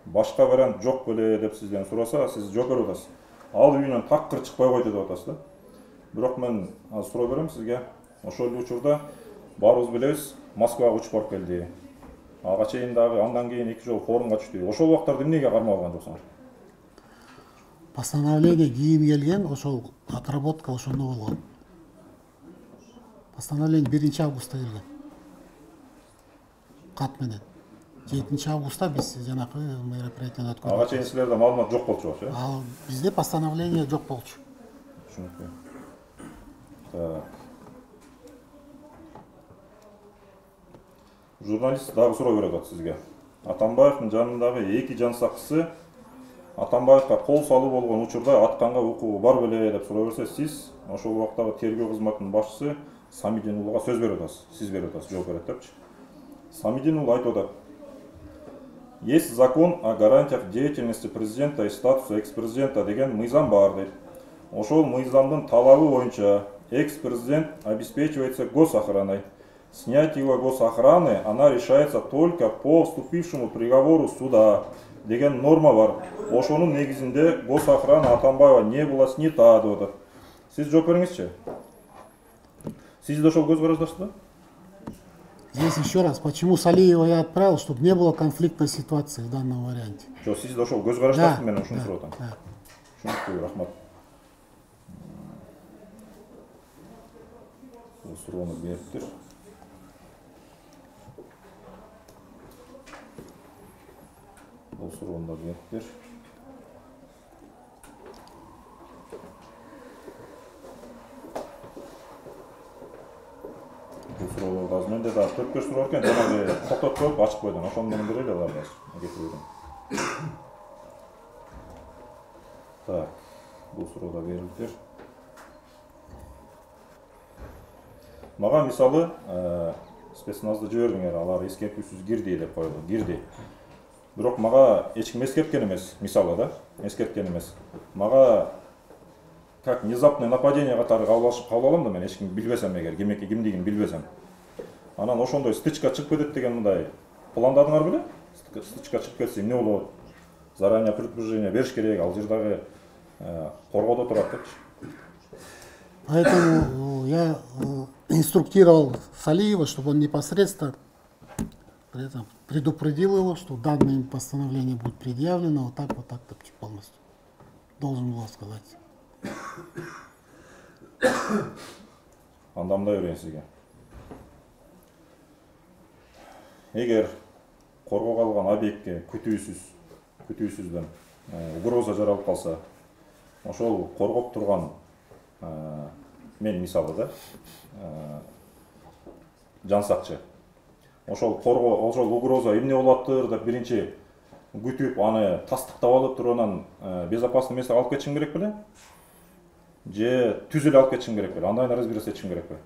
S10: башка вариант жок беле деп сизден сураса сиз жооп берип атасыз ал үйүнөн такыр чыкпай койду деп атасыз да бирок мен азыр суроо берем сизге ошол эле учурда баарыбыз билебиз москвага учуп барып келди ага чейин дагы андан кийин эки жолу форумга түштү ошол убактарда эмнеге кармап алган жоксуңар
S3: Постановление кийин келген, ошол отработка ошондо болгон. Постановление 1 августта келген. Кат менен. 7 августта биз жанакы мероприятияны
S10: ага
S3: өткөрдүк.
S10: чейин силерде маалымат жок болчу болчу э
S3: Ал бизде постановление жок болчу.
S10: Түшүнүктүү. Так. Журналист дагы суроо берип атат сизге. Атамбаевдин жанындагы эки жан сакчысы Атамбаевга кол салуу болгон учурда атканга укугу бар беле деп суроо берсе, сиз ошол убактагы тергөө кызматынын башчысы Самидин уулуга сөз берип атасыз. Сиз берип атасыз, жооп берет депчи. Самидин уулу айтып атат. Есть закон о гарантиях деятельности президента и статуса экс-президента деген мыйзам бар дейт. Ошол мыйзамдын талабы боюнча экс-президент обеспечивается госохраной. Снятие его госохраны, она решается только по вступившему приговору суда деген норма бар. Ошонун негизинде госохрана Атамбаева не была снята деп атат. Сиз жооп бериңизчи. Сиз да ошол көз караштасызбы?
S3: Здесь еще раз, почему Салиева я отправил, чтобы не было конфликтной ситуации в данном варианте.
S10: Сиз да ошол көз караштасызбы
S3: Да,
S10: менен ушуну
S3: да.
S10: Түшүнүктүү, рахмат. Бул суроону бериптир. Бул суроону да бұл сұрау менде дагы де тағы төрт бес сұрау екен жаңағы тоқтатып қойып ашып қойдым ошоны менен берели алар азыр кетип так бул суроо да берилиптир мага мисалы спецназды жибердиңер алар эскертүүсүз кирди деп коелу кирди бирок мага эч ким эскерткен эмес мисалы да эскерткен эмес мага как внезапный нападение катары кабыл кабыл алам да мен эч кимди билбесем эгер кимеки кимдигин билбесем анан ошондой стычка чыгып кетет деген мындай пландадыңар беле стычка чыгып кетсе эмне болот заранее предупреждение бериш керек ал жер дагы коргоодо турат депчи
S3: Поэтому э, я э, инструктировал Салиева, чтобы он непосредственно при этом предупредил его, что данное постановление будет предъявлено вот так, вот так, так полностью. Должен был сказать.
S10: андамдай берейін сізге егер қорғауға алған объектке күтусіз күтусізден угроза жаралып қалса ошол қорғап тұрған мен мысалы да ә, жансақчы ошол коргоо ошол угроза эмне болуптыр деп биринчи күтүп аны тастыктап алып туруп анан безопасный местого алып кетишим керек беле же түз эле алып кетишим керек беле андай разбираться этишим керек беле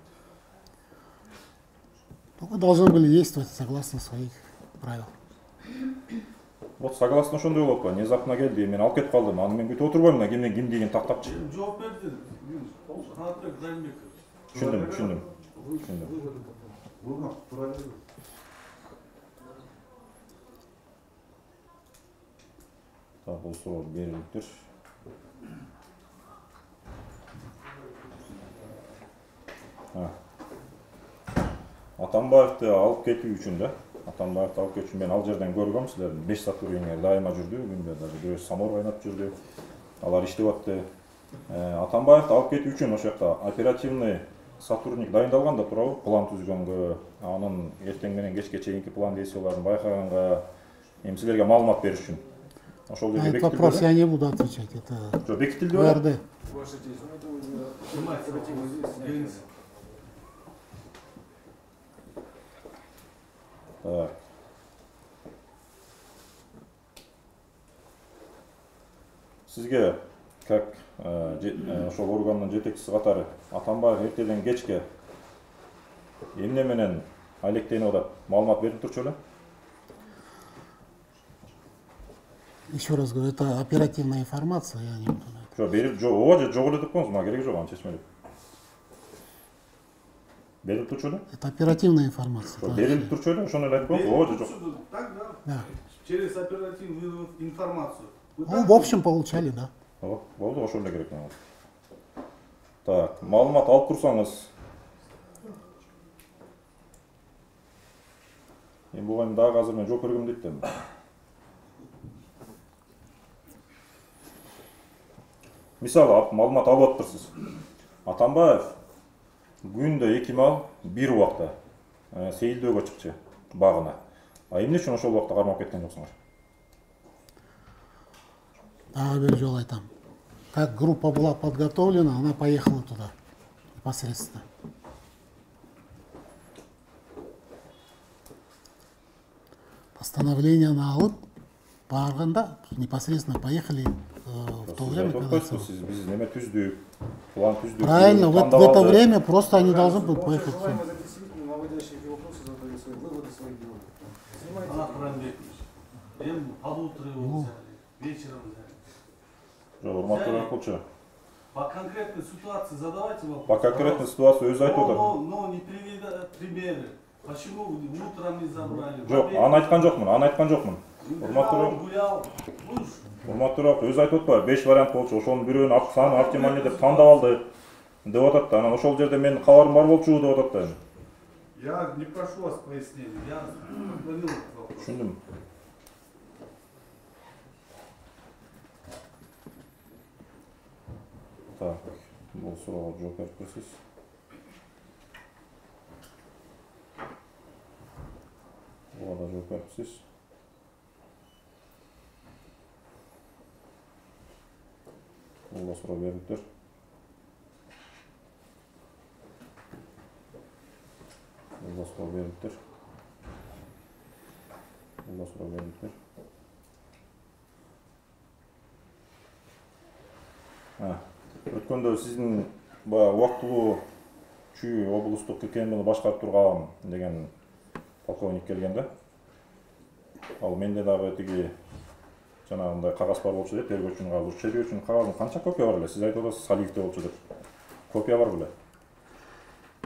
S3: должны были действовать согласно своих правил.
S10: вот согласно ошондой болуп атпайбы внезапно келди мен алып кетип калдым аны мен күтүп отурбойм да кимдин кимдигин тактапчы
S4: жооп берди
S10: түшүндүм түшүндүм түшүндүм так бул суроо берилиптир атамбаевди алып кетүү үчүн да атамбаевди алып кетүү үчүн мен ал жерден көргөм силердин беш сотрудниктер дайыма жүрдү күндө даже бирөөсү самовар кайнатып жүрдү алар иштеп атты атамбаевди алып кетүү үчүн ошол жакта оперативный сотрудник дайындалган да туурабы план түзгөнгө анын эртең менен кечке чейинки план действияларын байкаганга эми силерге маалымат бериш үчүн ошол
S3: На
S10: жерде
S3: этот вопрос я не буду отвечать. Это
S10: жок бекитилди беле Сизге как э, э, ошол органдын жетекчиси катары атамбаев эртеден кечке эмне менен алектенип атат маалымат берип турчу беле
S3: Еще раз говорю, это оперативная информация, я не буду.
S10: жок берип жок ооба же жок эле деп коюңуз мага кереги жок аны чечмелеп. Берилип беле
S3: Это оперативная информация.
S10: жок
S3: да.
S10: берилип беле ошону эле айтып коюңуз ооба жок
S4: Так, да?
S3: Да.
S4: Через оперативную информацию.
S3: Ну, в общем, получали, да.
S10: ооба болду ошол эле керек так маалымат алып турсаңыз эми буга дагы азыр мен жооп бергем дейт да эми мисалы ап- маалымат алып атыптырсыз атамбаев күндө эки маал бир убакта э, сейилдөөгө чыкчу багына а эмне үчүн ошол убакта кармап кеткен жоксуңар
S3: Дагы бир жолу айтам. Как группа была подготовлена, она поехала туда непосредственно. Постановление она алып, барганда непосредственно поехали в то время,
S10: айтып
S3: когда... Правильно, в, это- в это время просто они должны были
S5: Ваши
S3: поехать.
S4: взяли, вечером взяли. По конкретной ситуации задавайте вопрос.
S10: по конкретной ситуации өзү айтып
S4: Но, не приведа примеры. Почему утром не забрали? Обед?
S10: аны айткан жокмун аны айткан жокмун
S4: Убежал,
S10: урматтуу
S4: гулял.
S10: Рахмат өзү айтып атпайбы беш вариант болчу ошонун бирөөнү саны оптимальный деп тандап алдык деп атат да анан ошол жерде менин кабарым бар болчу деп атат да
S4: Я не прошу вас пояснений, я отклонил
S10: түшүндүм так бул суроого жооп берип берсиз буга да жооп берипсиз мына сұрау беріңіздер мына сұрау беріңіздер мына сұрау беріңіздер өткенде сіздің уақытылуу чүй облыстық ККМ башқарып тұрғағым деген полковник келгенде. ал менде дағы тиги жанагындай кагаз бар болчу деп тергөөчүнүн кагазы тергөөчүнүн кагазында канча копия бар эле сиз айтып атасыз салиевде болчу деп копия бар беле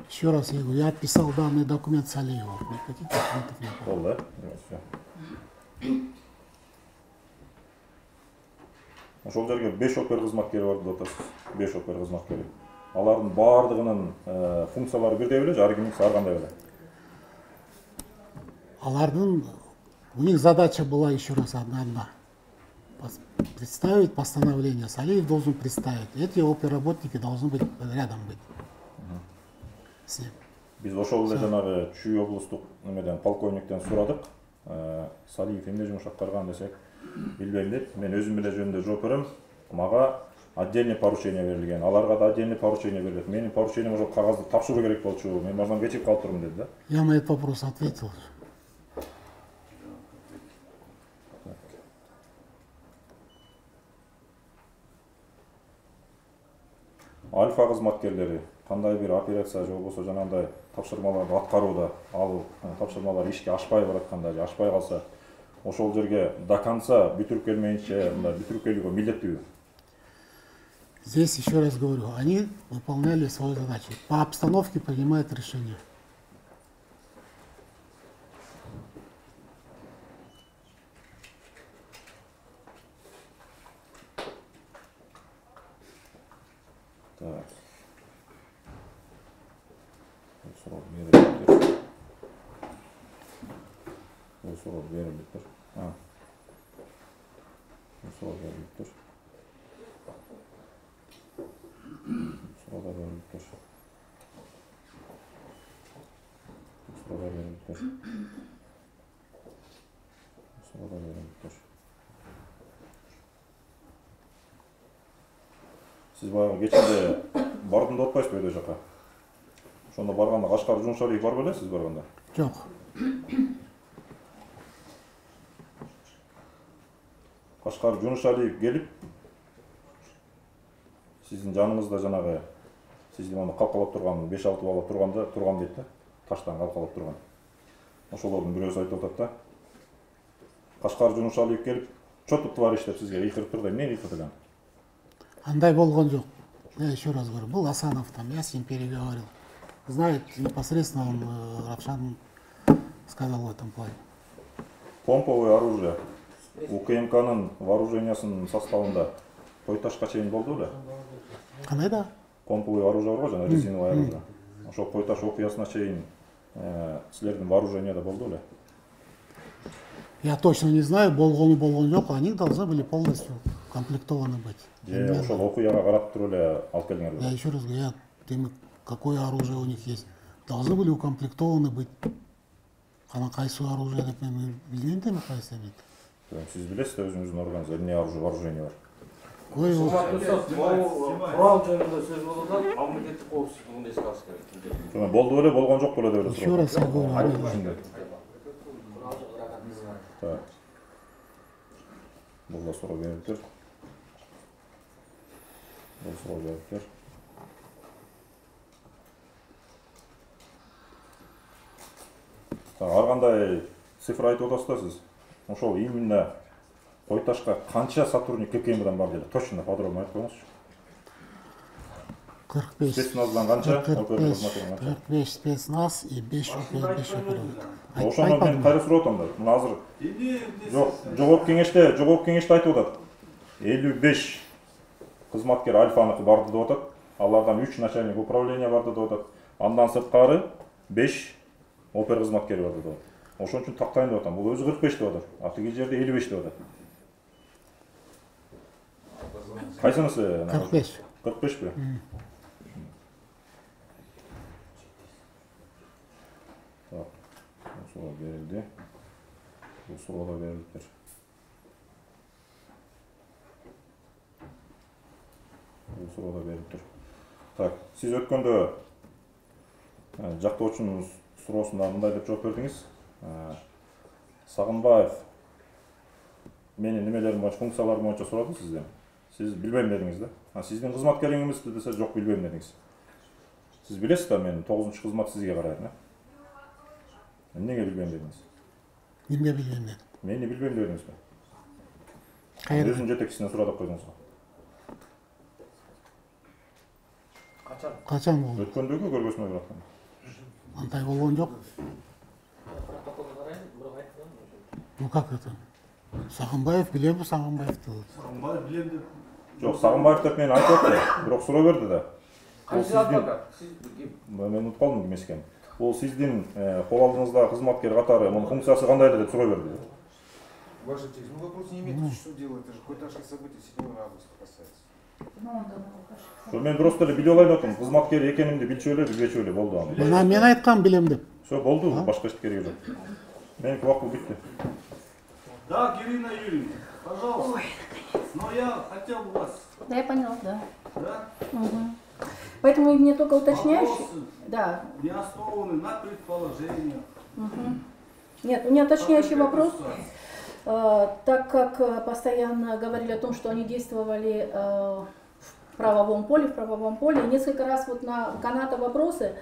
S3: Еще раз я говорю, я отписал данный документ Салиеву. Никаких документов не было.
S10: болду э ошол жерге беш опер кызматкери бар деп атасыз беш опер кызматкери алардын баардыгынын э, функциялары бирдей беле же ар кимдикиси ар кандай беле
S3: Алардын, у них задача была еще раз одна. одна. Представить постановление. Салиев должен представить. Эти оперработники должны быть рядом быть. С ним.
S10: биз ошол эле жанагы чүй облустук немеден полковниктен сурадык салиев эмне жумуш аткарган десек билбейм дейт мен өзүм эле жөнүндө жооп берем мага отдельный поручение берилген аларга да отдельный поручение берилет менин поручением ошол кагазды тапшыруу керек болчу мен башынан кечигип калып турмун деди да
S3: Я на этот вопрос ответил.
S10: Альфа кызматкерлери кандай бир операция же болбосо жанагындай тапшырмаларды аткарууда ал тапшырмалар ишке ашпай баратканда же ашпай калса ошол жерге до конца бүтүрүп келмейинче мындай бүтүрүп келүүгө милдеттүүбү
S3: Здесь еще раз говорю, они выполняли свою задачу. По обстановке принимают решение.
S10: так бул суроо берилиптир бул суроо берилиптир А. бул суроо берилиптир суроо да берилиптир бул суроо да берилиптир бул суроо сіз баяғы кешінде бардым деп айтпайсыз ба өтө жаққа сонда барғанда қашқар жоншалиев бар беле сіз барғанда?
S3: Жоқ.
S10: Қашқар жунушалиев келіп сіздің жаныңызда жаңағы сіздің ана қалқалап тұрған беш алты бала тұрғанда тұрған дейді да таштан қалқалап тұрған. Ошолордун бирөөсү айтып атат да. Қашқар жунушалиев келіп че тут творишь? деп сізге ыйкырып тұр да эмне ыйкырды
S3: Андай болған жоқ. Я еще раз говорю, был Асанов там, я с ним переговорил. Знает непосредственно он, э, Равшан сказал в этом плане.
S10: помповое оружие укмкнын вооружениясынын составында койташка чейин болду беле
S3: Қандай да?
S10: помповое оружие бар жана резиновое оружие ошол койташ окуясына чейин э, силердин вооружениеде болду беле
S3: Я точно не знаю, болғаны болған жоқ, они должны были полностью комплектованы быть. Именно.
S10: ошол окуяга карап туруп эле алып келиңер
S3: Я
S10: беле
S3: еще раз говорю, демек, какое оружие у них есть. Должны были укомплектованы быть. Қана қайсы оружие деп мен білген деме қайсы дейді.
S10: Э, сиз билесиз да өзүңүздүн органыңызда эмне оружие бар
S3: Ой,
S7: курал жөнүндө сөз болуп атат мамлекеттик коопсуздугун эске алыш керек
S10: Жок, болду беле болгон жок беле деп эле
S3: Еще раз я говорю.
S10: Так. бул да бериптир бул Осылай жауапкер. Ар қандай цифр айтып отырсыз да сіз? Ошол именно Тойташқа қанша сотрудник кеткен адам бар деді? Точно подробно айтып қойыңызшы.
S3: 45
S10: спецназдан қанша?
S3: 45 спецназ и 5 УП, 5
S10: Ошоны мен қайры сұрап отырмын. Мына азыр жоқ, жоғарғы кеңеште, жоғарғы кеңеште айтып отырады. 55 қызматкер альфаныкі барды деп атады алардан үш начальник управления барды деп атат андан сырткары беш опер кызматкери барды деп атат ошон үчүн тактайын деп атам бул өзү кырк беш деп атат а тиги жерде элүү беш деп атат кайсынысы
S3: кырк беш
S10: кырк бешпи так берилди бул суроолор берилиптир бул суроо да берилиптир так сиз өткөндө э, жактоочунун суроосуна мындай деп жооп бердиңиз Э, сагынбаев менин немелерим боюнча функцияларым боюнча сурады сизден сиз билбейм дедиңиз да? А сиздин кызматкериң эмеспи десе жок билбейм дедиңиз сиз билесиз да менин тогузунчу кызмат сизге карайм э эмнеге билбейм дедиңиз
S3: Неме білген деді.
S10: мени билбейм дедиңизби
S3: Кайер-
S10: өзүнүн жетекчисинен койдуңуз го
S3: қашан қашан
S10: болды өткендегі көргөзмө бірақ
S3: андай болған жоқ ну как это сағынбаев білемін сағынбаевты
S4: сағынбаев білемін деп
S10: жоқ сағынбаев деп мен айтып бирок сұрай берді да
S7: ол
S10: сиздин мен ұмытып қалдым кім екенін ол сиздин қол алдыңыздағы қызметкер қатары оның функциясы қандай деп сұрай берді
S5: да ваша ну вопрос не имеет что делать это же какое-то событие седьмого августа касается
S10: ошо мен просто эле билип алайын деп атам кызматкер экенимди билчү эле билбечү эле болду аны
S3: мен мен айткам билем деп
S10: все болду башка эчтеке кереги жок меники убактым бүттү
S4: Да, Ирина Юрьевна, пожалуйста. Но я хотел бы вас,
S13: Да, я поняла, да.
S4: да,
S13: Мгм. Поэтому мне только уточняющий. Да.
S4: не основаны на предположениях.
S13: Мгм. Нет, у меня уточняющий вопрос. Э, Так как э, постоянно говорили о том, что они действовали э, в правовом поле, в правовом поле, несколько раз вот на каната вопросы,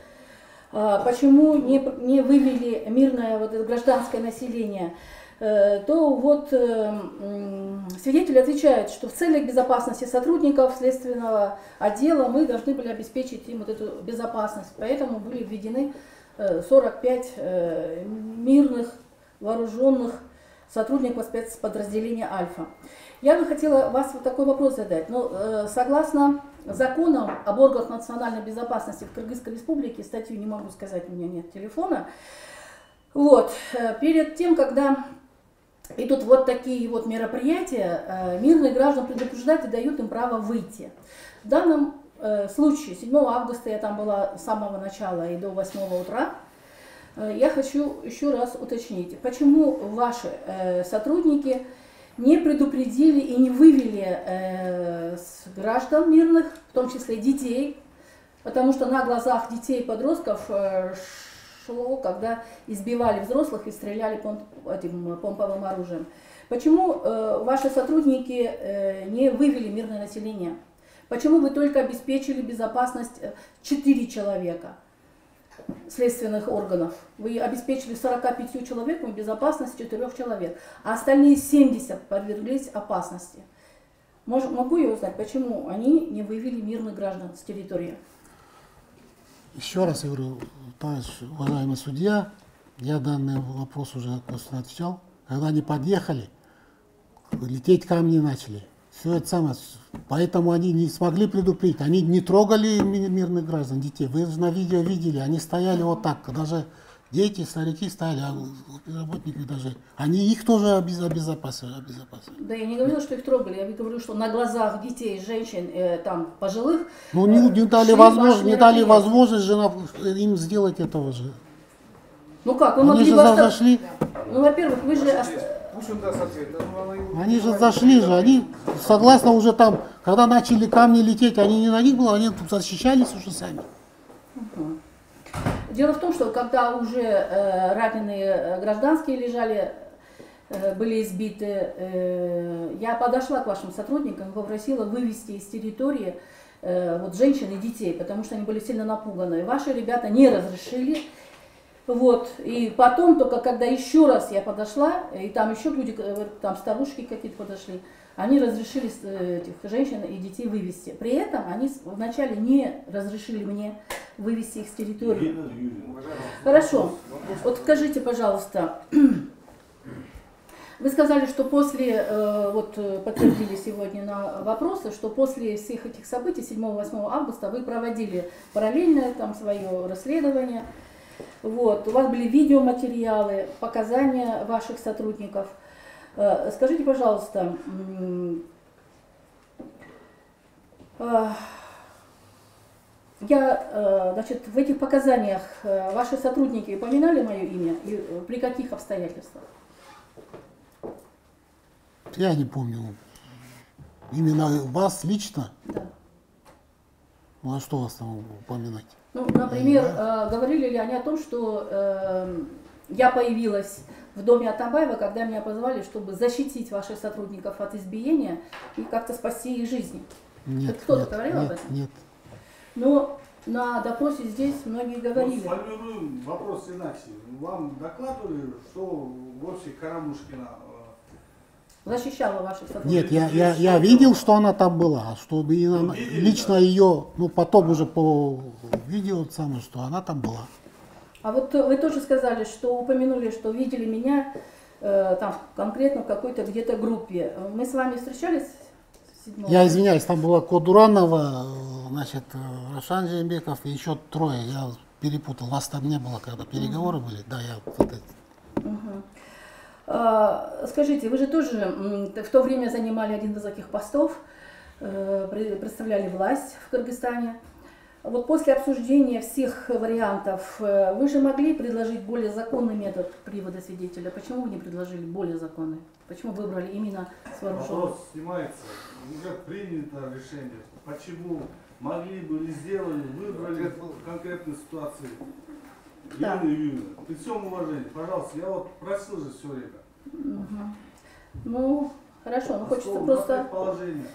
S13: почему не, не вывели мирное вот это гражданское население, то вот свидетель отвечает, что в целях безопасности сотрудников следственного отдела мы должны были обеспечить им вот эту безопасность. Поэтому были введены э, 45 э, мирных вооруженных сотрудников спецподразделения «Альфа». Я бы хотела вас вот такой вопрос задать. Ну, э, согласно законам об органах национальной безопасности в Кыргызской республике, статью не могу сказать, у меня нет телефона, вот, э, перед тем, когда идут вот такие вот мероприятия, э, мирные граждан предупреждают и дают им право выйти. В данном э, случае, 7 августа я там была с самого начала и до 8 утра, Я хочу еще раз уточнить, почему ваши э, сотрудники не предупредили и не вывели э, граждан мирных, в том числе детей, потому что на глазах детей и подростков э, шло, когда избивали взрослых и стреляли этим помповым оружием. Почему э, ваши сотрудники э, не вывели мирное население? Почему вы только обеспечили безопасность 4 человека? Следственных органов. Вы обеспечили 45 человекам безопасность 4 человек, а остальные 70 подверглись опасности. Мож- могу я узнать, почему они не вывели мирных граждан с территории?
S3: Еще раз я говорю, товарищ уважаемый судья, я данный вопрос уже отвечал. Когда они подъехали, лететь камни начали. Все это самое. Поэтому они не смогли предупредить. Они не трогали ми- мирных граждан, детей. Вы же на видео видели, они стояли вот так. Даже дети, старики стояли, а работники даже. Они их тоже обез- обезопасили. обезопасили.
S13: Да я не говорила, что их трогали, я говорю, что на глазах детей, женщин, э, там, пожилых,
S3: Ну не, не дали возможность, не дали возможность же на- им сделать этого же.
S13: ну как, вы
S3: Они
S13: могли
S3: же зашли.
S13: Ну, во-первых, вы же...
S5: Ну,
S3: Они же зашли же, они согласно уже там, когда начали камни лететь, они не на них было, они тут защищались уже сами.
S13: Дело в том, что когда уже э, раненые э, гражданские лежали, э, были избиты, э, я подошла к вашим сотрудникам и попросила вывести из территории э, вот женщин и детей, потому что они были сильно напуганы. Ваши ребята не разрешили. Вот. И потом, только когда еще раз я подошла, и там еще люди, э, там старушки какие-то подошли, они разрешили э, этих женщин и детей вывести. При этом они вначале не разрешили мне вывести их с территории. Хорошо. Вот скажите, пожалуйста, [CLEARS THROAT] вы сказали, что после, э, вот э, подтвердили сегодня на вопросы, что после всех этих событий 7-8 августа вы проводили параллельное там свое расследование. Вот, у вас были видеоматериалы, показания ваших сотрудников. Э, Скажите, пожалуйста, э, я, э, значит, в этих показаниях ваши сотрудники упоминали мое имя и при каких обстоятельствах?
S3: Я не помню. Именно вас лично?
S13: Да.
S3: Ну а что вас там упоминать?
S13: Ну, например, э, говорили ли они о том, что э, я появилась в доме Атамбаева, когда меня позвали, чтобы защитить ваших сотрудников от избиения и как-то спасти их жизни?
S3: Нет,
S13: Это кто-то
S3: нет,
S13: говорил об
S3: нет,
S13: этом?
S3: нет.
S13: Но на допросе здесь многие
S4: Ну,
S13: говорили.
S4: сформируем вопрос иначе. Вам докладывали, что в общей Карамушкина
S13: защищала ваших сотрудников?
S3: Нет, я, я, я видел, что она там была, чтобы и она- лично ее, ну потом уже по видео самое, что она там была.
S13: А вот вы тоже сказали, что упомянули, что видели меня э, там конкретно в какой-то где-то группе. Мы с вами встречались? 7
S3: Я извиняюсь, там была Кодуранова, значит, Рошан Жембеков и еще трое. Я перепутал. Вас там не было, когда переговоры были. Да, я вот это-
S13: Мгм. А, Скажите, вы же тоже в то время занимали один из таких постов, э, пре- представляли власть в Кыргызстане. Вот после обсуждения всех вариантов, э, вы же могли предложить более законный метод привода свидетеля. Почему вы не предложили более законный? Почему выбрали именно с вооруженным?
S4: Вопрос снимается. Уже принято решение. Почему могли бы сделали, выбрали в конкретной ситуации.
S13: Да.
S4: Юрий Юрьевна, при всем уважении, пожалуйста, я вот просил же все время.
S13: Мгм. Ну, хорошо, ну хочется просто...
S4: предположение.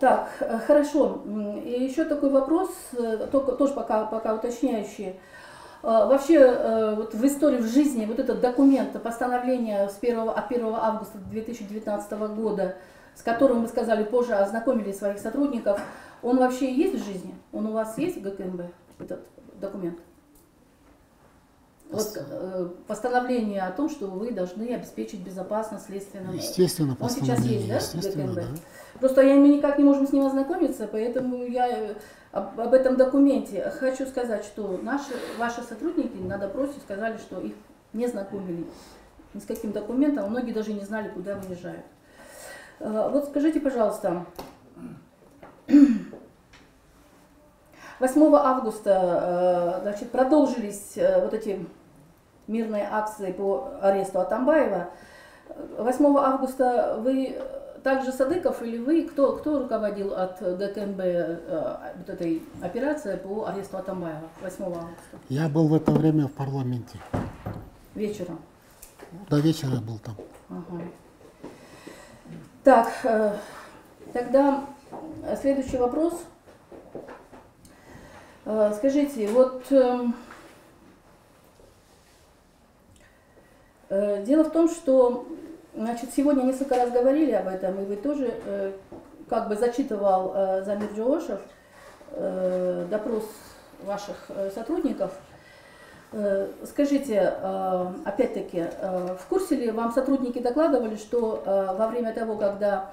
S13: Так, э, хорошо. И еще такой вопрос, э, только, тоже пока, пока уточняющий. Э, Вообще, вот в истории, в жизни, вот этот документ, постановление с 1, от 1 августа 2019 года, с которым, вы сказали, позже ознакомили своих сотрудников, он вообще есть в жизни? Он у вас есть в ГКМБ, этот документ? Вот э, постановление о том, что вы должны обеспечить безопасность следственного.
S3: Естественно,
S13: Он сейчас есть, да,
S3: естественно, да.
S13: Просто я, мы никак не можем с ним ознакомиться, поэтому я э, об, об этом документе хочу сказать, что наши, ваши сотрудники на допросе сказали, что их не знакомили ни с каким документом, а многие даже не знали, куда выезжают. Э, Вот скажите, пожалуйста, [CLEARS THROAT] 8 августа э, значит, продолжились э, вот эти мирные акции по аресту Атамбаева. 8 августа вы также Садыков или вы, кто, кто руководил от ГКМБ э, вот этой операции по аресту Атамбаева 8 августа
S3: Я был в это время в парламенте.
S13: вечером?
S3: До вечера был там.
S13: Ага. Так, э, тогда э, следующий вопрос. Э, Скажите, вот э, дело в том, что значит, сегодня несколько раз говорили об этом, и вы тоже э, как бы зачитывал э, Замир Джоошев э, допрос ваших э, сотрудников. Э, Скажите, э, опять-таки, э, в курсе ли вам сотрудники докладывали, что э, во время того, когда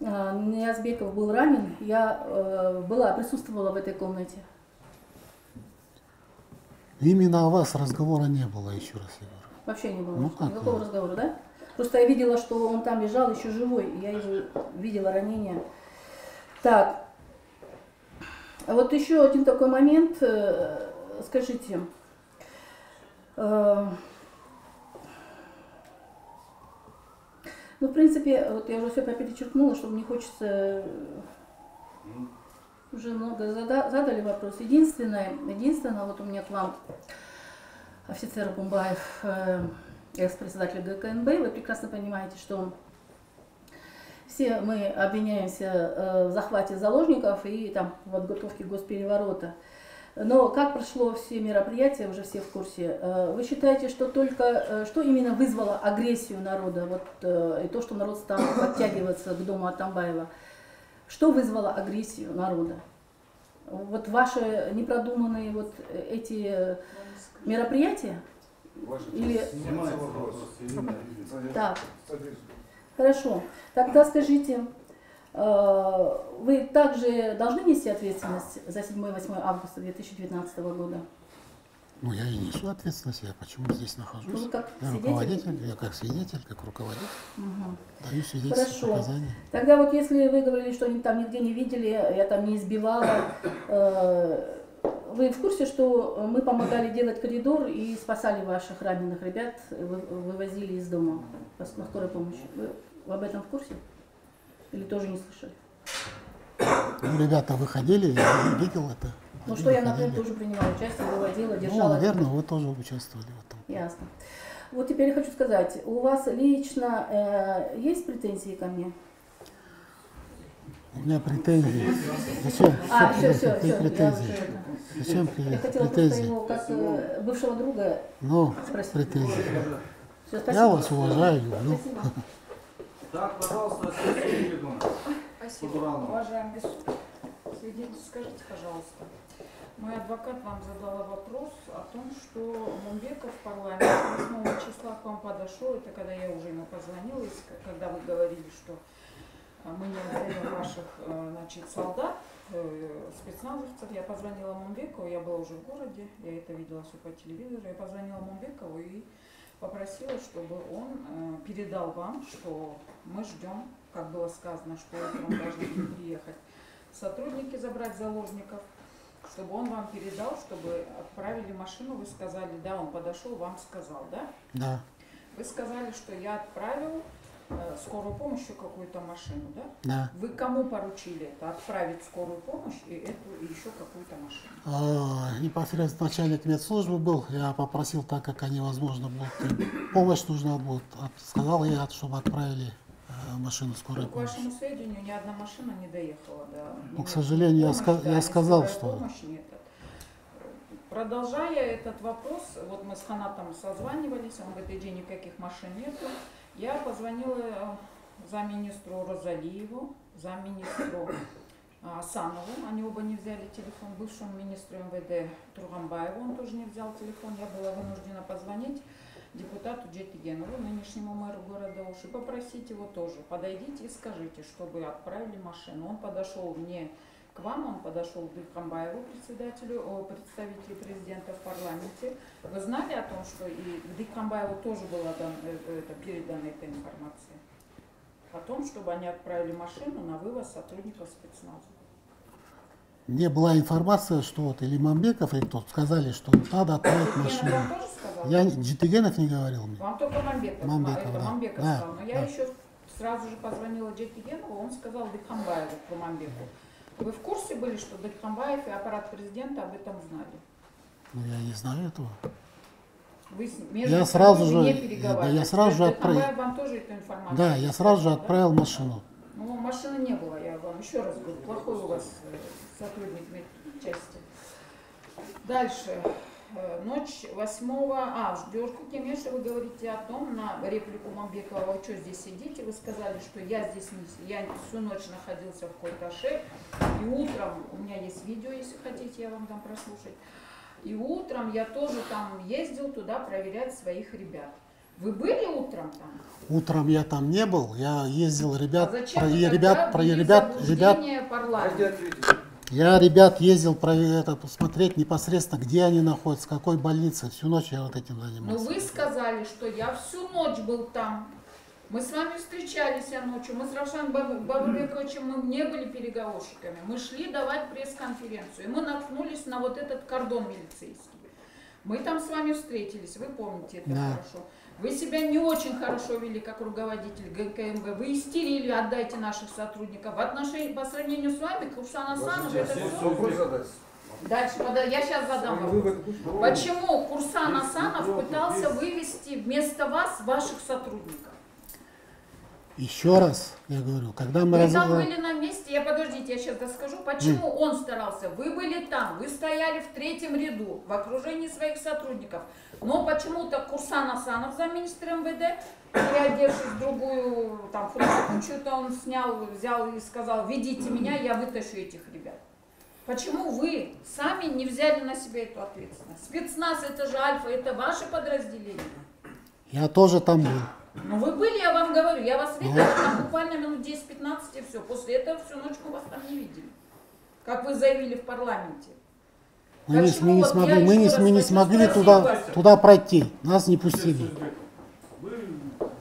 S13: э, Ниязбеков был ранен, я э, была, присутствовала в этой комнате?
S3: Именно о вас разговора не было, еще раз я говорю.
S13: Вообще не было
S3: Ну, как
S13: никакого
S3: вы?
S13: разговора, да? Просто я видела, что он там лежал еще живой, и я его видела ранение. Так, вот еще один такой момент, э, скажите, э, ну, в принципе, вот я уже все перечеркнула, чтобы не хочется, э, уже много зада- задали вопрос. Единственное, единственное, вот у меня к вам, офицер Бумбаев, э, экс-председатель ГКНБ, вы прекрасно понимаете, что все мы обвиняемся э, в захвате заложников и там, в подготовке госпереворота. Но как прошло все мероприятия, уже все в курсе, э, вы считаете, что только, что именно вызвало агрессию народа, вот, и то, что народ стал [COUGHS] подтягиваться к дому Атамбаева, что вызвало агрессию народа? Вот ваши непродуманные вот эти мероприятия? Или...
S4: Снимается вопрос.
S13: Так, хорошо. Тогда скажите, э, вы также должны нести ответственность за 7-8 августа 2019 года?
S3: Ну, я и несу ответственность, я почему здесь нахожусь.
S13: Ну, вы как
S3: я
S13: свидетель?
S3: руководитель, я как свидетель, как руководитель.
S13: Мгм.
S3: Даю свидетельство,
S13: Хорошо.
S3: показания.
S13: Тогда вот если вы говорили, что они там нигде не видели, я там не избивала, э, вы в курсе, что мы помогали делать коридор и спасали ваших раненых ребят, вы- вывозили из дома на скорой помощи? Вы об этом в курсе? Или тоже не слышали?
S3: Ну, ребята выходили, я видел это.
S13: Ну что я, например, тоже принимала участие, выводила,
S3: Ну,
S13: держала.
S3: наверное, вы тоже участвовали в этом.
S13: Ясно. Вот теперь я хочу сказать, у вас лично э, есть претензии ко мне?
S3: У меня претензии. Зачем?
S13: А, все, все, все, я
S3: претензии?
S13: уже.
S3: Зачем
S13: Я хотела
S3: претензии?
S13: его как э, бывшего друга
S3: Ну,
S13: спросить.
S3: претензии. Я
S13: спасибо.
S3: вас уважаю, люблю.
S4: Так, пожалуйста.
S14: Спасибо. Уважаемый свидетель, скажите, пожалуйста, мой адвокат вам задала вопрос о том, что Мумбеков в парламенте 8 числа к вам подошел, это когда я уже ему позвонила, когда вы говорили, что мы не отдаем ваших э, значит, солдат, э, спецназовцев, я позвонила Мумбекову, я была уже в городе, я это видела все по телевизору, я позвонила Мумбекову и попросила, чтобы он э, передал вам, что мы ждем, как было сказано, что утром должны приехать сотрудники забрать заложников, чтобы он вам передал, чтобы отправили машину, вы сказали, да, он подошел, вам сказал, да?
S3: Да.
S14: Вы сказали, что я отправил скорую помощь еще какую-то машину, да?
S3: Да.
S14: Вы кому поручили это? Отправить скорую помощь и эту и еще какую-то машину?
S3: А, непосредственно начальник медслужбы был, я попросил, так как они, возможно, будут, помощь нужна будет, от- сказал я, чтобы отправили э, машину скорой
S14: К
S3: помощи.
S14: вашему сведению, ни одна машина не доехала до
S3: Ну, к
S14: ни
S3: сожалению, я
S14: помощи,
S3: ска-
S14: да,
S3: я сказал, что-
S14: помощь, этот. Продолжая этот вопрос, вот мы с Ханатом созванивались, он говорит, иди, никаких машин нету. Я позвонила э, замминистру Розалиеву, замминистру а, Асанову, они оба не взяли телефон, бывшему министру МВД Тургамбаеву, он тоже не взял телефон, я была вынуждена позвонить депутату Джетигенову, нынешнему мэру города Уши, попросить его тоже, подойдите и скажите, чтобы отправили машину. Он подошел не к вам, он подошел к Дыкамбаеву, председателю, представителю президента в парламенте. Вы знали о том, что и к Дыкамбаеву тоже была дан- э, э, это, передана эта информация? О том, чтобы они отправили машину на вывоз сотрудников спецназа.
S3: Мне была информация, что вот или Мамбеков, или кто-то сказали, что надо отправить машину. Я не- Джетигенов не говорил мне.
S14: Вам только Мамбеков,
S3: Мамбеков,
S14: это
S3: да.
S14: Мамбеков
S3: Да,
S14: сказал. Но я
S3: да.
S14: еще сразу же позвонила Джетигенову, он сказал Дыкамбаеву про Мамбеку. Вы в курсе были, что Дыкамбаев и аппарат президента об этом знали?
S3: Ну, я не знаю этого.
S14: Вы между
S3: Я сразу же-
S14: не
S3: да, я сразу же отправил.
S14: Вам тоже эту информацию
S3: Да, я сразу же
S14: сказал, да?
S3: отправил машину.
S14: Ну, машины не было, я вам еще раз говорю, плохой у вас э, сотрудник медчасти. Дальше. Э, Ночь 8 а, в Дёрку Кемеше вы говорите о том, на реплику Мамбекова, вы что здесь сидите, вы сказали, что я здесь не, я всю ночь находился в Койташе, и утром, у меня есть видео, если хотите, я вам дам прослушать, и утром я тоже там ездил туда проверять своих ребят. Вы были утром там?
S3: Утром я там не был, я ездил ребят,
S14: А зачем
S3: про ребят, про ребят, ребят,
S14: парламент?
S3: Я ребят ездил про это посмотреть непосредственно, где они находятся, в какой больнице. Всю ночь я вот этим
S14: Но
S3: занимался.
S14: вы сказали, что я всю ночь был там. Мы с вами встречались ночью. Мы с Равшаном Баб- Бабурбековичем мы не были переговорщиками. Мы шли давать пресс-конференцию. И мы наткнулись на вот этот кордон милицейский. Мы там с вами встретились, вы помните это
S3: Да.
S14: хорошо. Вы себя не очень хорошо вели как руководитель ГКМБ. Вы истерили, отдайте наших сотрудников. В отношении, по сравнению с вами, Курсан Асанов, это все... Дальше, пода- я сейчас задам вопрос. Почему Курсан Асанов пытался вывести вместо вас ваших сотрудников?
S3: Еще раз, я говорю, когда мы
S14: Вы там
S3: разговаривали...
S14: были на месте, я подождите, я сейчас расскажу, почему он старался. Вы были там, вы стояли в третьем ряду, в окружении своих сотрудников. Но почему-то Курсан Асанов, замминистра МВД, переодевшись в другую там футболку, что-то он снял, взял и сказал, ведите меня, я вытащу этих ребят. Почему вы сами не взяли на себя эту ответственность? Спецназ это же Альфа, это ваше подразделение.
S3: Я тоже там был.
S14: Ну вы были, я вам говорю, я вас видела там буквально минут 10-15 и все. После этого всю ночь мы вас там не видели. Как вы заявили в парламенте.
S3: Мы не, мы не
S14: Вот
S3: смогли, мы не, мы не смогли туда, туда пройти. Нас не пустили.
S4: Вы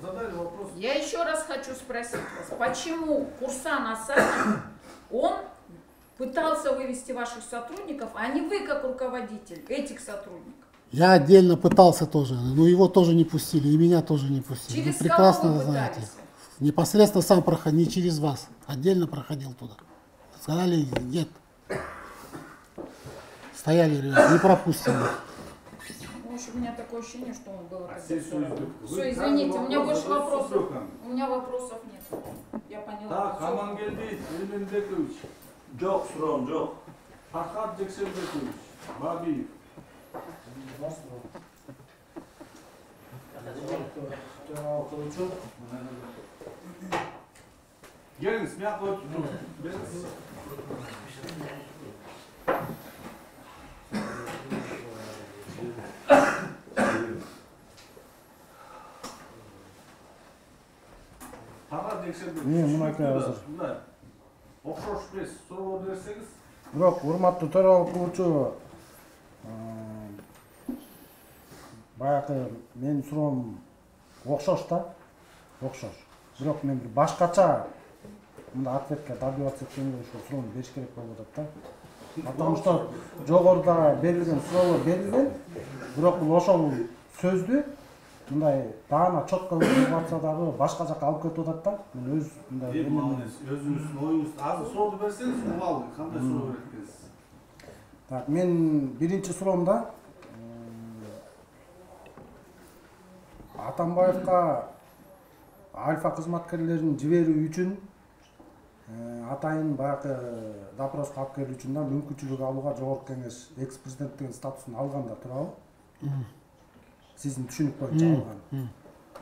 S4: задали вопрос.
S14: Я еще раз хочу спросить вас, почему Курсан Асанов, он пытался вывести ваших сотрудников, а не вы как руководитель этих сотрудников?
S3: Я отдельно пытался тоже, но его тоже не пустили, и меня тоже не пустили.
S14: Через
S3: вы прекрасно
S14: кого вы
S3: знаете. Непосредственно сам проходил, не через вас. Отдельно проходил туда. Сказали, нет. Стояли, не пропустили.
S14: Ну, у меня такое ощущение, что он был
S4: Все,
S14: все извините, у меня больше
S4: вопрос
S14: вопросов. У меня вопросов нет. Я поняла.
S4: Так,
S14: Всё.
S4: Хамангелди Эльмендекович. Жоқ, сұрауым жоқ. Фархат Жексенбекович. Geliniz, bir akla tutun. Geliniz.
S15: Tamam, tekşebbül. Hazır.
S4: Okşoş pres, soru verseniz. Yok,
S15: vurma tutar, okşoş. Hmm. Баягы менин суроом окшош да окшош. Бирок мен бир башкача мындай ответке добиваться эткенге ушул суроону бериш керек болуп атат да. Потому что жогоруда берилген суроолор берилген бирок бул ошол сөздү мындай даана четко атса дагы башка жака алып кетип атат да. Мен өз мындай
S4: өзүңүздүн оюңузду азыр суроону берсеңиз угалы кандай суроо берет экенсиз
S15: Так, мен биринчи суроомда Атамбаевка альфа кызматкерлерин жиберүү үчүн э, атайын баягы допроска алып келүү үчүн да мүмкүнчүлүк алууга жогорку кеңеш экс президенттигин статусун алганда туурабы. Сиздин түшүнүк боюнча алган.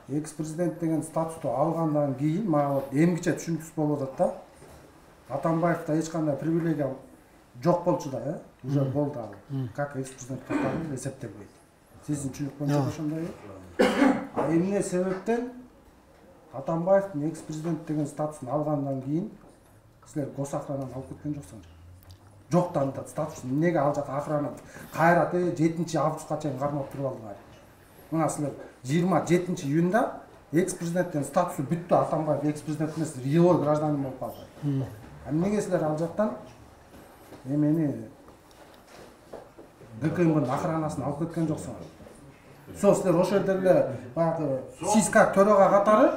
S15: экс президент деген статусту алгандан кийин мага вот эмгиче түшүнүксүз болуп атат да. Атамбаевда эч кандай привилегия жок болчу да э уже болду ал. Как экс президент катары эсептелбейт. Сиздин түшүнүк боюнча
S3: Ооба.
S15: емне себептен атамбаевтың экс президент деген статусын алғаннан кейін сіздер гос алып кеткен жоқсыңдар жоқ танытады статусын неге ал жатыр? Охрана қайрат жетінші августқа чейін қармап тұрып алдыңар мына сіздер жиырма жетінші июньда экс президенттен статусы бүтті атамбаев экс президент емес рядовой гражданин болып қалды. А неге сіздер ал жақтан эмени гкмбнын охранасын алып кеткен жоқсыңар сол сіздер осы жерлерде баяғы сиска төраға қатары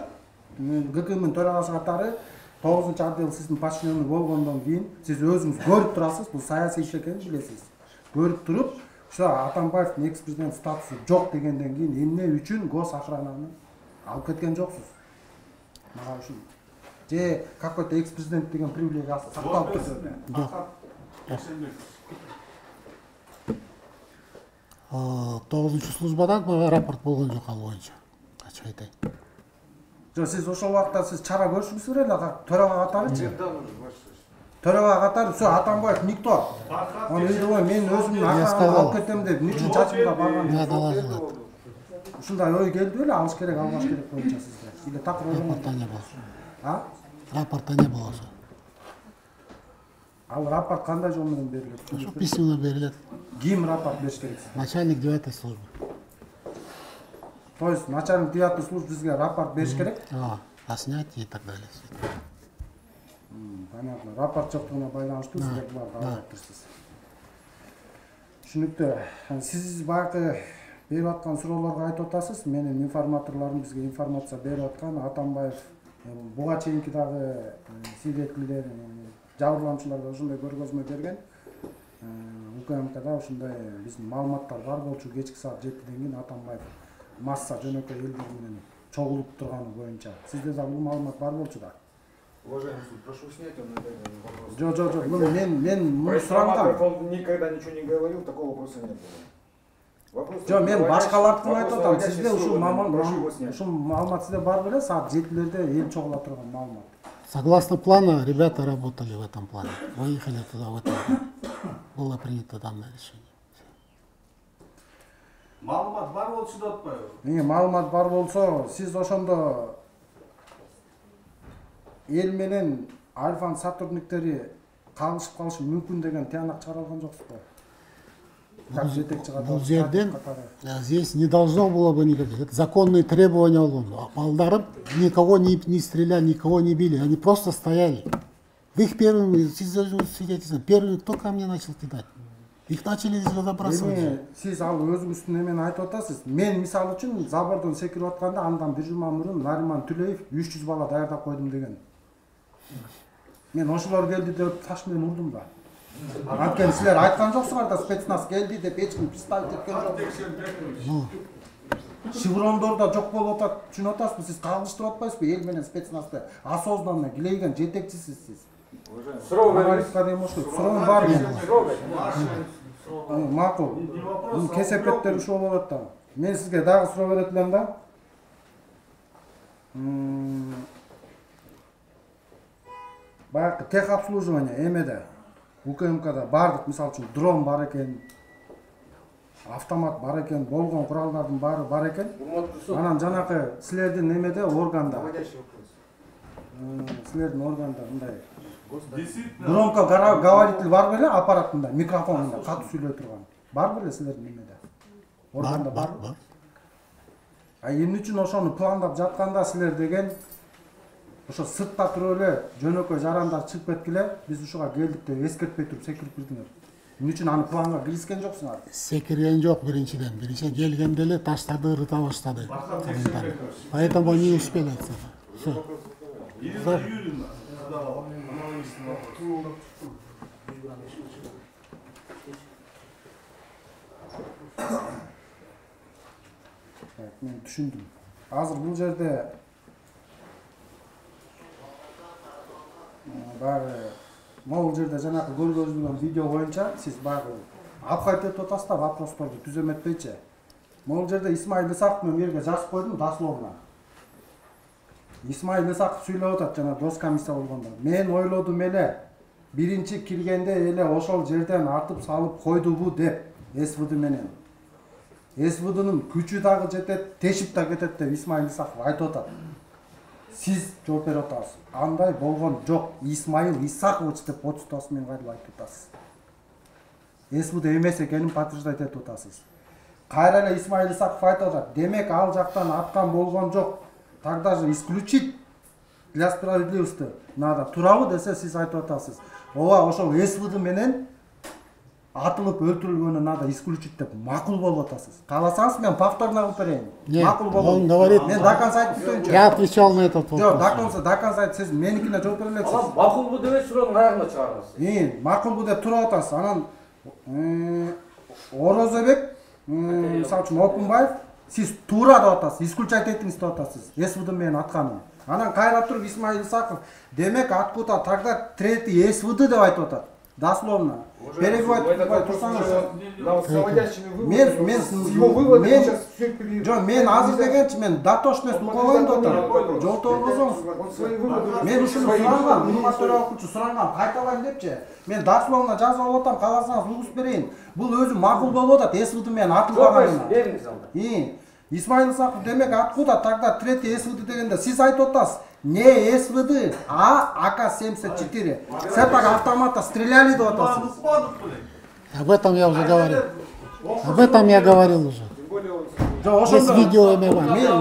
S15: гкмн төрағасы қатары тоғызыншы отдел сіздің подчиненный болғаннан кейін сіз өзіңіз көріп тұрасыз бұл саяси іс екенін білесіз. Көріп тұрып что атамбаевтың экс президент статусы жоқ дегенден кейін эмне үшін гос охрананы алып кеткен жоқсыз. Мага үшін. Же какой то экс президент деген привилегиясы сакталып
S3: тоғызыншы службадан рапорт болған жоқ ал бойынша ашық айтайын.
S15: Жоқ сіз ошол убакта сіз чара көрүшүңүз беле төраға катарычы төраға катары все атамбаев никто. Он мен
S3: өзүм
S15: алып кетем деп эмне үчүн чачымда барган ушундай ой келди беле алыш керек алмаш керек боюнча сизде или
S3: так
S15: рапортта
S3: не болсо
S15: а?
S3: Рапорта не болсо
S15: ал рапорт қандай жолмен
S3: беріледі? Письменно беріледі?
S15: Кім рапорт беріш керек
S3: начальник девятой службы.
S15: То есть начальник девятой службы бізге рапорт беріш керек?
S3: О снятии и так далее.
S15: Понятно. Рапорт
S3: жоқтығына
S15: байланысты сіздер
S3: бұларды
S15: алып тұрсыз түсінікті. Э, сіз баяғы беріп атқан сұрауларға айтып атасыз менің информаторларым бізге информация беріп аткан атамбаев бұға чейинки дагы э, свидетельдер э, жабырлануучулар да ошондой көргөзмө берген Э, укмкда ушундай биздин маалыматтар бар болчу кечки саат жетиден кийин атамбаев масса жөнөкөй элдер менен чогулуп турганы боюнча сизде дагы бул маалымат бар болчу да
S5: Уважаемый суд, прошу снять, он это вопрос.
S15: Жо, жо, жо, ну, мен, мен муну сурангам.
S5: он никогда ничего не говорил, такого вопроса не было. Вопрос
S15: Жо, мен башкалардыкын айтып атам. Сизде ушул маалымат, ушул маалымат сизде бар беле? Саат жетилерде эл чогула турган маалымат.
S3: Согласно плана ребята работали в этом плане. Выехали туда в этом. Было принято данное решение.
S4: Маалымат бар болчу деп атпайбы
S15: Эмне маалымат бар болсо, сиз ошондо эл менен Альфанын сотрудниктери кагылышып калышы мүмкүн деген тыянак чыгара алган жоксузбу?
S3: бұл жерден здесь не должно было бы никаких. Это законные требования ол малдарым никого не, не стреляли никого не били. Они просто стояли. Вы их первыми сіз өзіңіз свидетельство первыми кто ко мне начал кидать? Их начали забрасывать
S15: забрасывать сіз ал өзіңіз немен айтып отырсыз мен мысалы үшін забордан секіріп жатқанда андан бір жума бұрын нариман түлеев үч жүз бала даярдап қойдым деген. Мен ошолор келді деп ташпен ұрдым да анткени силер айткан жоксуңар да спецназ келди деп эч ким представить эткен жок
S3: ну
S15: шеврондор да жок болуп атат түшүнүп атасызбы сиз кагылыштырып атпайсызбы эл менен спецназды осознанно килейген жетекчисиз сиз
S6: Суроо бериңиз.
S15: Суроом бар менин макул Мунун кесепеттери ушул болот да мен сизге дагы суроо берет элем да баягы тех обслуживание эмеде укмкда баардык мисалы үчүн дрон бар экен автомат бар экен болгон куралдардын баары бар экен. Анан жанакы силердин эмеде органда. Силердин органда мындай. Громко говоритель бар беле аппарат мындай микрофон мындай катуу сүйлөй турган. Бар беле силердин эмеде? Органда
S3: бар бар.
S15: а эмне үчүн ошону пландап жатканда силер деген ошо сыртта туруп эле жөнөкөй жарандар чыгып кеткиле биз ушуга келдик деп эскертпей туруп секирип кирдиңер эмне үчүн аны планга киргизген жоксуңар
S3: секирген жок биринчиден биринчиден келгенде эле таштарды ырыта баштады кыргыздар. поэтому не успели все
S4: Ирина Юрьевна задала аналогичный вопрос.
S15: Так, мен түшүндүм азыр бул жерде баягы могул жерде жанакы көргөнүз жүргөн видео боюнча сиз баягы обход этип атасыз да вопросторду түзөм этпейчи могул жерде исмаил исаков мен бул жерге жазып койдум дословно исмаил исаков сүйлөп атат жана дос комиссия болгондо мен ойлодум эле биринчи киргенде эле ошол жерден атып салып койдубу деп свд менен свднын күчү дагы жетет тешип да кетет деп исмаил исаков айтып атат сиз жооп берип атасыз. Андай болгон жок. Исмаил исакович деп отчествосы менен кайрылып айтып атасыз. Свд эмес экенин подтверждать этип атасыз. Кайра эле исмаил исаков айтып атат. Демек ал жактан аткан болгон жок. Тогда же исключить для справедливости надо. Туурабы десе сиз айтып атасыз. Ооба ошол свд менен атылып өлтүрүлгөнү надо исключить деп мақұл болуп атасыз кааласаңыз мен повторно кылып берейин
S3: нет
S15: мақұл
S3: он говорит
S15: мен до конца айтып тастайыншы
S3: я отвечал на этот вопрос жоқ
S15: до конца до конца айт сіз менікіне жауап бере элексиз
S7: мақұл бұл демей сұраудың аяғына шығарыңыз
S15: и мақұл деп тұрып атасыз анан орозбек мисалы үчүн окунбаев сиз туура деп атасыз исключать этиңиз деп атасыз свд менен атканын анан кайра туруп исмаил исаков демек откуда тогда третий свд деп айтып атат дословно. Перебивать кылбай турсаңыз мен мен жок мен азыр дегенчи мен дотошность угабайм деп атам жолтоо мен ушуну суранган урматтуу төрөкүлчү суранган кайталайм депчи. Мен дословно жазып алып атам кааласаңыз угуп берейин. Бул өзү макул болуп атат свд менен атылбаганына
S7: бериңиз анда.
S15: и исмаил исаков демек откуда тогда третий свд дегенде? Сиз айтып атасыз не свд а ак семьдесят четыре с этого. Автомата стреляли деп атасыз
S3: об этом я уже говорил. Об этом я говорил уже.
S15: Ошондо
S3: видео
S15: мен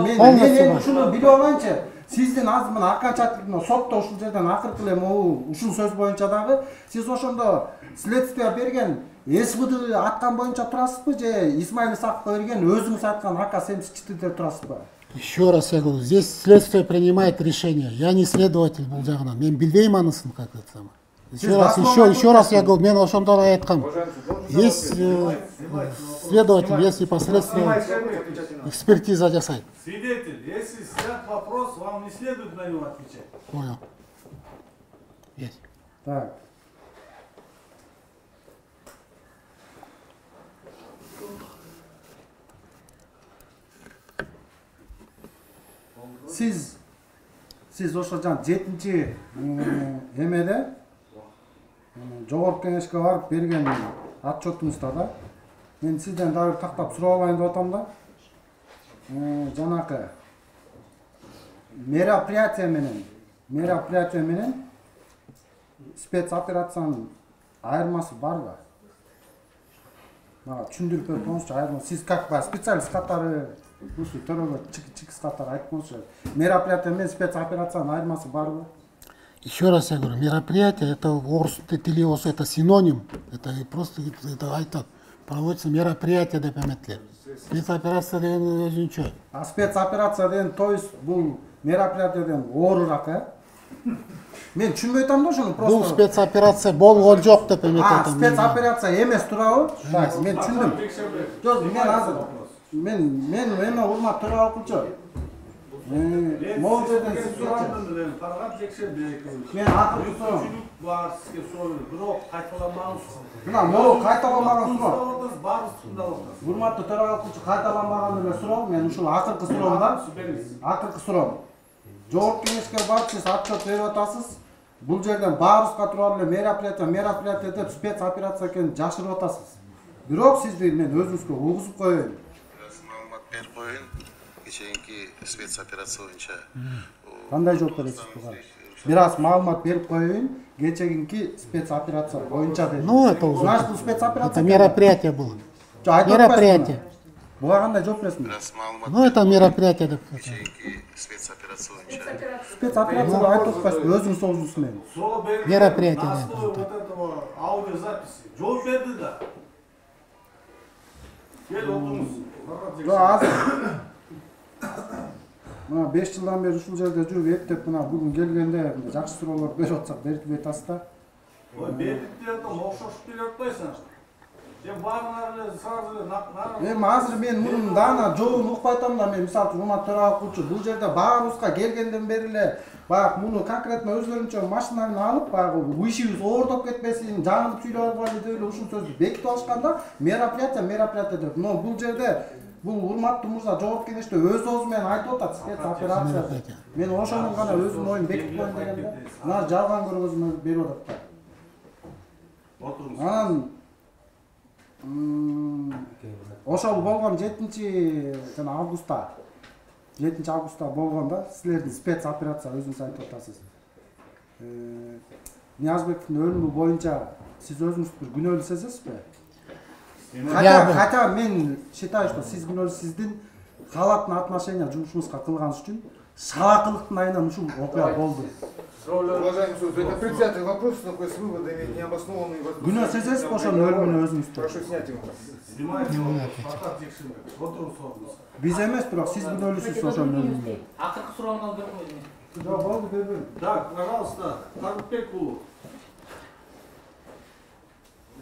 S15: мен ушуну билип алайынчы сиздин азыр мына окончательно мына сотто ушул жерден акыркы эле могу ушул сөз боюнча дагы сиз ошондо следствие берген свд аткан боюнча турасызбы же исмаил исаковго берген өзүңүз айткан ак семьдесят четыреде турасызбы
S3: еще раз я говорю здесь следствие принимает решение. Я не следователь жагынан мен анысын как это самое. Еще раз еще еще раз я говорю мен ошондо эле айткам есть э, следователь есть непосредственно экспертиза жасайт
S4: Свидетель, если снят вопрос, вам не следует на него отвечать.
S3: понял. Есть.
S15: Так сиз сиз ошо жана жетинчи эмеде жогорку кеңешке барып берген отчетуңузда да мен сизден дагы бир тактап сурап алайын деп атам да. М, жанакы мероприятие менен мероприятие менен спецоперациянын айырмасы барбы мага түшүндүрүп берип коюңузчу айырма сиз как баягы специалист катары ну что второго чикстаттар айтып қойшы мероприятие мен спецоперацияның айырмасы бар ғой
S3: еще раз я говорю, мероприятие, это орыс телеос, это синоним, это просто это айта, Проводится мероприятие деп еметлер. Спецоперация деген өзін че?
S15: А спецоперация деген, то есть бұл мероприятие деген орырақ, ә? Мен түшүнбөй атам да
S3: шұны
S15: просто.
S3: Бұл спецоперация болған жоқ деп эметип атам спец
S15: спецоперация емес туурабы Мен түсіндім. Жоқ, мен азыр мен мен мен ұлыма пір алып жоқ жерден
S4: сіз сұрадыңыз
S15: мен
S4: ақырғы
S15: мына мен ушул жогорку кеңешке барып сиз отчет берип атасыз бул жерден баарыбызга эле мероприятие мероприятие деп спецоперация экенин жашырып атасыз бирок сизди мен өзүңүзгө угузуп коеюн
S2: маалымат берип коеюн кечээинки спецоперация боюнча
S15: кандай жооп бересиз буга бир аз маалымат берип коеюн кечегинки спецоперация боюнча деди
S3: Ну, это уже-
S15: значит бул спецоперация
S3: Это мероприятие было.
S15: Жок, айтып
S3: Мероприятие.
S15: буга кандай жооп бересиң
S3: Ну, это мероприятие деп.
S2: кечээинки спецоперация боюнча
S15: спецоперацияда айтып атпайсызбы өзүңүз соозуңуз менен
S3: Мероприятие,
S4: вот этого аудиозаписи. Жооп берди да. Кел
S15: жок азыр мына беш жылдан бери ушул жерде жүрүп эптеп мына бүгүн келгенде мындай жакшы суроолор берип атсак берип атасыз да
S4: Ой, бердик деп атам, окшошуп келе атпайсың. Сен баарыңар эле сразу
S15: эми азыр мен мунун даана жообун укпай атам да мен мисалы үчүн урматтуу төрага бул жерде баарыбызга келгенден бери эле баягы муну конкретно өздөрүнчө машинаны алып баягы ишибиз оордоп кетпесин жаңылып сүйлөп албайлы деп эле ушул сөздү бекитип алышкан да мероприятие мероприятие деп но бул жерде бул урматтуу мырза кеңеште өз оозу менен айтып атат спецоперация мен ошонун гана өзүмдүн оюмду бекитип коеюн дегем да мына жалган көргөзмө берип атат да
S4: Отырыңыз.
S15: анан ошол болгон жетинчи жана августта жетинчи августта болгон да силердин спецоперация өзүңүз айтып атасыз Э, ниязбековдун өлүмү боюнча сиз өзүңүз бир күнөөлүү сезесизби хотя хотя мен считаю что сиз күнөөлүү сиздин халаттын отношения жумушуңузга кылганыңыз үчүн шалакылыктын айынан ушул окуя болду.
S5: Уважаемый суд, это предвзятый вопрос такой с выводами необоснованный.
S15: күнөө сезесизби ошонун өлүмүнө өзүңүздү
S5: Прошу снять его.
S15: Биз эмес бирок сиз күнөөлүүсүз ошонун өлүмүнө
S16: акыркы сурооңду берип койдум
S15: жок болду бербейм
S4: Так, пожалуйста, Тарыкбек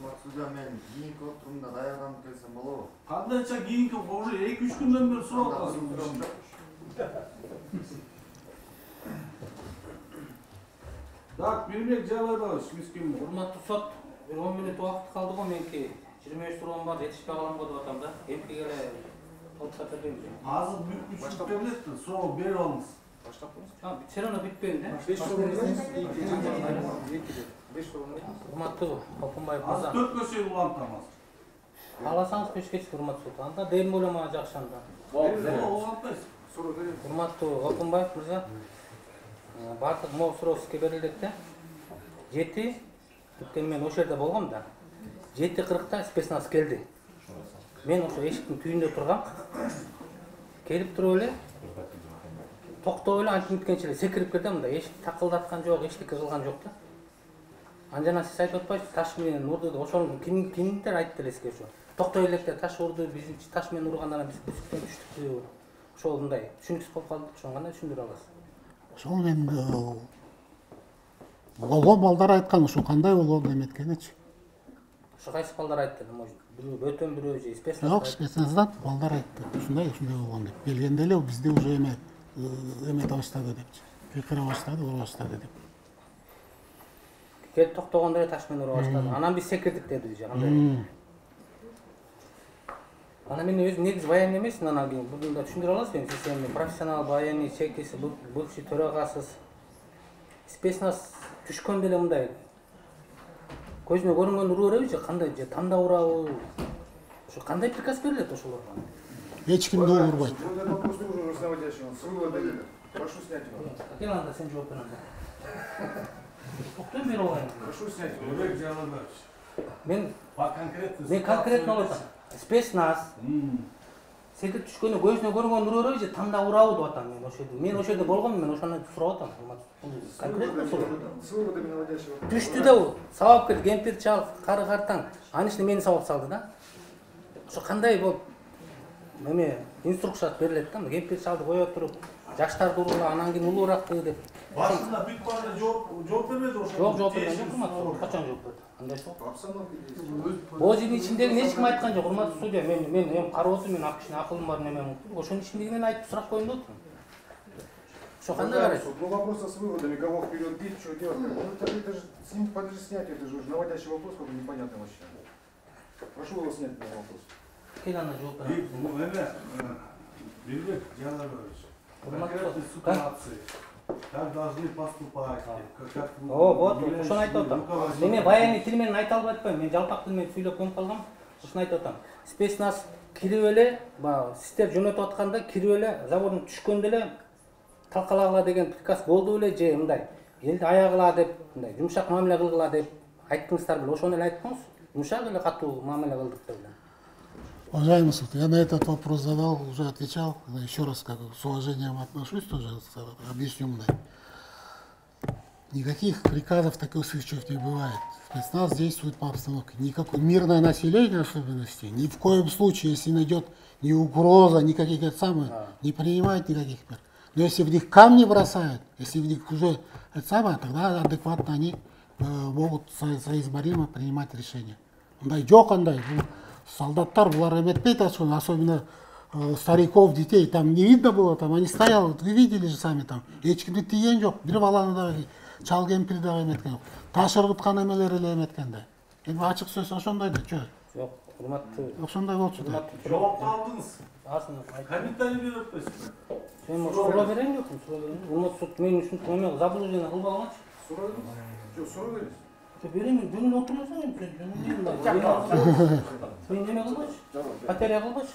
S4: уулу.
S17: Максуда мен кийинки отурумда даярданып келсем болобу?
S4: Кандайча кийинки уже 2-3 күндөн бери сурап атасыз. Так, Мирбек Жалайбаевич, мискин.
S16: урматтуу сот бир он мүнөт убакыт калды го меники жыйырма үч суроом бар жетишпей калам го деп атам да эмки келе толуктап бербеймби
S4: Азыр бүт бүтүп берилет да, суроо берип алыңыз.
S16: все равно бүтпөйүн да
S5: Беш
S16: урматтуу
S4: Азыр
S16: мырза
S4: төрткө чейин улантам азыр.
S16: кааласаңыз кечке чейин урматтуу сот анда дем ойломо жакшы анда урматтуу толкунбаев мырза баардык могу суроо сизге берилет да жети бүткөн мен ошол жерде болгом да жети кыркта спецназ келди мен ошо эшиктин түбүндө тургам келип туруп эле токтоп эле антип бүткенче эле секирип кирди мындай эшик такылдаткан жок эчтеке кылган жок да анан сиз айтып атпайсызбы таш менен урду деп ошону ким кимдер айтты эле сизге ошо токтой электе таш урду биз таш менен ургандан биз үстүнөн түштүкпү ошол мындай түшүнүксүз болуп калды ошону кандай түшүндүрө аласыз
S3: ошол мен э, болгон балдар айткан ушу кандай болгон эметкеничи
S16: ошо кайсы балдар айтты может бирөө бөтөн бирөө же спецназ
S3: жок спецназдан балдар айтты ушундай ушундай болгон деп келгенде эле бизди уже эме э, эмете баштады депчи кыйкыра баштады ура баштады деп
S16: келіп тоқтағанда ташпен ұра бастады анан біз секірдік деді уже
S3: андай
S16: анан мен өзім негізі военный емеспін анан кейін бұны да түсіндіре аласыз ба сіз эми профессионал военный секкесі бывший төрағасыз спецназ түшкөндө эле мындай көзүнө көрүнгөндү ура беребизи кандай же танда урабы ушу кандай приказ берилет ошолорго
S3: эч
S5: ким да урбайт прошу снять его
S16: ұқты мировая
S5: прошу снять
S4: вы где
S16: мен
S4: по конкретно
S16: мен конкретно деп атам спецназ нас сөйтіп көзүнө көзіне көрген біреу же таңдап урабы деп атам мен ошол жерде мен ошол жерде болгом мен ошону сурап атам конкретно түштү да ол сабап кел кемпир чал кары картаң анын ичине мени сабап салды да ошо кандай болуп эме инструкция берилет да кемпир чалды кое туруп жаштарды ургула анан кийин улуураакты деп
S4: басында бүйтіп жооп жооп бермеді
S16: жоқ жооп берген жоқ құрмат качан жооп берди? андай сол өзінің эч ким айткан жок, урматтуу судья мен мен эми қарап отырмын мен кішкене акылым бар немем ошонун ичиндеги мен айтып сурап қойдым да отырмын
S5: Что,
S16: Ханна
S5: говорит? Ну вопрос с выводами, кого вперед бить, что делать. Ну так это же с ним это же уже наводящий вопрос, какой непонятный вообще. Прошу вас снять этот вопрос.
S4: Кирана
S16: жопа.
S4: Ну, это, Бильбек,
S16: я
S4: нравлюсь.
S16: Прократный
S4: супинации как должны поступать, как, как
S16: о вот ошону айтып атам эми баягы тил менен айта албай атпайм мен жалпак тил менен сүйлөп конуп калгам ушуну айтып атам спецназ кирип эле баягы сиздер жөнөтүп атканда кирип эле заводдон түшкөндө эле талкалагыла деген приказ болду беле же мындай элди аягыла деп мындай жумшак мамиле кылгыла деп айттыңыздар беле. Ошону эле айттыңыз. Жумшак эле катуу мамиле кылдык деп
S3: Уважаемый суд, я на этот вопрос задал, уже отвечал. Еще раз как с уважением отношусь тоже, с- объясню мне. Никаких приказов таких случаев не бывает. Спецназ действует по обстановке. Никакое мирное население особенности. Ни в коем случае, если найдет ни угроза, никаких это самое, не принимает никаких мер. Но если в них камни бросают, если в них уже это самое, тогда адекватно они э, могут со- соизмеримо принимать решения. Мындай жоқ андай солдаттар бұлар эметпейді особенно особенно э, стариков детей там не видно было там они стояли вы видели же сами там ешкімді тиген жоқ бір баланы да шал кемпір да эметкен жоқ таш ыргыткан эмелер эле эметкен да эми ачык сөз ошондой да чö
S16: жок урматтуу
S3: ошондой болчу да
S4: Жауапты алдыңыз.
S16: Асына
S4: Комментарий беріп өтпейсіз.
S16: Мен суроо берейин жокмун суроо берейин урматтуу суд мен ушинтип эме заблуждение кылбай алганчы
S5: Что, суроо бересиз?
S16: берейин жөнүн отурмасаң эми сен сен неме кылбачы потеря кылбачы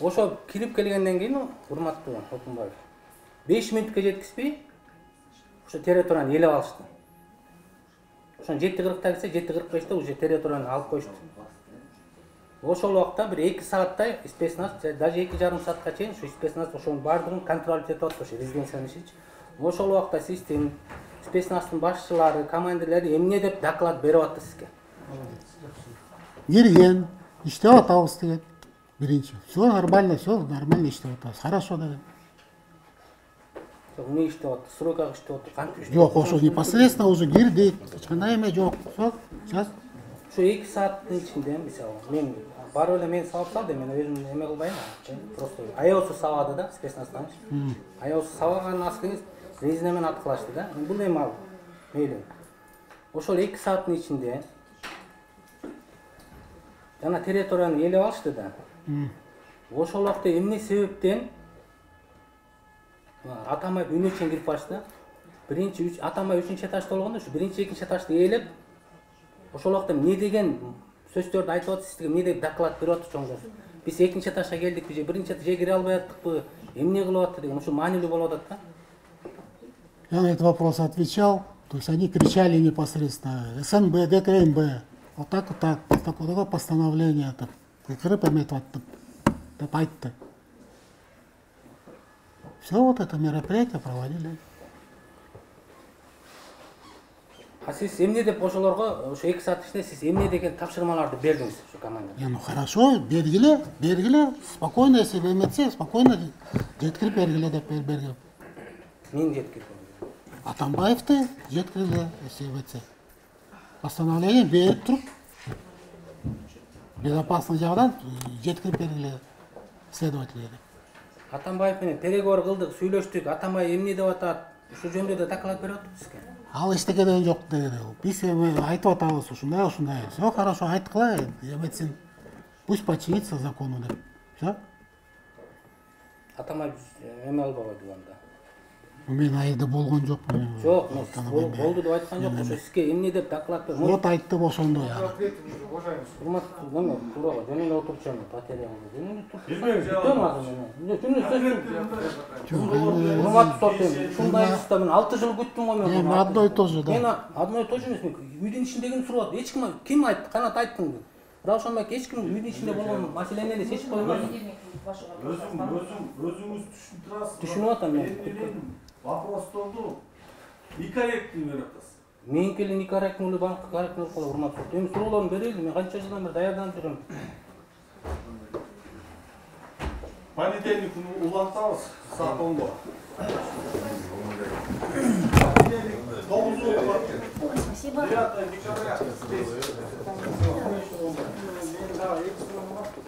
S16: ошо кирип келгенден кийин урматтуу окунбаев беш мүнөткө жеткизбей ошо территорияны ээлеп алышты ошон жети кыркта келсе жети кырк беште уже территорияны алып коюшту ошол убакта бир эки сааттай спецназ даже эки жарым саатка чейин ушу спецназ ошонун баардыгын контроль этип атты ошо резиденциянын ичинчи ошол убакта сиздин спецназдын башчылары командирлери эмне деп доклад берип атты сизге
S3: берген иштеп атабыз деген биринчи все нормально все нормально иштеп атабыз хорошо деген
S16: жок эмне иштеп атты стройкага иштеп атты кантип иштеп
S3: жоқ ошо непосредственно уже кирдик эч кандай эме жок все сейчас.
S16: Ушу эки сааттын ичинде мисалы мен барып эле мени сабап салды мен өзүм эме кылбайм просто аябысы сабады да спецназданчы
S3: М.
S16: аябысы сабаганын астыңыз резина менен аткылашты да бул эми ал мейли ошол эки сааттын ичинде жана территорияны ээлеп алышты да ошол убакта эмне себептен атамбаев үйүнө чейин кирип барышты да биринчи үч атамбаев үчүнчү этажда болгондо ушу биринчи экинчи этажды ээлеп ошол убакта эмне деген сөздөрдү айтып атып сизге эмне деп доклад берип атты чоң биз экинчи этажга келдикпи же биринчи же кире албай аттыкпы эмне кылып атты деген ушул маанилүү болуп атат да
S3: Я на этот вопрос отвечал. То есть они кричали непосредственно СНБ, ДКМБ. Вот так вот так. Такое, такое постановление. Так. Кіріп эметіп аттып деп айтты. Все вот это мероприятие проводили.
S16: а сиз эмне деп ошолорго ошо эки саат ичинде сиз эмне деген тапшырмаларды бердиңиз ушу командага
S3: Не, ну хорошо, бергиле, бергиле, спокойно, если вы эметсе, спокойно жеткирип бергиле деп бер- бергем.
S16: мен жеткирдим
S3: Атамбаевты если эметсе. Постановление берип туруп, безопасный жагынан жеткирип бергиле следовательдерге.
S16: атамбаев менен переговор кылдык сүйлөштүк атамбаев эмне деп атат ушул жөнүндө да доклад берип атты бизге
S3: Ал эчтеке деген жок дегени. Биз эми айтып атабыз ушундай ушундай. Все хорошо, айткыла, эметсин. Пусть подчинится закону деп. Все.
S16: атамбаев эме кылбай койду анда
S3: мен айда
S16: болған жоқпын жоқ болды деп айтқан жоқпын осы іске эмне деп докладты
S3: вот айтты ошондой
S16: урматовтун туурабы жөнөндө отурчу ушундай ысыта мен алты жыл күттүм го мен
S3: эми одно и то же да
S16: мен одно и то же эмес мен үйдүн ичиндегини сурап эч ким ким айтты канат айттың деп байке эч ким үйдүн ичинде болгон маселени эле чечип кое
S4: бербеди өзүң өзүңүз түшүнүп турасыз
S16: түшүнүп атам мен
S4: Мен вопростарды некорректный беріп атасыз.
S16: меники эле некорректный эле банкка корректный болуп калат урматтуу сот эми суроолорун берели мен канча жылдан бери даярданып жүрөм
S4: Понедельник күні улантамыз сағат онда.
S13: Спасибо.
S4: 9 декабря. здесь.
S1: Да, экстренно.